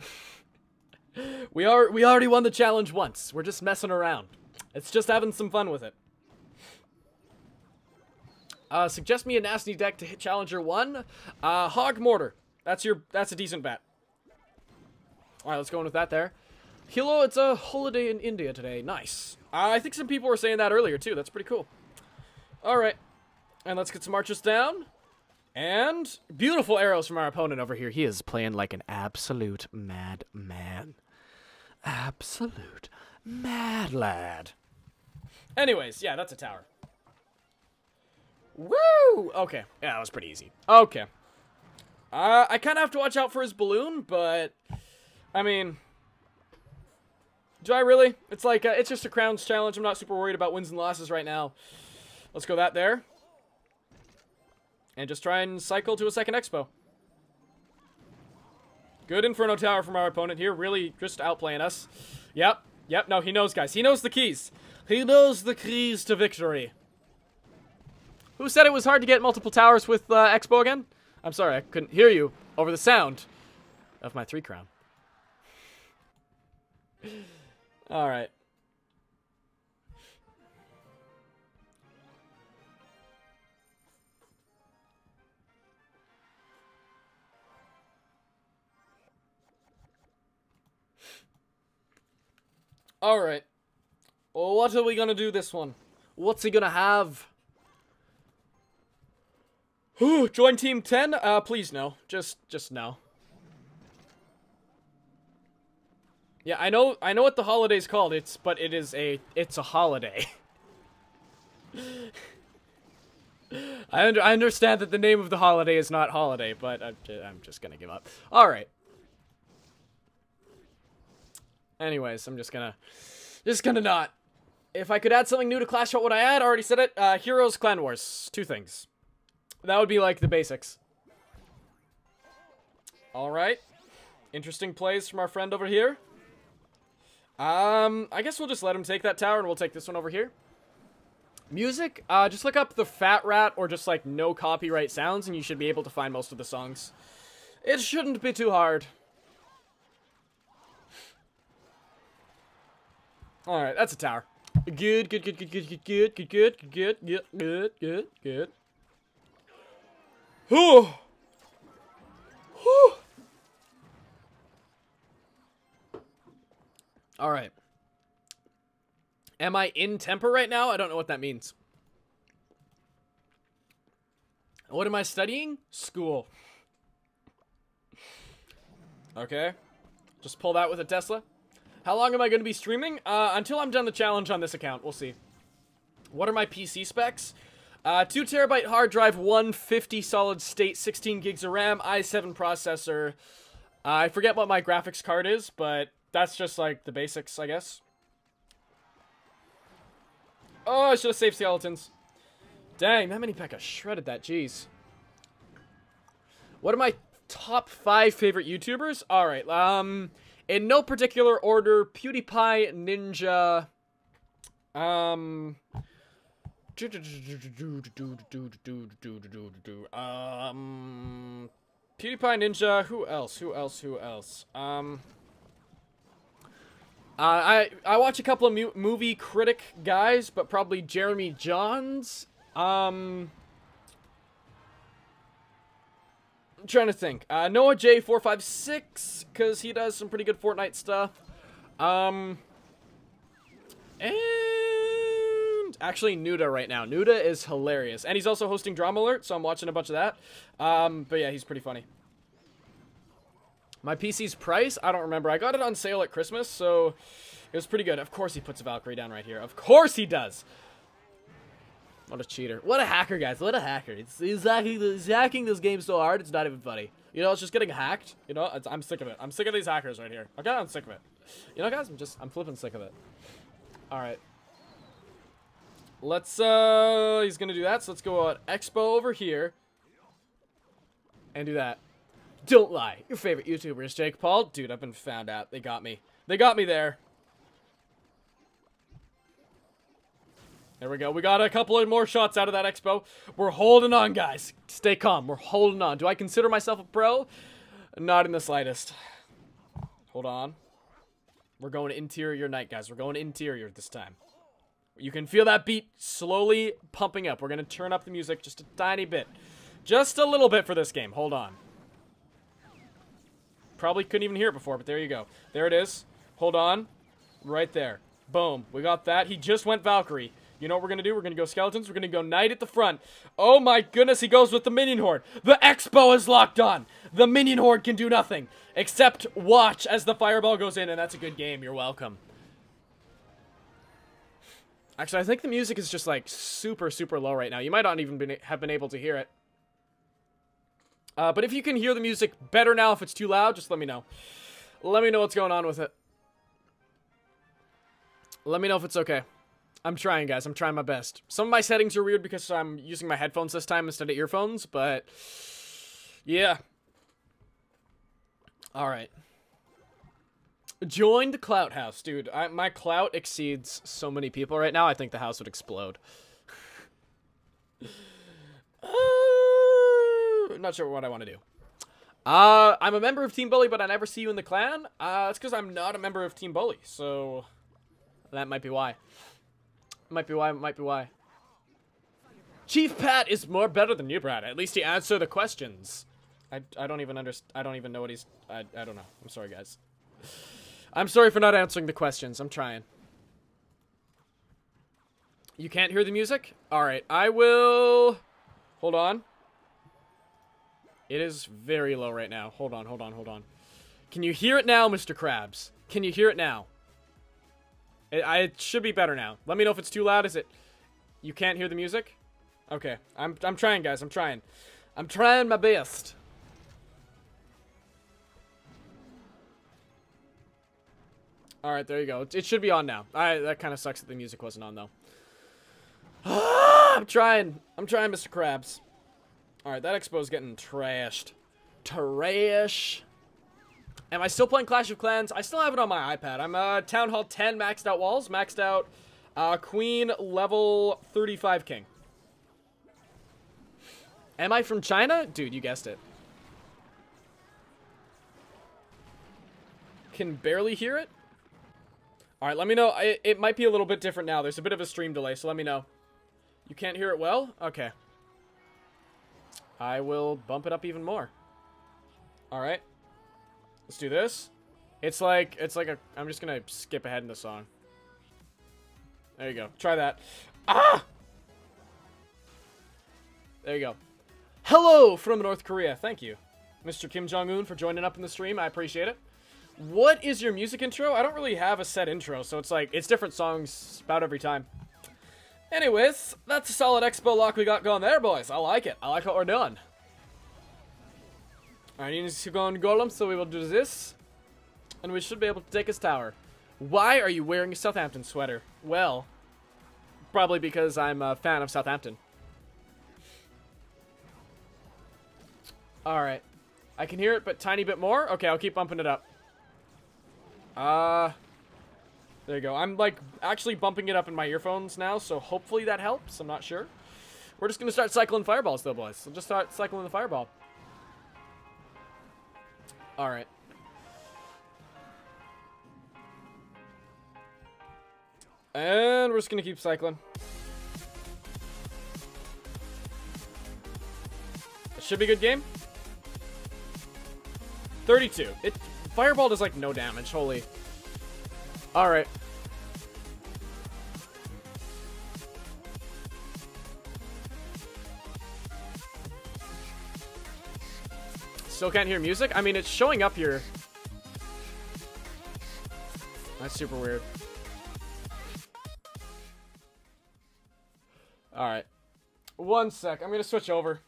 [laughs] we are we already won the challenge once. We're just messing around. It's just having some fun with it. Uh, suggest me a nasty deck to hit Challenger 1. Uh, Hog Mortar. That's your that's a decent bet. Alright, let's go in with that there. Hello, it's a holiday in India today. Nice. I think some people were saying that earlier, too. That's pretty cool. Alright. And let's get some archers down. And beautiful arrows from our opponent over here. He is playing like an absolute madman. Absolute mad lad. Anyways, yeah, that's a tower. Woo! Okay. Yeah, that was pretty easy. Okay. Uh, I kind of have to watch out for his balloon, but... I mean... Do I really? It's like, uh, it's just a crowns challenge. I'm not super worried about wins and losses right now. Let's go that there. And just try and cycle to a second expo. Good Inferno Tower from our opponent here. Really just outplaying us. Yep. Yep, no, he knows, guys. He knows the keys. He knows the keys to victory. Who said it was hard to get multiple towers with uh, Expo again? I'm sorry, I couldn't hear you over the sound of my three crown. [laughs] All right. All right. What are we gonna do this one? What's he gonna have? Join Team 10? Uh, please no. Just, just no. Yeah, I know, I know what the holiday's called. It's, but it is a, it's a holiday. [laughs] I, under, I understand that the name of the holiday is not holiday, but I'm, I'm just gonna give up. All right. Anyways, I'm just gonna, just gonna not. If I could add something new to Clash, what would I add? I already said it. Uh, Heroes, Clan Wars. Two things. That would be like the basics. All right. Interesting plays from our friend over here. Um, I guess we'll just let him take that tower and we'll take this one over here. Music, uh, just look up the Fat Rat or just like no copyright sounds and you should be able to find most of the songs. It shouldn't be too hard. Alright, that's a tower. Good, good, good, good, good, good, good, good, good, good, good, good, good, good. Whew. Whew. All right. Am I in temper right now? I don't know what that means. What am I studying? School. Okay. Just pull that with a Tesla. How long am I going to be streaming? Uh, until I'm done the challenge on this account. We'll see. What are my PC specs? Uh, 2 terabyte hard drive, 150 solid state, 16 gigs of RAM, i7 processor. Uh, I forget what my graphics card is, but that's just like the basics, I guess. Oh, I should have saved skeletons. Dang, that Mini P.E.K.K.A shredded that, jeez. What are my top five favorite YouTubers? Alright, um, in no particular order, PewDiePie, Ninja, um, um, PewDiePie Ninja. Who else? Who else? Who else? Um, uh, I I watch a couple of movie critic guys, but probably Jeremy Jahns. Um, I'm trying to think. Uh, Noah J four five six because he does some pretty good Fortnite stuff. Um, and actually Nuda right now. Nuda is hilarious. And he's also hosting Drama Alert, so I'm watching a bunch of that. Um, but yeah, he's pretty funny. My PC's price? I don't remember. I got it on sale at Christmas, so it was pretty good. Of course he puts a Valkyrie down right here. Of course he does. What a cheater. What a hacker, guys. What a hacker. It's, he's, hacking, he's hacking this game so hard, it's not even funny. You know, it's just getting hacked. You know, I'm sick of it. I'm sick of these hackers right here. Okay, I'm sick of it. You know, guys, I'm just, I'm flipping sick of it. All right. Let's, uh, he's gonna do that, so let's go on Expo over here. And do that. Don't lie. Your favorite YouTuber is Jake Paul? Dude, I've been found out. They got me. They got me there. There we go. We got a couple of more shots out of that expo. We're holding on, guys. Stay calm. We're holding on. Do I consider myself a pro? Not in the slightest. Hold on. We're going interior knight, guys. We're going interior this time. You can feel that beat slowly pumping up. We're going to turn up the music just a tiny bit. Just a little bit for this game. Hold on. Probably couldn't even hear it before, but there you go. There it is. Hold on. Right there. Boom. We got that. He just went Valkyrie. You know what we're going to do? We're going to go Skeletons. We're going to go Knight at the front. Oh my goodness, he goes with the Minion Horde. The Expo is locked on. The Minion Horde can do nothing. Except watch as the Fireball goes in, and that's a good game. You're welcome. Actually, I think the music is just like super, super low right now. You might not even been, have been able to hear it. Uh, but if you can hear the music better now, if it's too loud, just let me know. Let me know what's going on with it. Let me know if it's okay. I'm trying, guys. I'm trying my best. Some of my settings are weird because I'm using my headphones this time instead of earphones, but yeah. All right. Join the Clout House, dude. I, my clout exceeds so many people right now. I think the house would explode. [sighs] [sighs] uh, not sure what I want to do. Uh, I'm a member of Team Bully, but I never see you in the clan. Uh, it's because I'm not a member of Team Bully, so that might be why. Might be why. Might be why. Chief Pat is more better than you, Brad. At least he answer the questions. I, I don't even understand. I don't even know what he's. I, I don't know. I'm sorry, guys. I'm sorry for not answering the questions. I'm trying. You can't hear the music? Alright, I will... Hold on. It is very low right now. Hold on, hold on, hold on. Can you hear it now, Mr. Krabs? Can you hear it now? It, I, it should be better now. Let me know if it's too loud. Is it... You can't hear the music? Okay. I'm, I'm trying, guys. I'm trying. I'm trying my best. All right, there you go. It should be on now. I that kind of sucks that the music wasn't on though. [sighs] I'm trying. I'm trying, Mr. Krabs. All right, that expo's getting trashed. Trash. Am I still playing Clash of Clans? I still have it on my iPad. I'm uh, Town Hall 10 maxed out walls, maxed out uh, Queen level 35 King. Am I from China? Dude, you guessed it. Can barely hear it? All right, let me know. It might be a little bit different now. There's a bit of a stream delay, so let me know. You can't hear it well? Okay. I will bump it up even more. All right. Let's do this. It's like, it's like a, I'm just going to skip ahead in the song. There you go. Try that. Ah! There you go. Hello from North Korea. Thank you. Mr. Kim Jong-un for joining up in the stream. I appreciate it. What is your music intro? I don't really have a set intro, so it's like, it's different songs about every time. Anyways, that's a solid expo lock we got going there, boys. I like it. I like what we're doing. Alright, I need to go on Golem, so we will do this. And we should be able to take his tower. Why are you wearing a Southampton sweater? Well, probably because I'm a fan of Southampton. Alright. I can hear it, but tiny bit more? Okay, I'll keep bumping it up. Uh, there you go. I'm, like, actually bumping it up in my earphones now, so hopefully that helps. I'm not sure. We're just to start cycling fireballs, though, boys. We'll just start cycling the fireball. Alright. And we're just to keep cycling. It should be a good game. 32. It Fireball does like no damage. Holy. Alright. Still can't hear music? I mean, it's showing up here. That's super weird. Alright. One sec. I'm gonna switch over.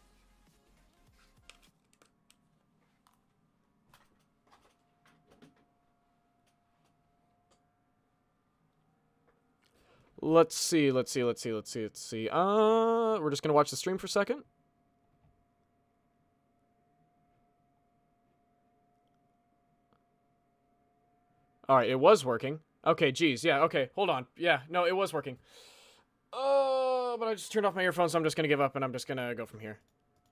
Let's see, let's see, let's see, let's see, let's see. Uh, we're just gonna watch the stream for a second. Alright, it was working. Okay, geez, yeah, okay, hold on. Yeah, no, it was working. Oh, but I just turned off my earphones, so I'm just gonna give up and I'm just gonna go from here.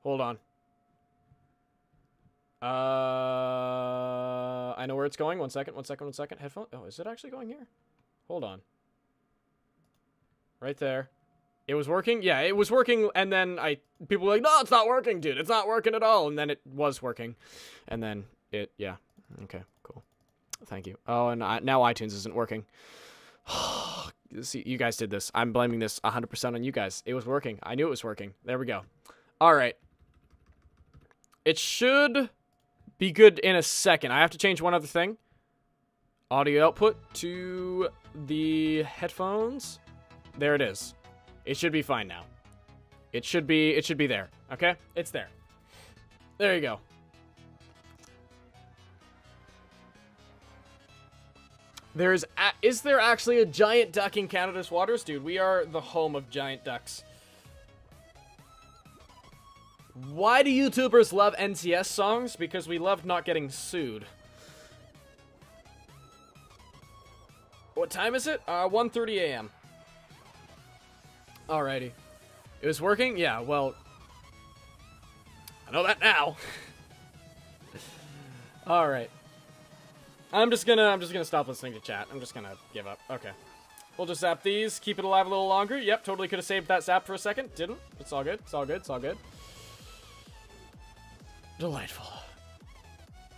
Hold on. Uh, I know where it's going. One second, one second, one second. Headphone. Oh, is it actually going here? Hold on. Right there. It was working? Yeah, it was working, and then I people were like, no, it's not working, dude. It's not working at all. And then it was working. And then it, yeah. Okay. Thank you. Oh, and I, now iTunes isn't working. [sighs] See, you guys did this. I'm blaming this 100% on you guys. It was working. I knew it was working. There we go. All right. It should be good in a second. I have to change one other thing. Audio output to the headphones. There it is. It should be fine now. It should be it should be there. Okay? It's there. There you go. There's a is there actually a giant duck in Canada's waters? Dude, we are the home of giant ducks. Why do YouTubers love NCS songs? Because we love not getting sued. What time is it? Uh, 1.30 a.m. Alrighty. It was working? Yeah, well... I know that now. [laughs] Alright. I'm just gonna, I'm just gonna stop listening to chat. I'm just gonna give up. Okay. We'll just zap these, keep it alive a little longer. Yep, totally could have saved that zap for a second. Didn't. It's all good. It's all good. It's all good. Delightful.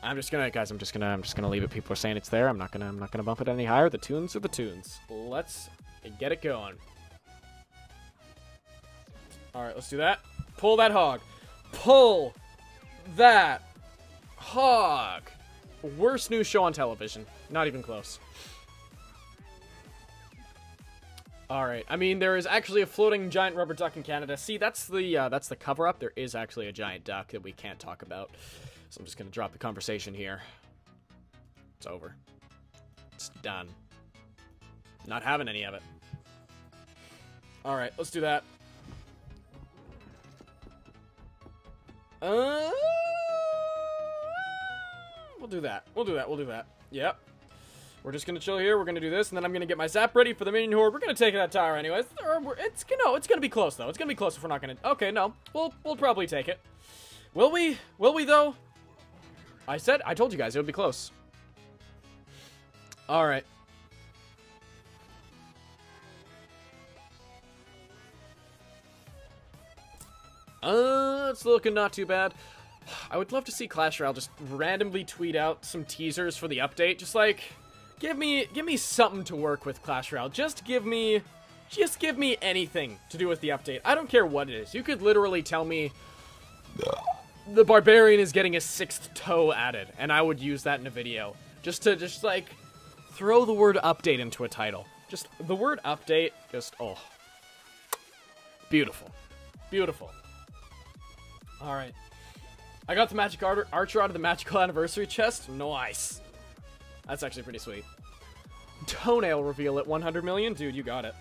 I'm just gonna, guys. I'm just gonna, I'm just gonna leave it. People are saying it's there. I'm not gonna, I'm not gonna bump it any higher. The tunes are the tunes. Let's get it going. All right, let's do that. Pull that hog. Pull that hog. Worst new show on television. Not even close. All right. I mean, there is actually a floating giant rubber duck in Canada. See, that's the uh, that's the cover up. There is actually a giant duck that we can't talk about. So I'm just gonna drop the conversation here. It's over. It's done. Not having any of it. All right, let's do that. Uh, we'll do that. We'll do that. We'll do that. Yep. We're just gonna chill here. We're gonna do this, and then I'm gonna get my zap ready for the minion horde. We're gonna take that tower anyways. It's you know, it's gonna be close though. It's gonna be close if we're not gonna. Okay, no, we'll we'll probably take it. Will we? Will we though? I said, I told you guys it would be close. All right. Uh, it's looking not too bad. I would love to see Clash Royale just randomly tweet out some teasers for the update. Just like, give me, give me something to work with Clash Royale. Just give me, just give me anything to do with the update. I don't care what it is. You could literally tell me the Barbarian is getting a sixth toe added, and I would use that in a video. Just to, just like, throw the word update into a title. Just, the word update, just, oh. Beautiful. Beautiful. Alright. I got the magic Ar archer out of the magical anniversary chest. Nice. That's actually pretty sweet. Toenail reveal at 100 million? Dude, you got it.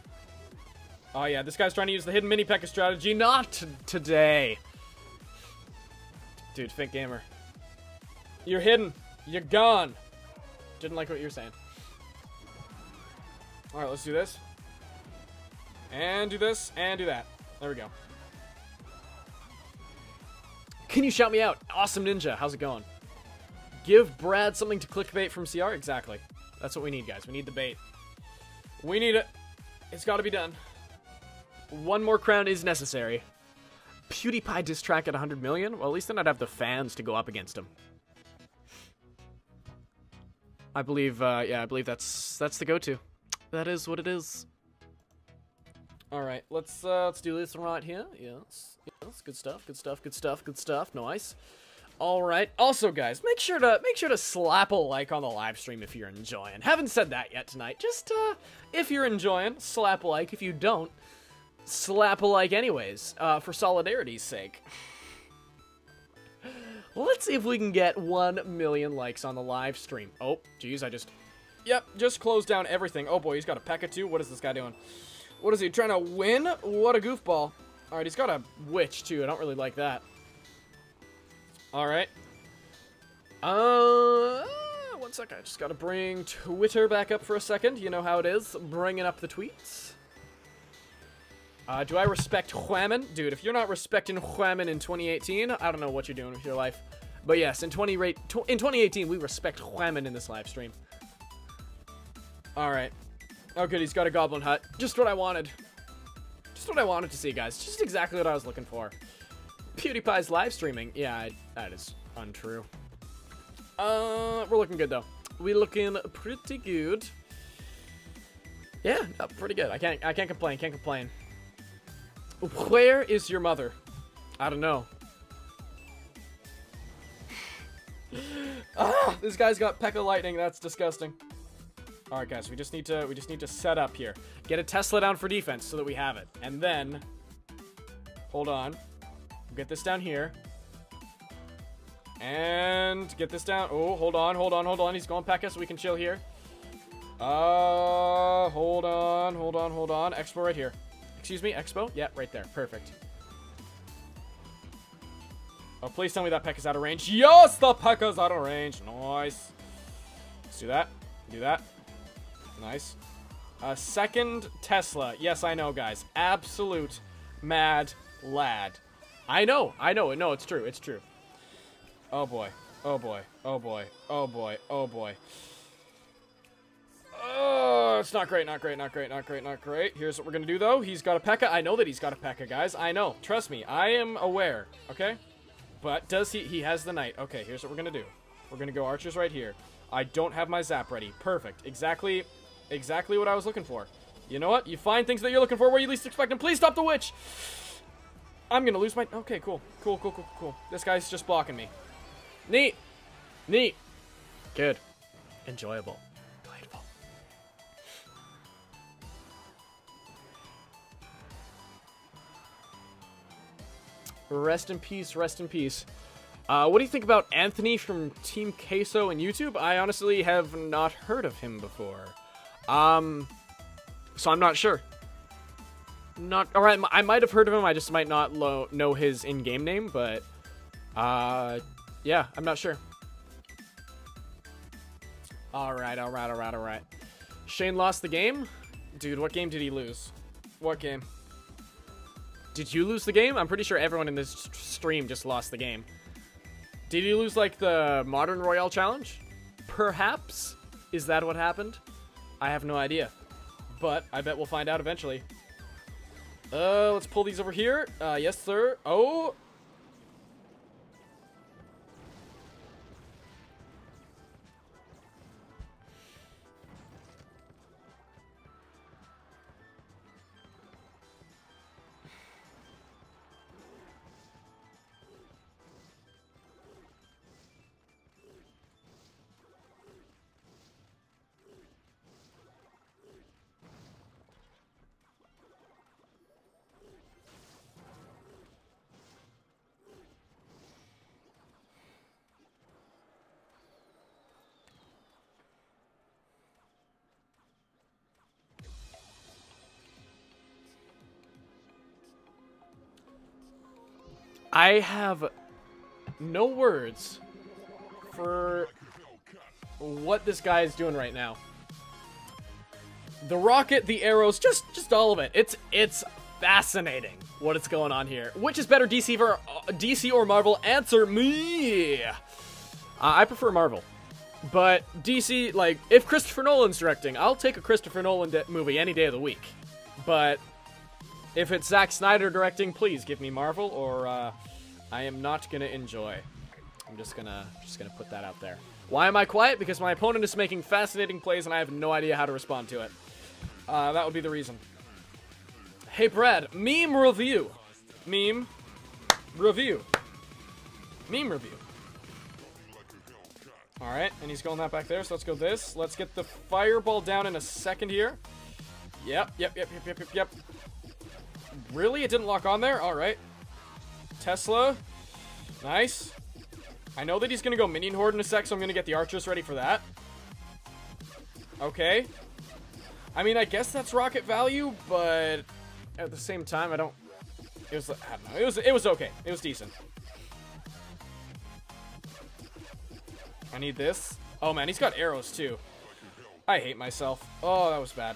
Oh yeah, this guy's trying to use the hidden mini P.E.K.K.A strategy. Not today. Dude, Fink Gamer. You're hidden. You're gone. Didn't like what you're saying. Alright, let's do this. And do this, and do that. There we go. Can you shout me out? Awesome Ninja, how's it going? Give Brad something to clickbait from CR? Exactly. That's what we need, guys. We need the bait. We need it. It's got to be done. One more crown is necessary. PewDiePie diss track at 100 million? Well, at least then I'd have the fans to go up against him. I believe, uh, yeah, I believe that's that's the go-to. That is what it is. All right, let's uh, let's do this right here. Yes, yes, good stuff, good stuff, good stuff, good stuff. Nice. All right. Also, guys, make sure to make sure to slap a like on the live stream if you're enjoying. Haven't said that yet tonight. Just uh, if you're enjoying, slap a like. If you don't, slap a like anyways, uh, for solidarity's sake. [sighs] Let's see if we can get 1 million likes on the live stream. Oh, geez, I just... Yep, just closed down everything. Oh boy, he's got a P.E.K.K.A too? What is this guy doing? What is he, trying to win? What a goofball. Alright, he's got a witch too. I don't really like that. Alright. Uh... One second, I just gotta bring Twitter back up for a second. You know how it is, bringing up the tweets. Uh, do I respect Huaman? Dude, if you're not respecting Huaman in 2018, I don't know what you're doing with your life. But yes, in 20 rate in 2018, we respect Huaman in this live stream. All right. Oh, good. He's got a goblin hut. Just what I wanted. Just what I wanted to see, guys. Just exactly what I was looking for. PewDiePie's live streaming. Yeah, that is untrue. Uh, we're looking good though. We looking pretty good. Yeah, pretty good. I can't. I can't complain. Can't complain. Where is your mother? I don't know. [laughs] ah, this guy's got P.E.K.K.A lightning. That's disgusting. All right, guys, we just need to we just need to set up here. Get a Tesla down for defense so that we have it, and then hold on, get this down here, and get this down. Oh, hold on, hold on, hold on. He's going P.E.K.K.A so we can chill here. Uh, hold on, hold on, hold on. Expo right here. Excuse me, Expo? Yeah, right there. Perfect. Oh, please tell me that P.E.K.K.A's out of range. Yes, the P.E.K.K.A's out of range. Nice. Let's do that. Do that. Nice. A second Tesla. Yes, I know, guys. Absolute mad lad. I know. I know. No, it's true. It's true. Oh boy. Oh boy. Oh boy. Oh boy. Oh boy. Oh, it's not great, not great, not great, not great, not great. Here's what we're gonna do though. He's got a P.E.K.K.A. I know that he's got a P.E.K.K.A., guys. I know. Trust me. I am aware. Okay? But does he... He has the knight. Okay, here's what we're gonna do. We're gonna go archers right here. I don't have my zap ready. Perfect. Exactly... Exactly what I was looking for. You know what? You find things that you're looking for where you least expect them. Please stop the witch! I'm gonna lose my... Okay, cool. Cool, cool, cool, cool. This guy's just blocking me. Neat. Neat. Good. Enjoyable. Delightful. Rest in peace, rest in peace. Uh, what do you think about Anthony from Team Queso and YouTube? I honestly have not heard of him before. Um, so I'm not sure. Not, all right. I, might have heard of him, I just might not lo- know his in-game name, but, uh, yeah, I'm not sure. Alright, alright, alright, alright. Shane lost the game? Dude, what game did he lose? What game? Did you lose the game? I'm pretty sure everyone in this stream just lost the game. Did you lose, like, the Modern Royale Challenge? Perhaps? Is that what happened? I have no idea. But I bet we'll find out eventually. Uh, let's pull these over here. Uh, yes, sir. Oh, I have no words for what this guy is doing right now. The rocket, the arrows, just just all of it. It's it's fascinating what is going on here. Which is better, DC or uh, DC or Marvel? Answer me. Uh, I prefer Marvel. But DC, like, if Christopher Nolan's directing, I'll take a Christopher Nolan movie any day of the week. But if it's Zack Snyder directing, please give me Marvel, or uh, I am not gonna enjoy. I'm just gonna just gonna put that out there. Why am I quiet? Because my opponent is making fascinating plays and I have no idea how to respond to it. Uh, that would be the reason. Hey Brad, meme review. Meme review. Meme review. Alright, and he's going that back there, so let's go this. Let's get the fireball down in a second here. Yep, yep, yep, yep, yep, yep, yep. Really? It didn't lock on there? Alright. Tesla. Nice. I know that he's going to go Minion Horde in a sec, so I'm going to get the archers ready for that. Okay. I mean, I guess that's rocket value, but at the same time, I don't... It was, I don't know. It was, it was okay. It was decent. I need this. Oh, man, he's got arrows, too. I hate myself. Oh, that was bad.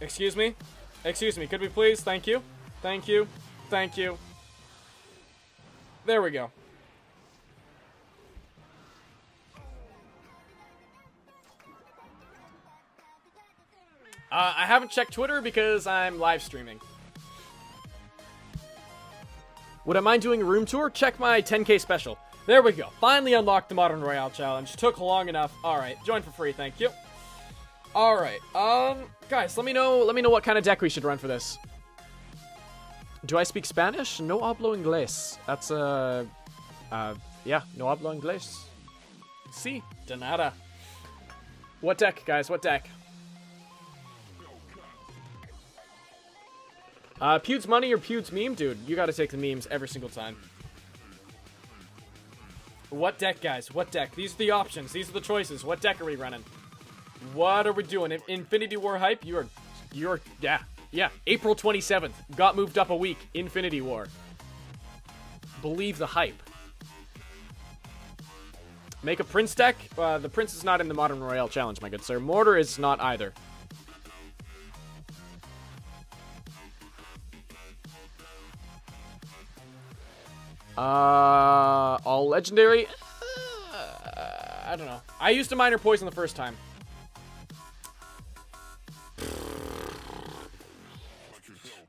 Excuse me? Excuse me, could we please? Thank you. Thank you. Thank you. There we go. Uh, I haven't checked Twitter because I'm live streaming. Would I mind doing a room tour? Check my 10k special. There we go. Finally unlocked the Modern Royale Challenge. Took long enough. Alright, join for free, thank you. Alright, um, guys, let me know, let me know what kind of deck we should run for this. Do I speak Spanish? No hablo inglés. That's, uh, uh, yeah, no hablo inglés. See, si, de nada. What deck, guys, what deck? Uh, Pewd's money or Pewd's meme? Dude, you gotta take the memes every single time. What deck, guys? What deck? These are the options. These are the choices. What deck are we running? What are we doing? Infinity War hype? You are, you're, yeah, yeah. April 27th. Got moved up a week. Infinity War. Believe the hype. Make a Prince deck. Uh, the Prince is not in the Modern Royale Challenge, my good sir. Mortar is not either. Uh, all legendary. Uh, I don't know. I used a miner poison the first time.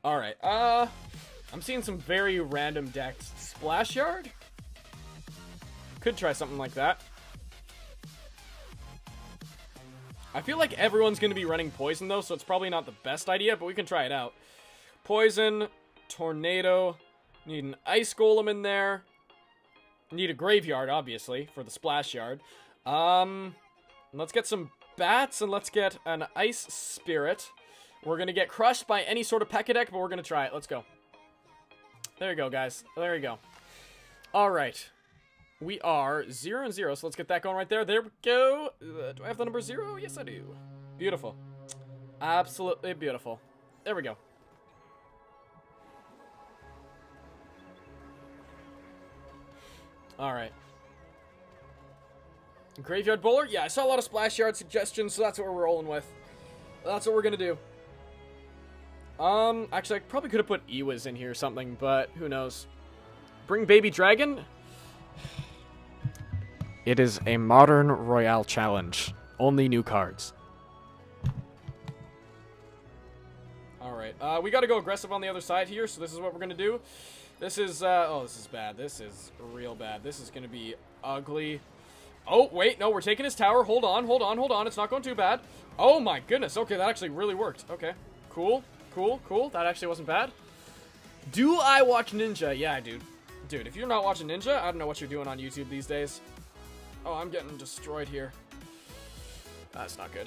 All right. Uh, I'm seeing some very random decks. Splash Yard. Could try something like that. I feel like everyone's going to be running Poison, though, so it's probably not the best idea, but we can try it out. Poison, Tornado, need an Ice Golem in there. Need a Graveyard, obviously, for the Splash Yard. Um, let's get some Bats, and let's get an Ice Spirit. We're going to get crushed by any sort of P.E.K.K.A deck, but we're going to try it. Let's go. There you go, guys. There you go. All right. We are 0 and 0, so let's get that going right there. There we go. Uh, do I have the number 0? Yes, I do. Beautiful. Absolutely beautiful. There we go. Alright. Graveyard Bowler? Yeah, I saw a lot of Splash Yard suggestions, so that's what we're rolling with. That's what we're gonna do. Um, actually, I probably could have put E-Wiz in here or something, but who knows. Bring Baby Dragon? [sighs] It is a modern Royale challenge. Only new cards. Alright, uh, we gotta go aggressive on the other side here, so this is what we're gonna do. This is, uh, oh, this is bad. This is real bad. This is gonna be ugly. Oh, wait, no, we're taking his tower. Hold on, hold on, hold on. It's not going too bad. Oh my goodness. Okay, that actually really worked. Okay, cool, cool, cool. That actually wasn't bad. Do I watch Ninja? Yeah, dude. Dude, if you're not watching Ninja, I don't know what you're doing on YouTube these days. Oh, I'm getting destroyed here. That's not good.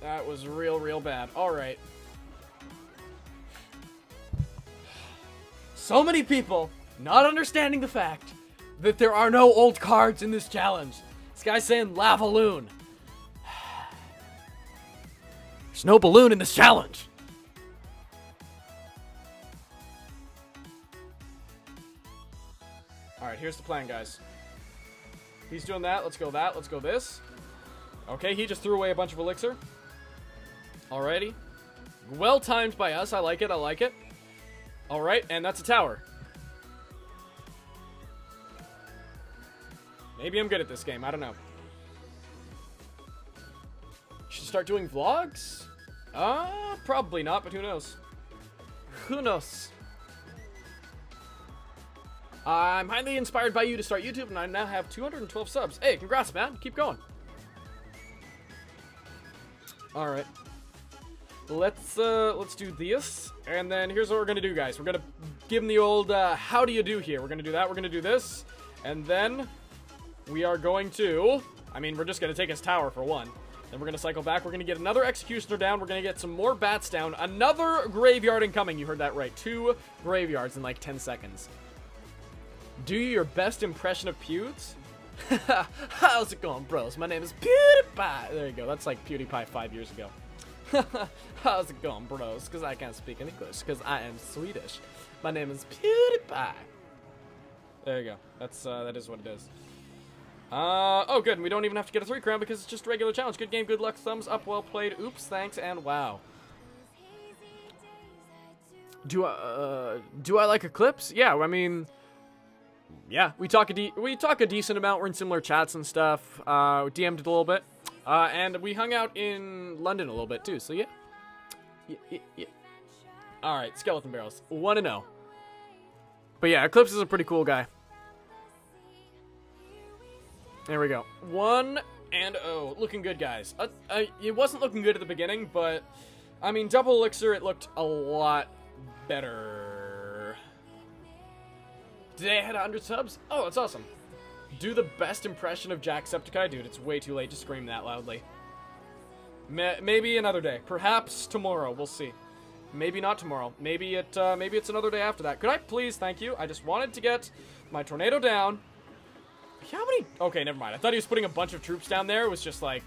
That was real, real bad. Alright. So many people not understanding the fact that there are no old cards in this challenge. This guy's saying Lavaloon. There's no balloon in this challenge. Alright, here's the plan, guys. He's doing that. Let's go that. Let's go this. Okay, he just threw away a bunch of elixir. Alrighty. Well timed by us. I like it. I like it. Alright, and that's a tower. Maybe I'm good at this game. I don't know. Start doing vlogs? Uh, probably not, but who knows? Who knows? I'm highly inspired by you to start YouTube, and I now have 212 subs. Hey, congrats, man. Keep going. All right. Let's uh, let's do this, and then here's what we're gonna do, guys. We're gonna give him the old uh, "How do you do?" here. We're gonna do that. We're gonna do this, and then we are going to. I mean, we're just gonna take his tower for one. Then we're gonna cycle back. We're gonna get another executioner down. We're gonna get some more bats down. Another graveyard incoming. You heard that right. Two graveyards in like 10 seconds. Do your best impression of Pewds? [laughs] How's it going, bros? My name is PewDiePie. There you go. That's like PewDiePie five years ago. [laughs] How's it going, bros? Because I can't speak in English. Because I am Swedish. My name is PewDiePie. There you go. That's uh, that is what it is. Uh, oh, good. We don't even have to get a three crown because it's just a regular challenge. Good game, good luck, thumbs up, well played. Oops, thanks, and wow. Do I uh, do I like Eclipse? Yeah, I mean yeah, we talk a we talk a decent amount. We're in similar chats and stuff. Uh, DM'd a little bit, uh, and we hung out in London a little bit too. So yeah, yeah, yeah. yeah. All right, skeleton barrels, one to know. But yeah, Eclipse is a pretty cool guy. There we go, one and oh, looking good, guys. Uh, uh, it wasn't looking good at the beginning, but I mean, double elixir, it looked a lot better. Today I had 100 subs? Oh, that's awesome. Do the best impression of Jacksepticeye? Dude, it's way too late to scream that loudly. Ma maybe another day. Perhaps tomorrow. We'll see. Maybe not tomorrow. Maybe it. Uh, maybe it's another day after that. Could I please? Thank you. I just wanted to get my tornado down. How many? Okay, never mind. I thought he was putting a bunch of troops down there. It was just like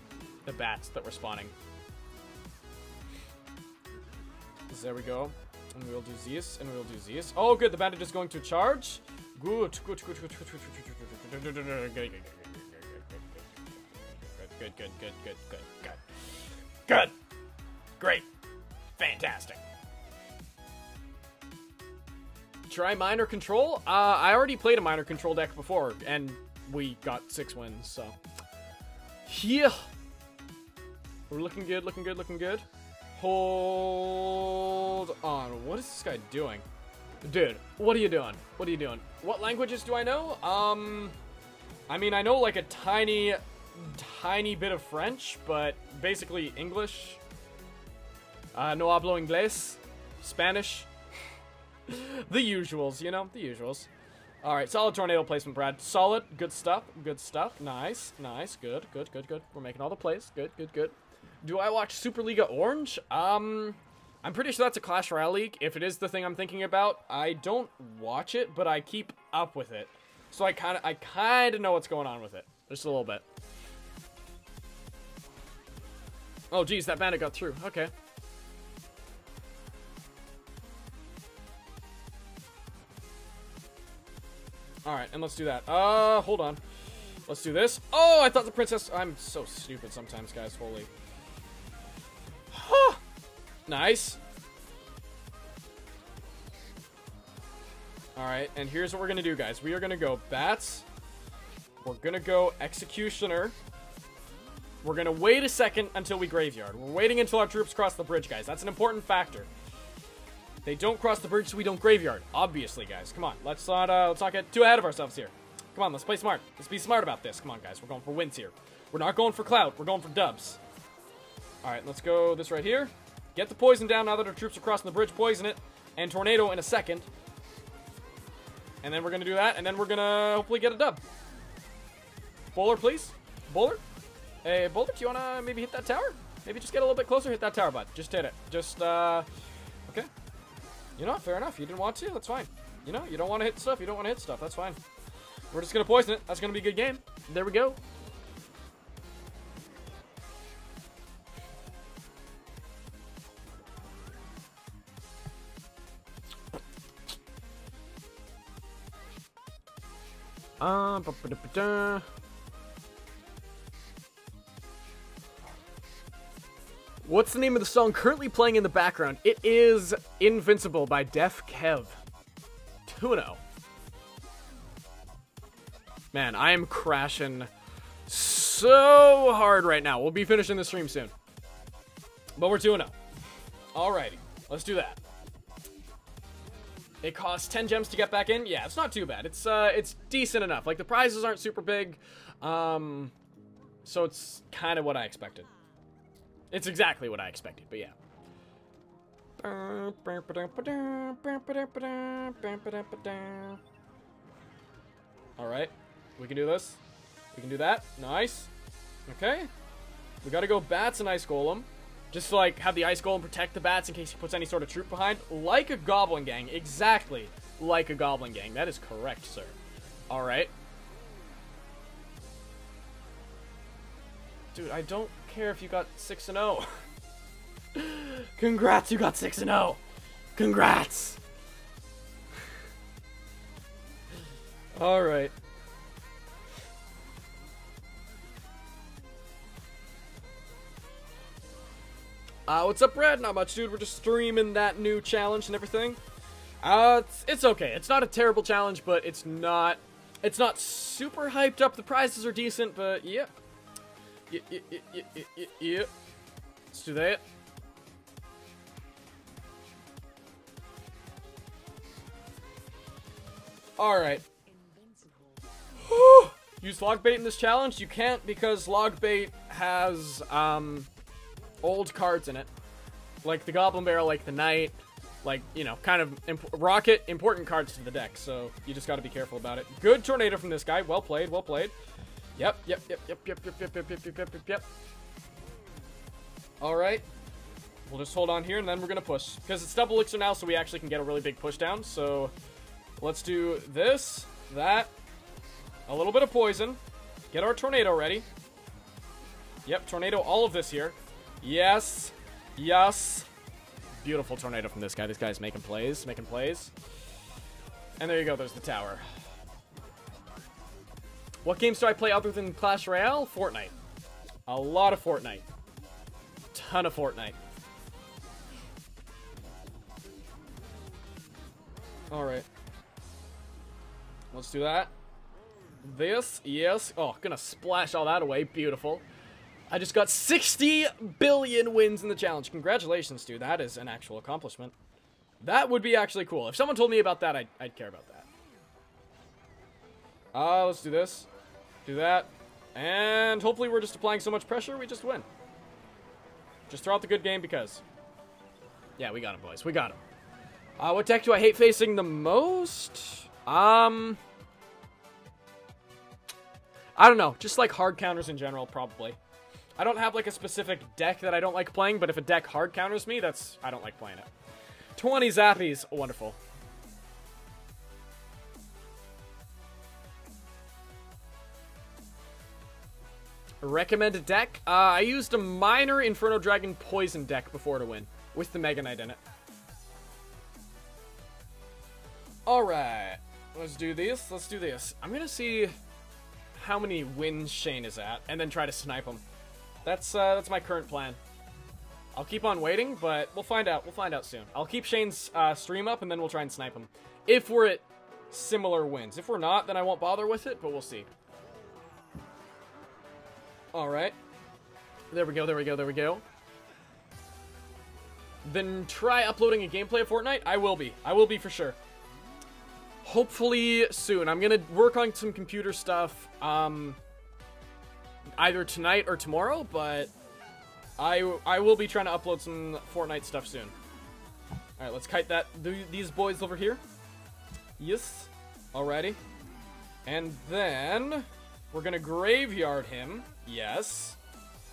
the bats that were spawning. There we go. And we'll do Zeus, and we'll do Zeus. Oh, good. The bandit is going to charge. Good, good, good, good, good, good, good, good, good, good, good, good, good, good, good, good, good. Good. Great. Fantastic. Try miner control? Uh, I already played a miner control deck before, and we got six wins, so. Yeah. We're looking good, looking good, looking good. Hold on. What is this guy doing? Dude, what are you doing? What are you doing? What languages do I know? Um, I mean, I know like a tiny, tiny bit of French, but basically English. Uh, no hablo inglés. Spanish. [laughs] the usuals, you know, the usuals. All right, solid tornado placement, Brad. Solid, good stuff, good stuff. Nice, nice, good, good, good, good. We're making all the plays. Good, good, good. Do I watch Superliga Orange? Um, I'm pretty sure that's a Clash Royale league. If it is the thing I'm thinking about, I don't watch it, but I keep up with it. So I kind of, I kind of know what's going on with it, just a little bit. Oh, geez, that bandit got through. Okay. All right, and let's do that. Uh, hold on. Let's do this. Oh, I thought the princess. I'm so stupid sometimes, guys. Holy. nice. All right, and here's what we're gonna do, guys. We are gonna go bats. We're gonna go executioner. We're gonna wait a second until we graveyard. We're waiting until our troops cross the bridge, guys. That's an important factor. They don't cross the bridge, so we don't graveyard. Obviously, guys. Come on. Let's not uh, let's not get too ahead of ourselves here. Come on, let's play smart. Let's be smart about this. Come on, guys. We're going for wins here. We're not going for clout. We're going for dubs. All right, let's go this right here. Get the poison down now that our troops are crossing the bridge. Poison it. And tornado in a second. And then we're going to do that. And then we're going to hopefully get a dub. Bowler, please. Bowler. Hey, Bowler, do you want to maybe hit that tower? Maybe just get a little bit closer. Hit that tower, bud. Just hit it. Just, uh... Okay. You know, fair enough. You didn't want to. That's fine. You know, you don't want to hit stuff. You don't want to hit stuff. That's fine. We're just going to poison it. That's going to be a good game. There we go. Uh, What's the name of the song currently playing in the background? It is Invincible by Deaf Kev. 2 0. Man, I am crashing so hard right now. We'll be finishing the stream soon. But we're 2 0. Alrighty, let's do that. It costs 10 gems to get back in. Yeah, it's not too bad. It's uh it's decent enough. Like the prizes aren't super big. Um so it's kind of what I expected. It's exactly what I expected, but yeah. Alright. We can do this. We can do that. Nice. Okay. We gotta go bats and ice golem. Just to, like, have the ice golem protect the bats in case he puts any sort of troop behind. Like a goblin gang. Exactly like a goblin gang. That is correct, sir. Alright. Dude, I don't care if you got 6 and 0. [laughs] Congrats, you got 6 and 0. Congrats. All right. Uh, what's up, Brad? Not much, dude. We're just streaming that new challenge and everything. Uh, it's, it's okay. It's not a terrible challenge, but it's not, it's not super hyped up. The prizes are decent, but yeah. Yeah, yeah, yeah, yeah. Let's do that. Alright. [gasps] Use log bait in this challenge? You can't because log bait has um, old cards in it. Like the Goblin Barrel, like the Knight, like, you know, kind of imp Rocket, important cards to the deck, so you just gotta be careful about it. Good Tornado from this guy. Well played, well played. Yep, yep, yep, yep, yep, yep, yep, yep, yep, yep, yep, yep. Alright. We'll just hold on here, and then we're gonna push. Because it's double elixir now, so we actually can get a really big push down, so... Let's do this, that, a little bit of poison, get our tornado ready. Yep, tornado, all of this here. Yes, yes. Beautiful tornado from this guy. This guy's making plays, making plays. And there you go, there's the tower. What games do I play other than Clash Royale? Fortnite. A lot of Fortnite. Ton of Fortnite. Alright. Let's do that. This, yes. Oh, gonna splash all that away. Beautiful. I just got 60 billion wins in the challenge. Congratulations, dude. That is an actual accomplishment. That would be actually cool. If someone told me about that, I'd, I'd care about that. Uh, let's do this. Do that. And hopefully we're just applying so much pressure, we just win. Just throw out the good game because... Yeah, we got him, boys. We got him. Uh, what deck do I hate facing the most? Um... I don't know. Just like hard counters in general, probably. I don't have like a specific deck that I don't like playing, but if a deck hard counters me, that's... I don't like playing it. 20 Zappies. Wonderful. Recommended deck? Uh, I used a miner Inferno Dragon Poison deck before to win, with the Mega Knight in it. Alright, let's do this, let's do this. I'm gonna see how many wins Shane is at, and then try to snipe him. That's, uh, that's my current plan. I'll keep on waiting, but we'll find out, we'll find out soon. I'll keep Shane's uh, stream up, and then we'll try and snipe him. If we're at similar wins. If we're not, then I won't bother with it, but we'll see. Alright. There we go, there we go, there we go. Then try uploading a gameplay of Fortnite? I will be. I will be for sure. Hopefully soon. I'm gonna work on some computer stuff, um, either tonight or tomorrow, but I, I will be trying to upload some Fortnite stuff soon. Alright, let's kite that, th these boys over here. Yes. Alrighty. And then, we're gonna graveyard him. Yes.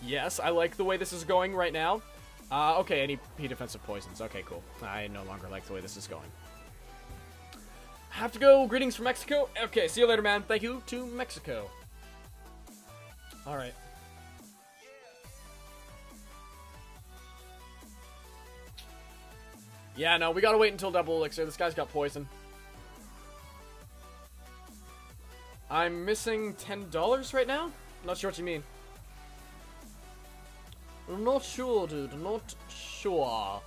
Yes, I like the way this is going right now. Uh, okay, any P defensive poisons. Okay, cool. I no longer like the way this is going. Have to go. Greetings from Mexico. Okay, see you later, man. Thank you to Mexico. Alright. Yeah, no, we gotta wait until double elixir. This guy's got poison. I'm missing $10 right now? Not sure what you mean. Not sure, dude. Not sure.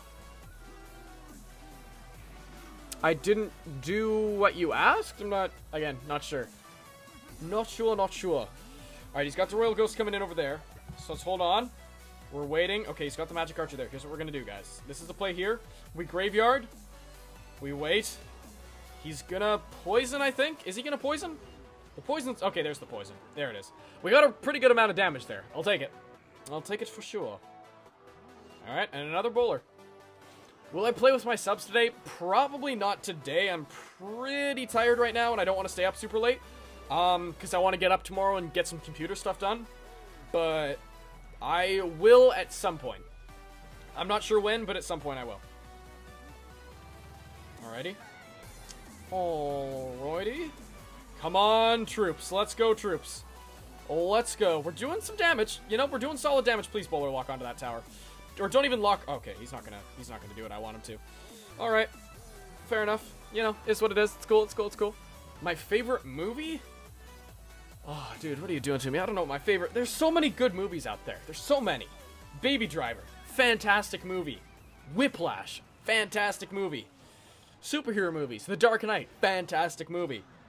I didn't do what you asked? I'm not, again, not sure. Not sure, not sure. Alright, he's got the Royal Ghost coming in over there. So let's hold on. We're waiting. Okay, he's got the Magic Archer there. Here's what we're going to do, guys. This is the play here. We Graveyard. We wait. He's gonna poison, I think. Is he gonna poison? The poison's... Okay, there's the poison. There it is. We got a pretty good amount of damage there. I'll take it. I'll take it for sure. Alright, and another bowler. Will I play with my subs today? Probably not today. I'm pretty tired right now, and I don't want to stay up super late. Um, because I want to get up tomorrow and get some computer stuff done. But I will at some point. I'm not sure when, but at some point I will. Alrighty. Alrighty. Come on, troops. Let's go, troops. Let's go. We're doing some damage. You know, we're doing solid damage. Please, bowler, lock onto that tower. Or don't even lock... Okay, he's not gonna... He's not gonna do what I want him to. Alright. Fair enough. You know, it's what it is. It's cool, it's cool, it's cool. My favorite movie? Oh, dude, what are you doing to me? I don't know my favorite... There's so many good movies out there. There's so many. Baby Driver. Fantastic movie. Whiplash. Fantastic movie. Superhero movies. The Dark Knight. Fantastic movie.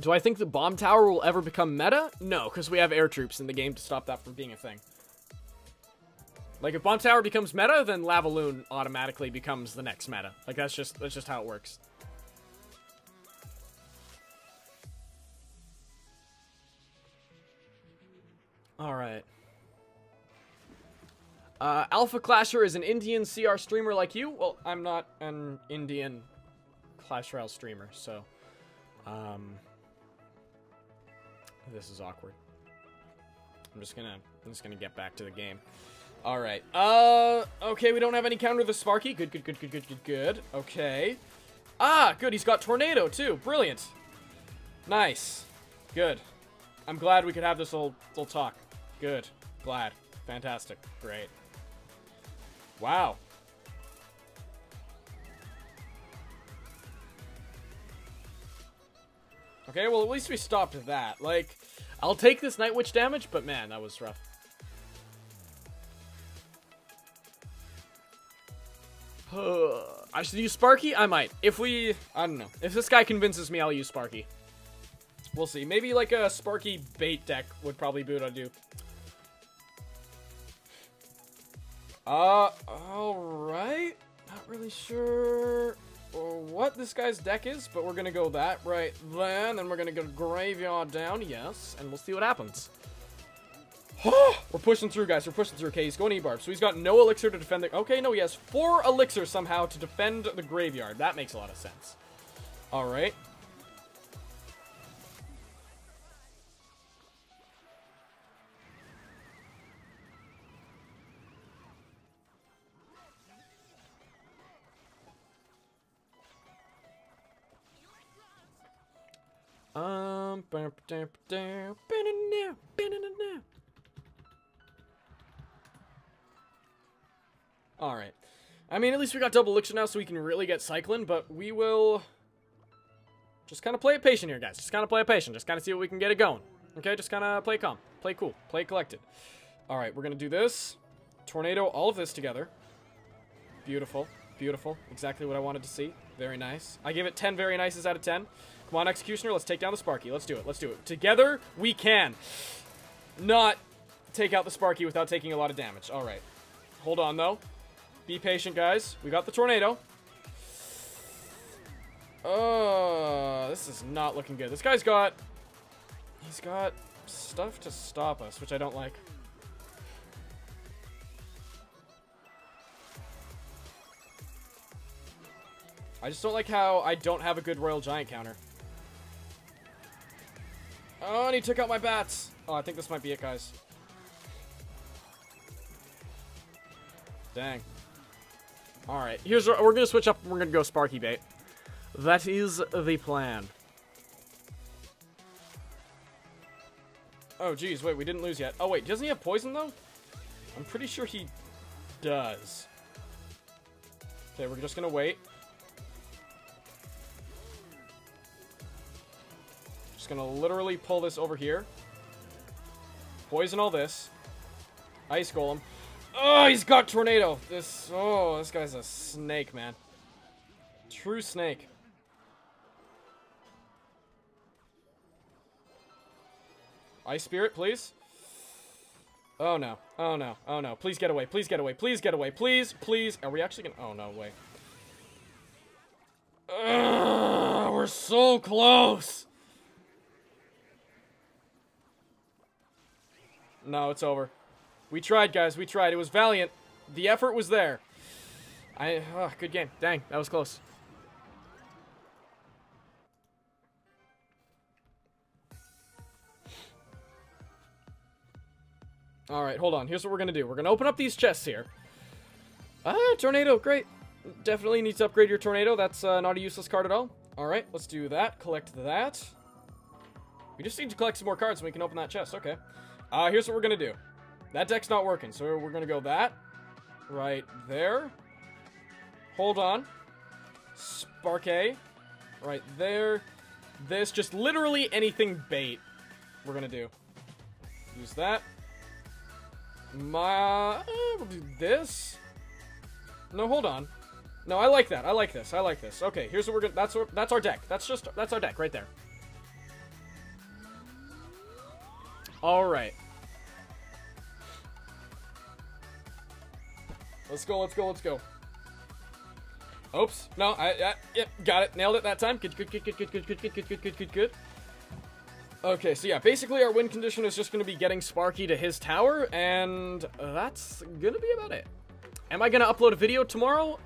Do I think the bomb tower will ever become meta? No, because we have air troops in the game to stop that from being a thing. Like if bomb tower becomes meta, then Lavaloon automatically becomes the next meta. Like that's just that's just how it works. All right. Uh, Alpha Clasher is an Indian CR streamer like you. Well, I'm not an Indian Clash Royale streamer, so um, This is awkward. I'm just gonna I'm just gonna get back to the game. Alright. Uh okay, we don't have any counter the Sparky. Good, good, good, good, good, good, good. Okay. Ah, good, he's got Tornado too. Brilliant. Nice. Good. I'm glad we could have this little little talk. Good. Glad. Fantastic. Great. Wow. Okay, well, at least we stopped that. Like, I'll take this Night Witch damage, but man, that was rough. [sighs] I should use Sparky? I might. If we... I don't know. If this guy convinces me, I'll use Sparky. We'll see. Maybe like a Sparky bait deck would probably be what I'd do. Uh, alright. Not really sure what this guy's deck is, but we're gonna go that right then, and we're gonna go Graveyard down, yes, and we'll see what happens. [gasps] we're pushing through, guys. We're pushing through. Okay, he's going E-Barb, so he's got no elixir to defend the... Okay, no, he has four elixirs somehow to defend the graveyard. That makes a lot of sense. All right. Um, Alright. I mean, at least we got double elixir now so we can really get cycling, but we will just kind of play it patient here, guys. Just kind of play it patient. Just kind of see what we can get it going. Okay, just kind of play calm. Play cool. Play collected. Alright, we're going to do this. Tornado all of this together. Beautiful. Beautiful. Exactly what I wanted to see. Very nice. I give it 10 very nices out of 10. Come on, Executioner, let's take down the Sparky. Let's do it, let's do it. Together, we can. Not take out the Sparky without taking a lot of damage. Alright. Hold on, though. Be patient, guys. We got the Tornado. Oh, this is not looking good. This guy's got... He's got stuff to stop us, which I don't like. I just don't like how I don't have a good Royal Giant counter. Oh, and he took out my bats. Oh, I think this might be it, guys. Dang. Alright, here's our, we're gonna switch up we're gonna go Sparky Bait. That is the plan. Oh, geez, wait, we didn't lose yet. Oh, wait, doesn't he have poison, though? I'm pretty sure he does. Okay, we're just gonna wait. Just gonna literally pull this over here. Poison all this. Ice Golem. Oh, he's got Tornado. This, oh, this guy's a snake, man. True snake. Ice Spirit, please. Oh, no. Oh, no. Oh, no. Please get away. Please get away. Please get away. Please, please. Are we actually gonna... Oh, no, wait. Ugh, we're so close. No, it's over. We tried, guys. We tried. It was valiant. The effort was there. I, oh, good game. Dang, that was close. Alright, hold on. Here's what we're gonna do. We're gonna open up these chests here. Ah, Tornado, great. Definitely need to upgrade your Tornado. That's uh, not a useless card at all. Alright, let's do that. Collect that. We just need to collect some more cards and we can open that chest. Okay. Uh, here's what we're gonna do. That deck's not working, so we're gonna go that right there. Hold on. Sparky right there. This, just literally anything bait we're gonna do. Use that. My, uh, we'll do this. No, hold on. No, I like that. I like this. I like this. Okay, here's what we're gonna. That's that's our deck. That's just that's our deck right there. All right. Let's go, let's go, let's go. Oops. No, I, I yep, got it. Nailed it that time. Good, good, good, good, good, good, good, good, good, good, good, good, good. Okay, so yeah, basically our win condition is just going to be getting Sparky to his tower, and that's going to be about it. Am I going to upload a video tomorrow?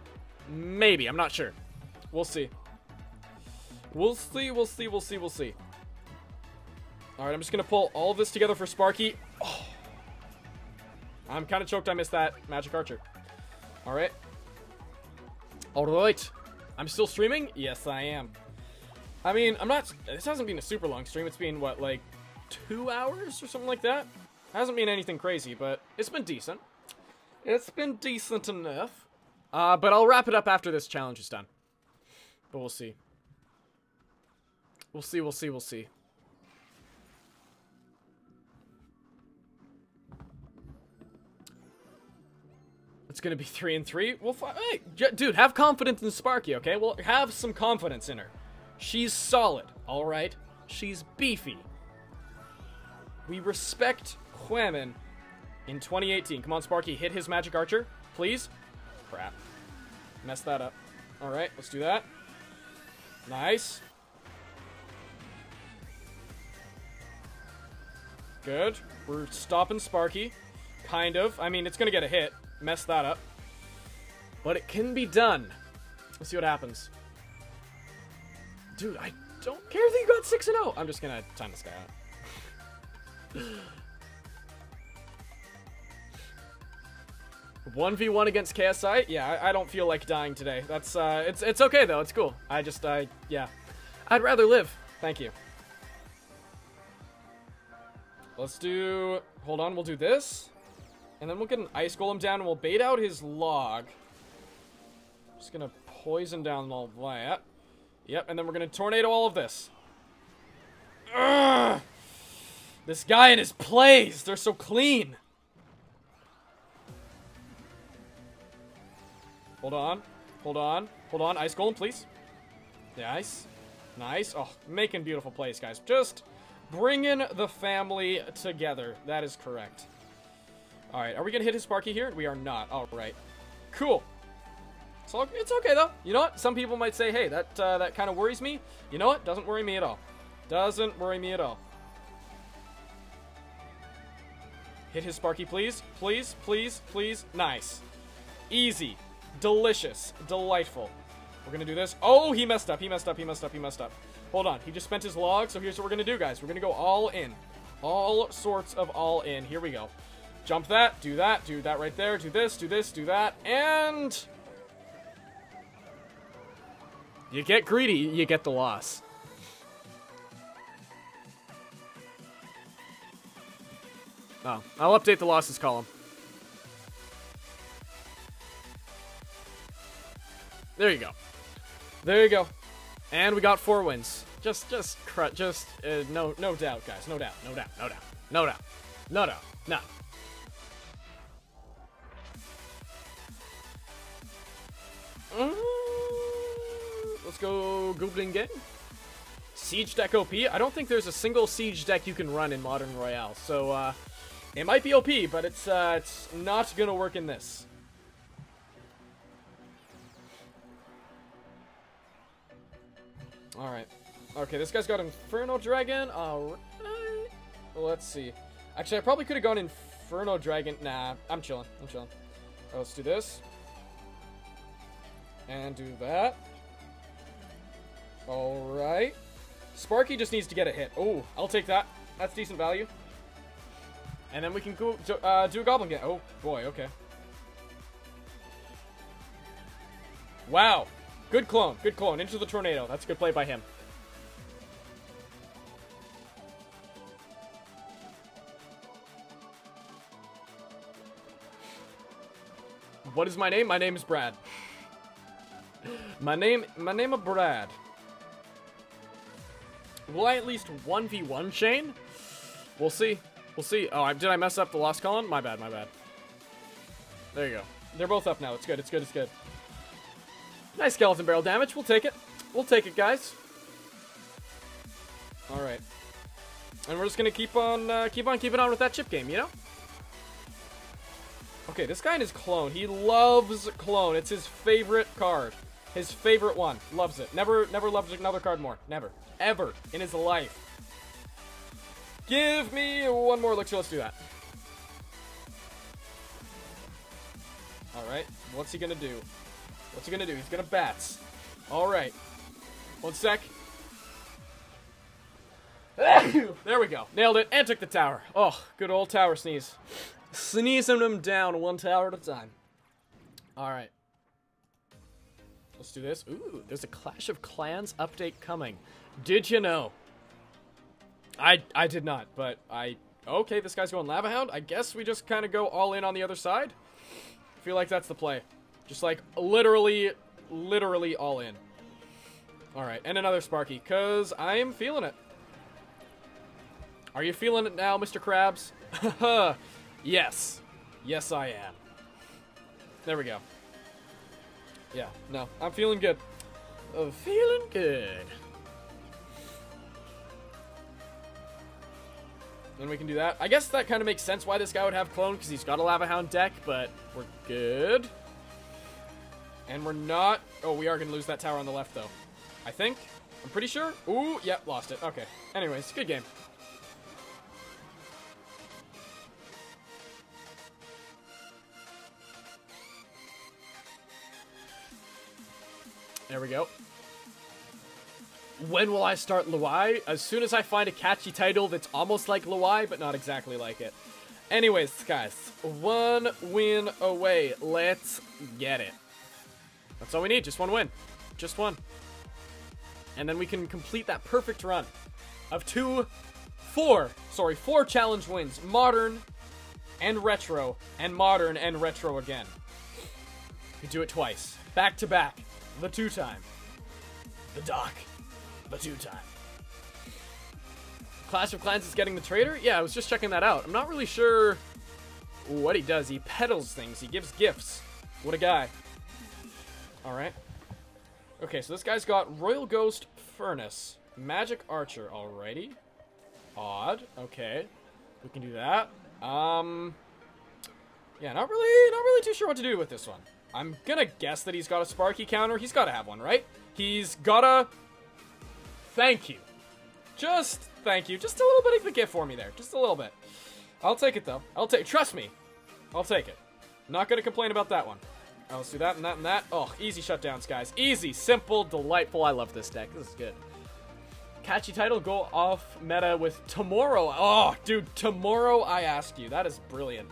Maybe, I'm not sure. We'll see. We'll see, we'll see, we'll see, we'll see. Alright, I'm just gonna pull all this together for Sparky. Oh. I'm kind of choked I missed that Magic Archer. Alright. Alright. I'm still streaming? Yes, I am. I mean, I'm not... This hasn't been a super long stream. It's been, what, like, two hours or something like that? Hasn't been anything crazy, but it's been decent. It's been decent enough. Uh, but I'll wrap it up after this challenge is done. But we'll see. We'll see, we'll see, we'll see. It's gonna be [laughs] three and three. Well, hey, dude, have confidence in Sparky, okay? Well, have some confidence in her. She's solid, all right. She's beefy. We respect Quammon in 2018. Come on, Sparky, hit his magic archer, please. Crap, messed that up. All right, let's do that. Nice. Good. We're stopping Sparky. Kind of. I mean, it's gonna get a hit mess that up. But it can be done. Let's see what happens. Dude, I don't care that you got 6 0. I'm just gonna time this guy out. 1v1 against KSI? Yeah, I, I, don't feel like dying today. That's, uh, it's, it's okay though, it's cool. I just, I, yeah. I'd rather live. Thank you. Let's do, hold on, we'll do this. And then we'll get an Ice Golem down and we'll bait out his log. Just gonna poison down all that. Yep, and then we're gonna tornado all of this. This guy and his plays, they're so clean. Hold on, hold on, hold on. Ice Golem, please. Nice, nice. Oh, making beautiful plays, guys. Just bringing the family together. That is correct. Alright, are we gonna hit his Sparky here? We are not. Alright. Cool. So it's okay though. You know what? Some people might say, hey, that uh, that kind of worries me. You know what? Doesn't worry me at all. Doesn't worry me at all. Hit his Sparky, please. Please, please, please. Nice. Easy. Delicious. Delightful. We're gonna do this. Oh, he messed up. He messed up. He messed up. He messed up. Hold on. He just spent his log, so here's what we're gonna do, guys. We're gonna go all in. All sorts of all in. Here we go. Jump that, do that, do that right there, do this, do this, do that, and... You get greedy, you get the loss. Oh, I'll update the losses column. There you go. There you go. And we got four wins. Just, just, just, uh, no, no doubt, guys. No doubt, no doubt, no doubt, no doubt, no doubt, no. Mm, let's go Goblin again. Siege deck OP. I don't think there's a single siege deck you can run in Modern Royale, so uh, it might be OP, but it's uh, it's not gonna work in this. All right. Okay, this guy's got Inferno Dragon. All right. Let's see. Actually, I probably could have gone Inferno Dragon. Nah, I'm chilling. I'm chilling. Right, let's do this. And do that. Alright. Sparky just needs to get a hit. Oh, I'll take that. That's decent value. And then we can go uh, do a Goblin get. Oh, boy, okay. Wow. Good clone. Good clone. Into the Tornado. That's a good play by him. What is my name? My name is Brad. My name, my name is Brad. Will I at least 1v1 Shane? We'll see. We'll see. Oh, I, did I mess up the lost column? My bad, my bad. There you go. They're both up now. It's good, it's good, it's good. Nice skeleton barrel damage. We'll take it. We'll take it, guys. Alright. And we're just gonna keep on, uh, keep on keeping on with that chip game, you know? Okay, this guy and his clone. He loves clone. It's his favorite card. His favorite one. Loves it. Never, never loved another card more. Never. Ever. In his life. Give me one more elixir. Let's do that. Alright. What's he gonna do? What's he gonna do? He's gonna bats. Alright. One sec. [coughs] there we go. Nailed it and took the tower. Oh, good old tower sneeze. Sneezing them down one tower at a time. All right. Let's do this. Ooh, there's a Clash of Clans update coming. Did you know? I I did not, but I okay. This guy's going Lava Hound. I guess we just kind of go all in on the other side. I feel like that's the play. Just like literally, literally all in. All right, and another Sparky, cause I am feeling it. Are you feeling it now, Mr. Krabs? [laughs] yes, yes I am. There we go. Yeah, no, I'm feeling good. I'm feeling good. Then we can do that. I guess that kind of makes sense why this guy would have clone, because he's got a Lava Hound deck, but we're good. And we're not... Oh, we are going to lose that tower on the left, though. I think. I'm pretty sure. Ooh, yep, lost it. Okay. Anyways, good game. There we go. When will I start Luai? As soon as I find a catchy title that's almost like Luai, but not exactly like it. Anyways, guys, one win away. Let's get it. That's all we need, just one win. Just one. And then we can complete that perfect run of two, four, sorry, four challenge wins. Modern and retro, and modern and retro again. We do it twice. Back to back. The two time. The doc. The two time. Clash of Clans is getting the trader? Yeah, I was just checking that out. I'm not really sure what he does. He peddles things. He gives gifts. What a guy. Alright. Okay, so this guy's got Royal Ghost Furnace. Magic Archer. Alrighty. Odd. Okay. We can do that. Um... Yeah, not really, not really too sure what to do with this one. I'm gonna guess that he's got a Sparky counter. He's gotta have one, right? He's gotta... Thank you. Just thank you. Just a little bit of a gift for me there. Just a little bit. I'll take it, though. I'll take... Trust me. I'll take it. Not gonna complain about that one. Right, let's do that and that and that. Oh, easy shutdowns, guys. Easy, simple, delightful. I love this deck. This is good. Catchy title, go off meta with tomorrow. Oh, dude, tomorrow I ask you. That is brilliant.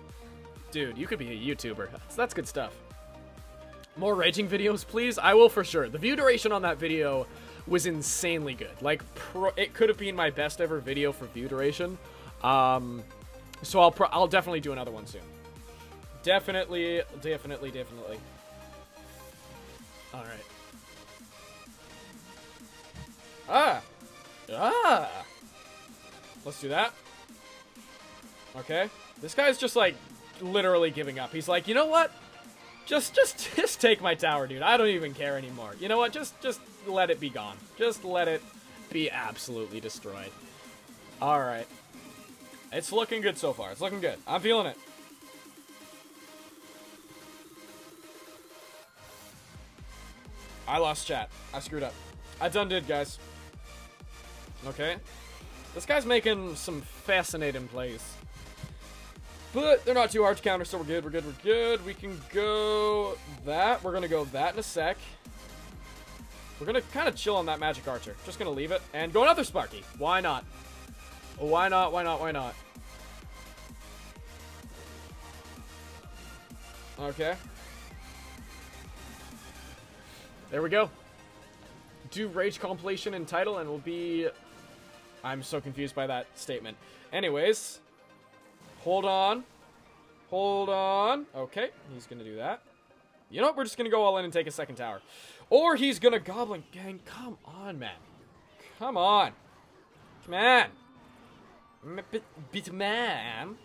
Dude, you could be a YouTuber. That's, that's good stuff. More raging videos, please? I will for sure. The view duration on that video was insanely good. Like, it could have been my best ever video for view duration. Um, so I'll I'll definitely do another one soon. Definitely, definitely, definitely. All right. Ah, ah. Let's do that. Okay. This guy's just like literally giving up. He's like, you know what? Just, just, [laughs] just take my tower, dude. I don't even care anymore. You know what? Just, just let it be gone. Just let it be absolutely destroyed. All right. It's looking good so far. It's looking good. I'm feeling it. I lost chat. I screwed up. I done did, guys. Okay. This guy's making some fascinating plays. But they're not too hard to counter, so we're good, we're good, we're good. We can go that. We're going to go that in a sec. We're going to kind of chill on that Magic Archer. Just going to leave it. And go another Sparky. Why not? Oh, why not, why not, why not? Okay. There we go. Do Rage compilation and title and we'll be... I'm so confused by that statement. Anyways, hold on. Hold on. Okay, he's going to do that. You know what? We're just going to go all in and take a second tower. Or he's going to Goblin Gang. Come on, man. Come on. Come on. Bit, man.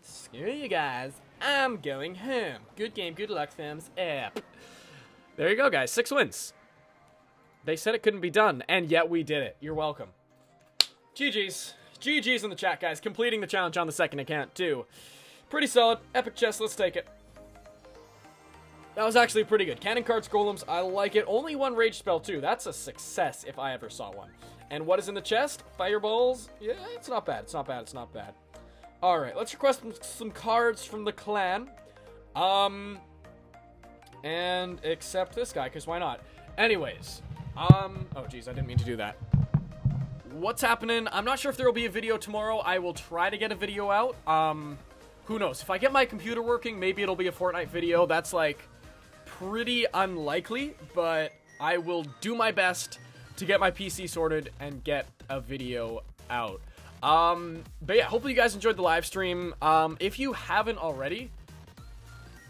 Screw you guys. I'm going home. Good game, good luck, thumbs up. There you go, guys. Six wins. They said it couldn't be done, and yet we did it. You're welcome. GG's. GG's in the chat, guys. Completing the challenge on the second account, too. Pretty solid. Epic chest. Let's take it. That was actually pretty good. Cannon cards, golems. I like it. Only one rage spell, too. That's a success if I ever saw one. And what is in the chest? Fireballs. Yeah, it's not bad. It's not bad. It's not bad. All right, let's request some cards from the clan. Um, and accept this guy, because why not? Anyways, um, oh geez, I didn't mean to do that. What's happening? I'm not sure if there will be a video tomorrow. I will try to get a video out. Um, who knows? If I get my computer working, maybe it'll be a Fortnite video. That's like pretty unlikely, but I will do my best to get my PC sorted and get a video out. Um, but yeah, hopefully you guys enjoyed the live stream. Um, if you haven't already,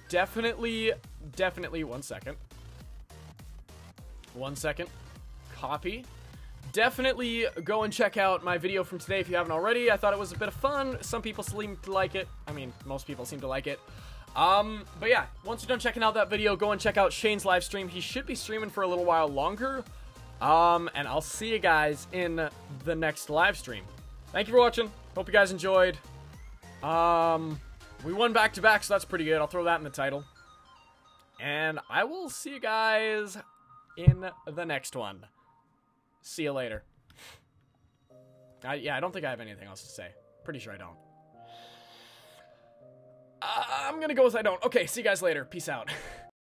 definitely, definitely, one second. One second. Copy. Definitely go and check out my video from today if you haven't already. I thought it was a bit of fun. Some people seem to like it. I mean, most people seem to like it. Um, but yeah, once you're done checking out that video, go and check out Shane's live stream. He should be streaming for a little while longer. Um, and I'll see you guys in the next live stream. Thank you for watching. Hope you guys enjoyed. Um, we won back to back, so that's pretty good. I'll throw that in the title. And I will see you guys in the next one. See you later. I, yeah, I don't think I have anything else to say. Pretty sure I don't. Uh, I'm gonna go with I don't. Okay, see you guys later. Peace out. [laughs]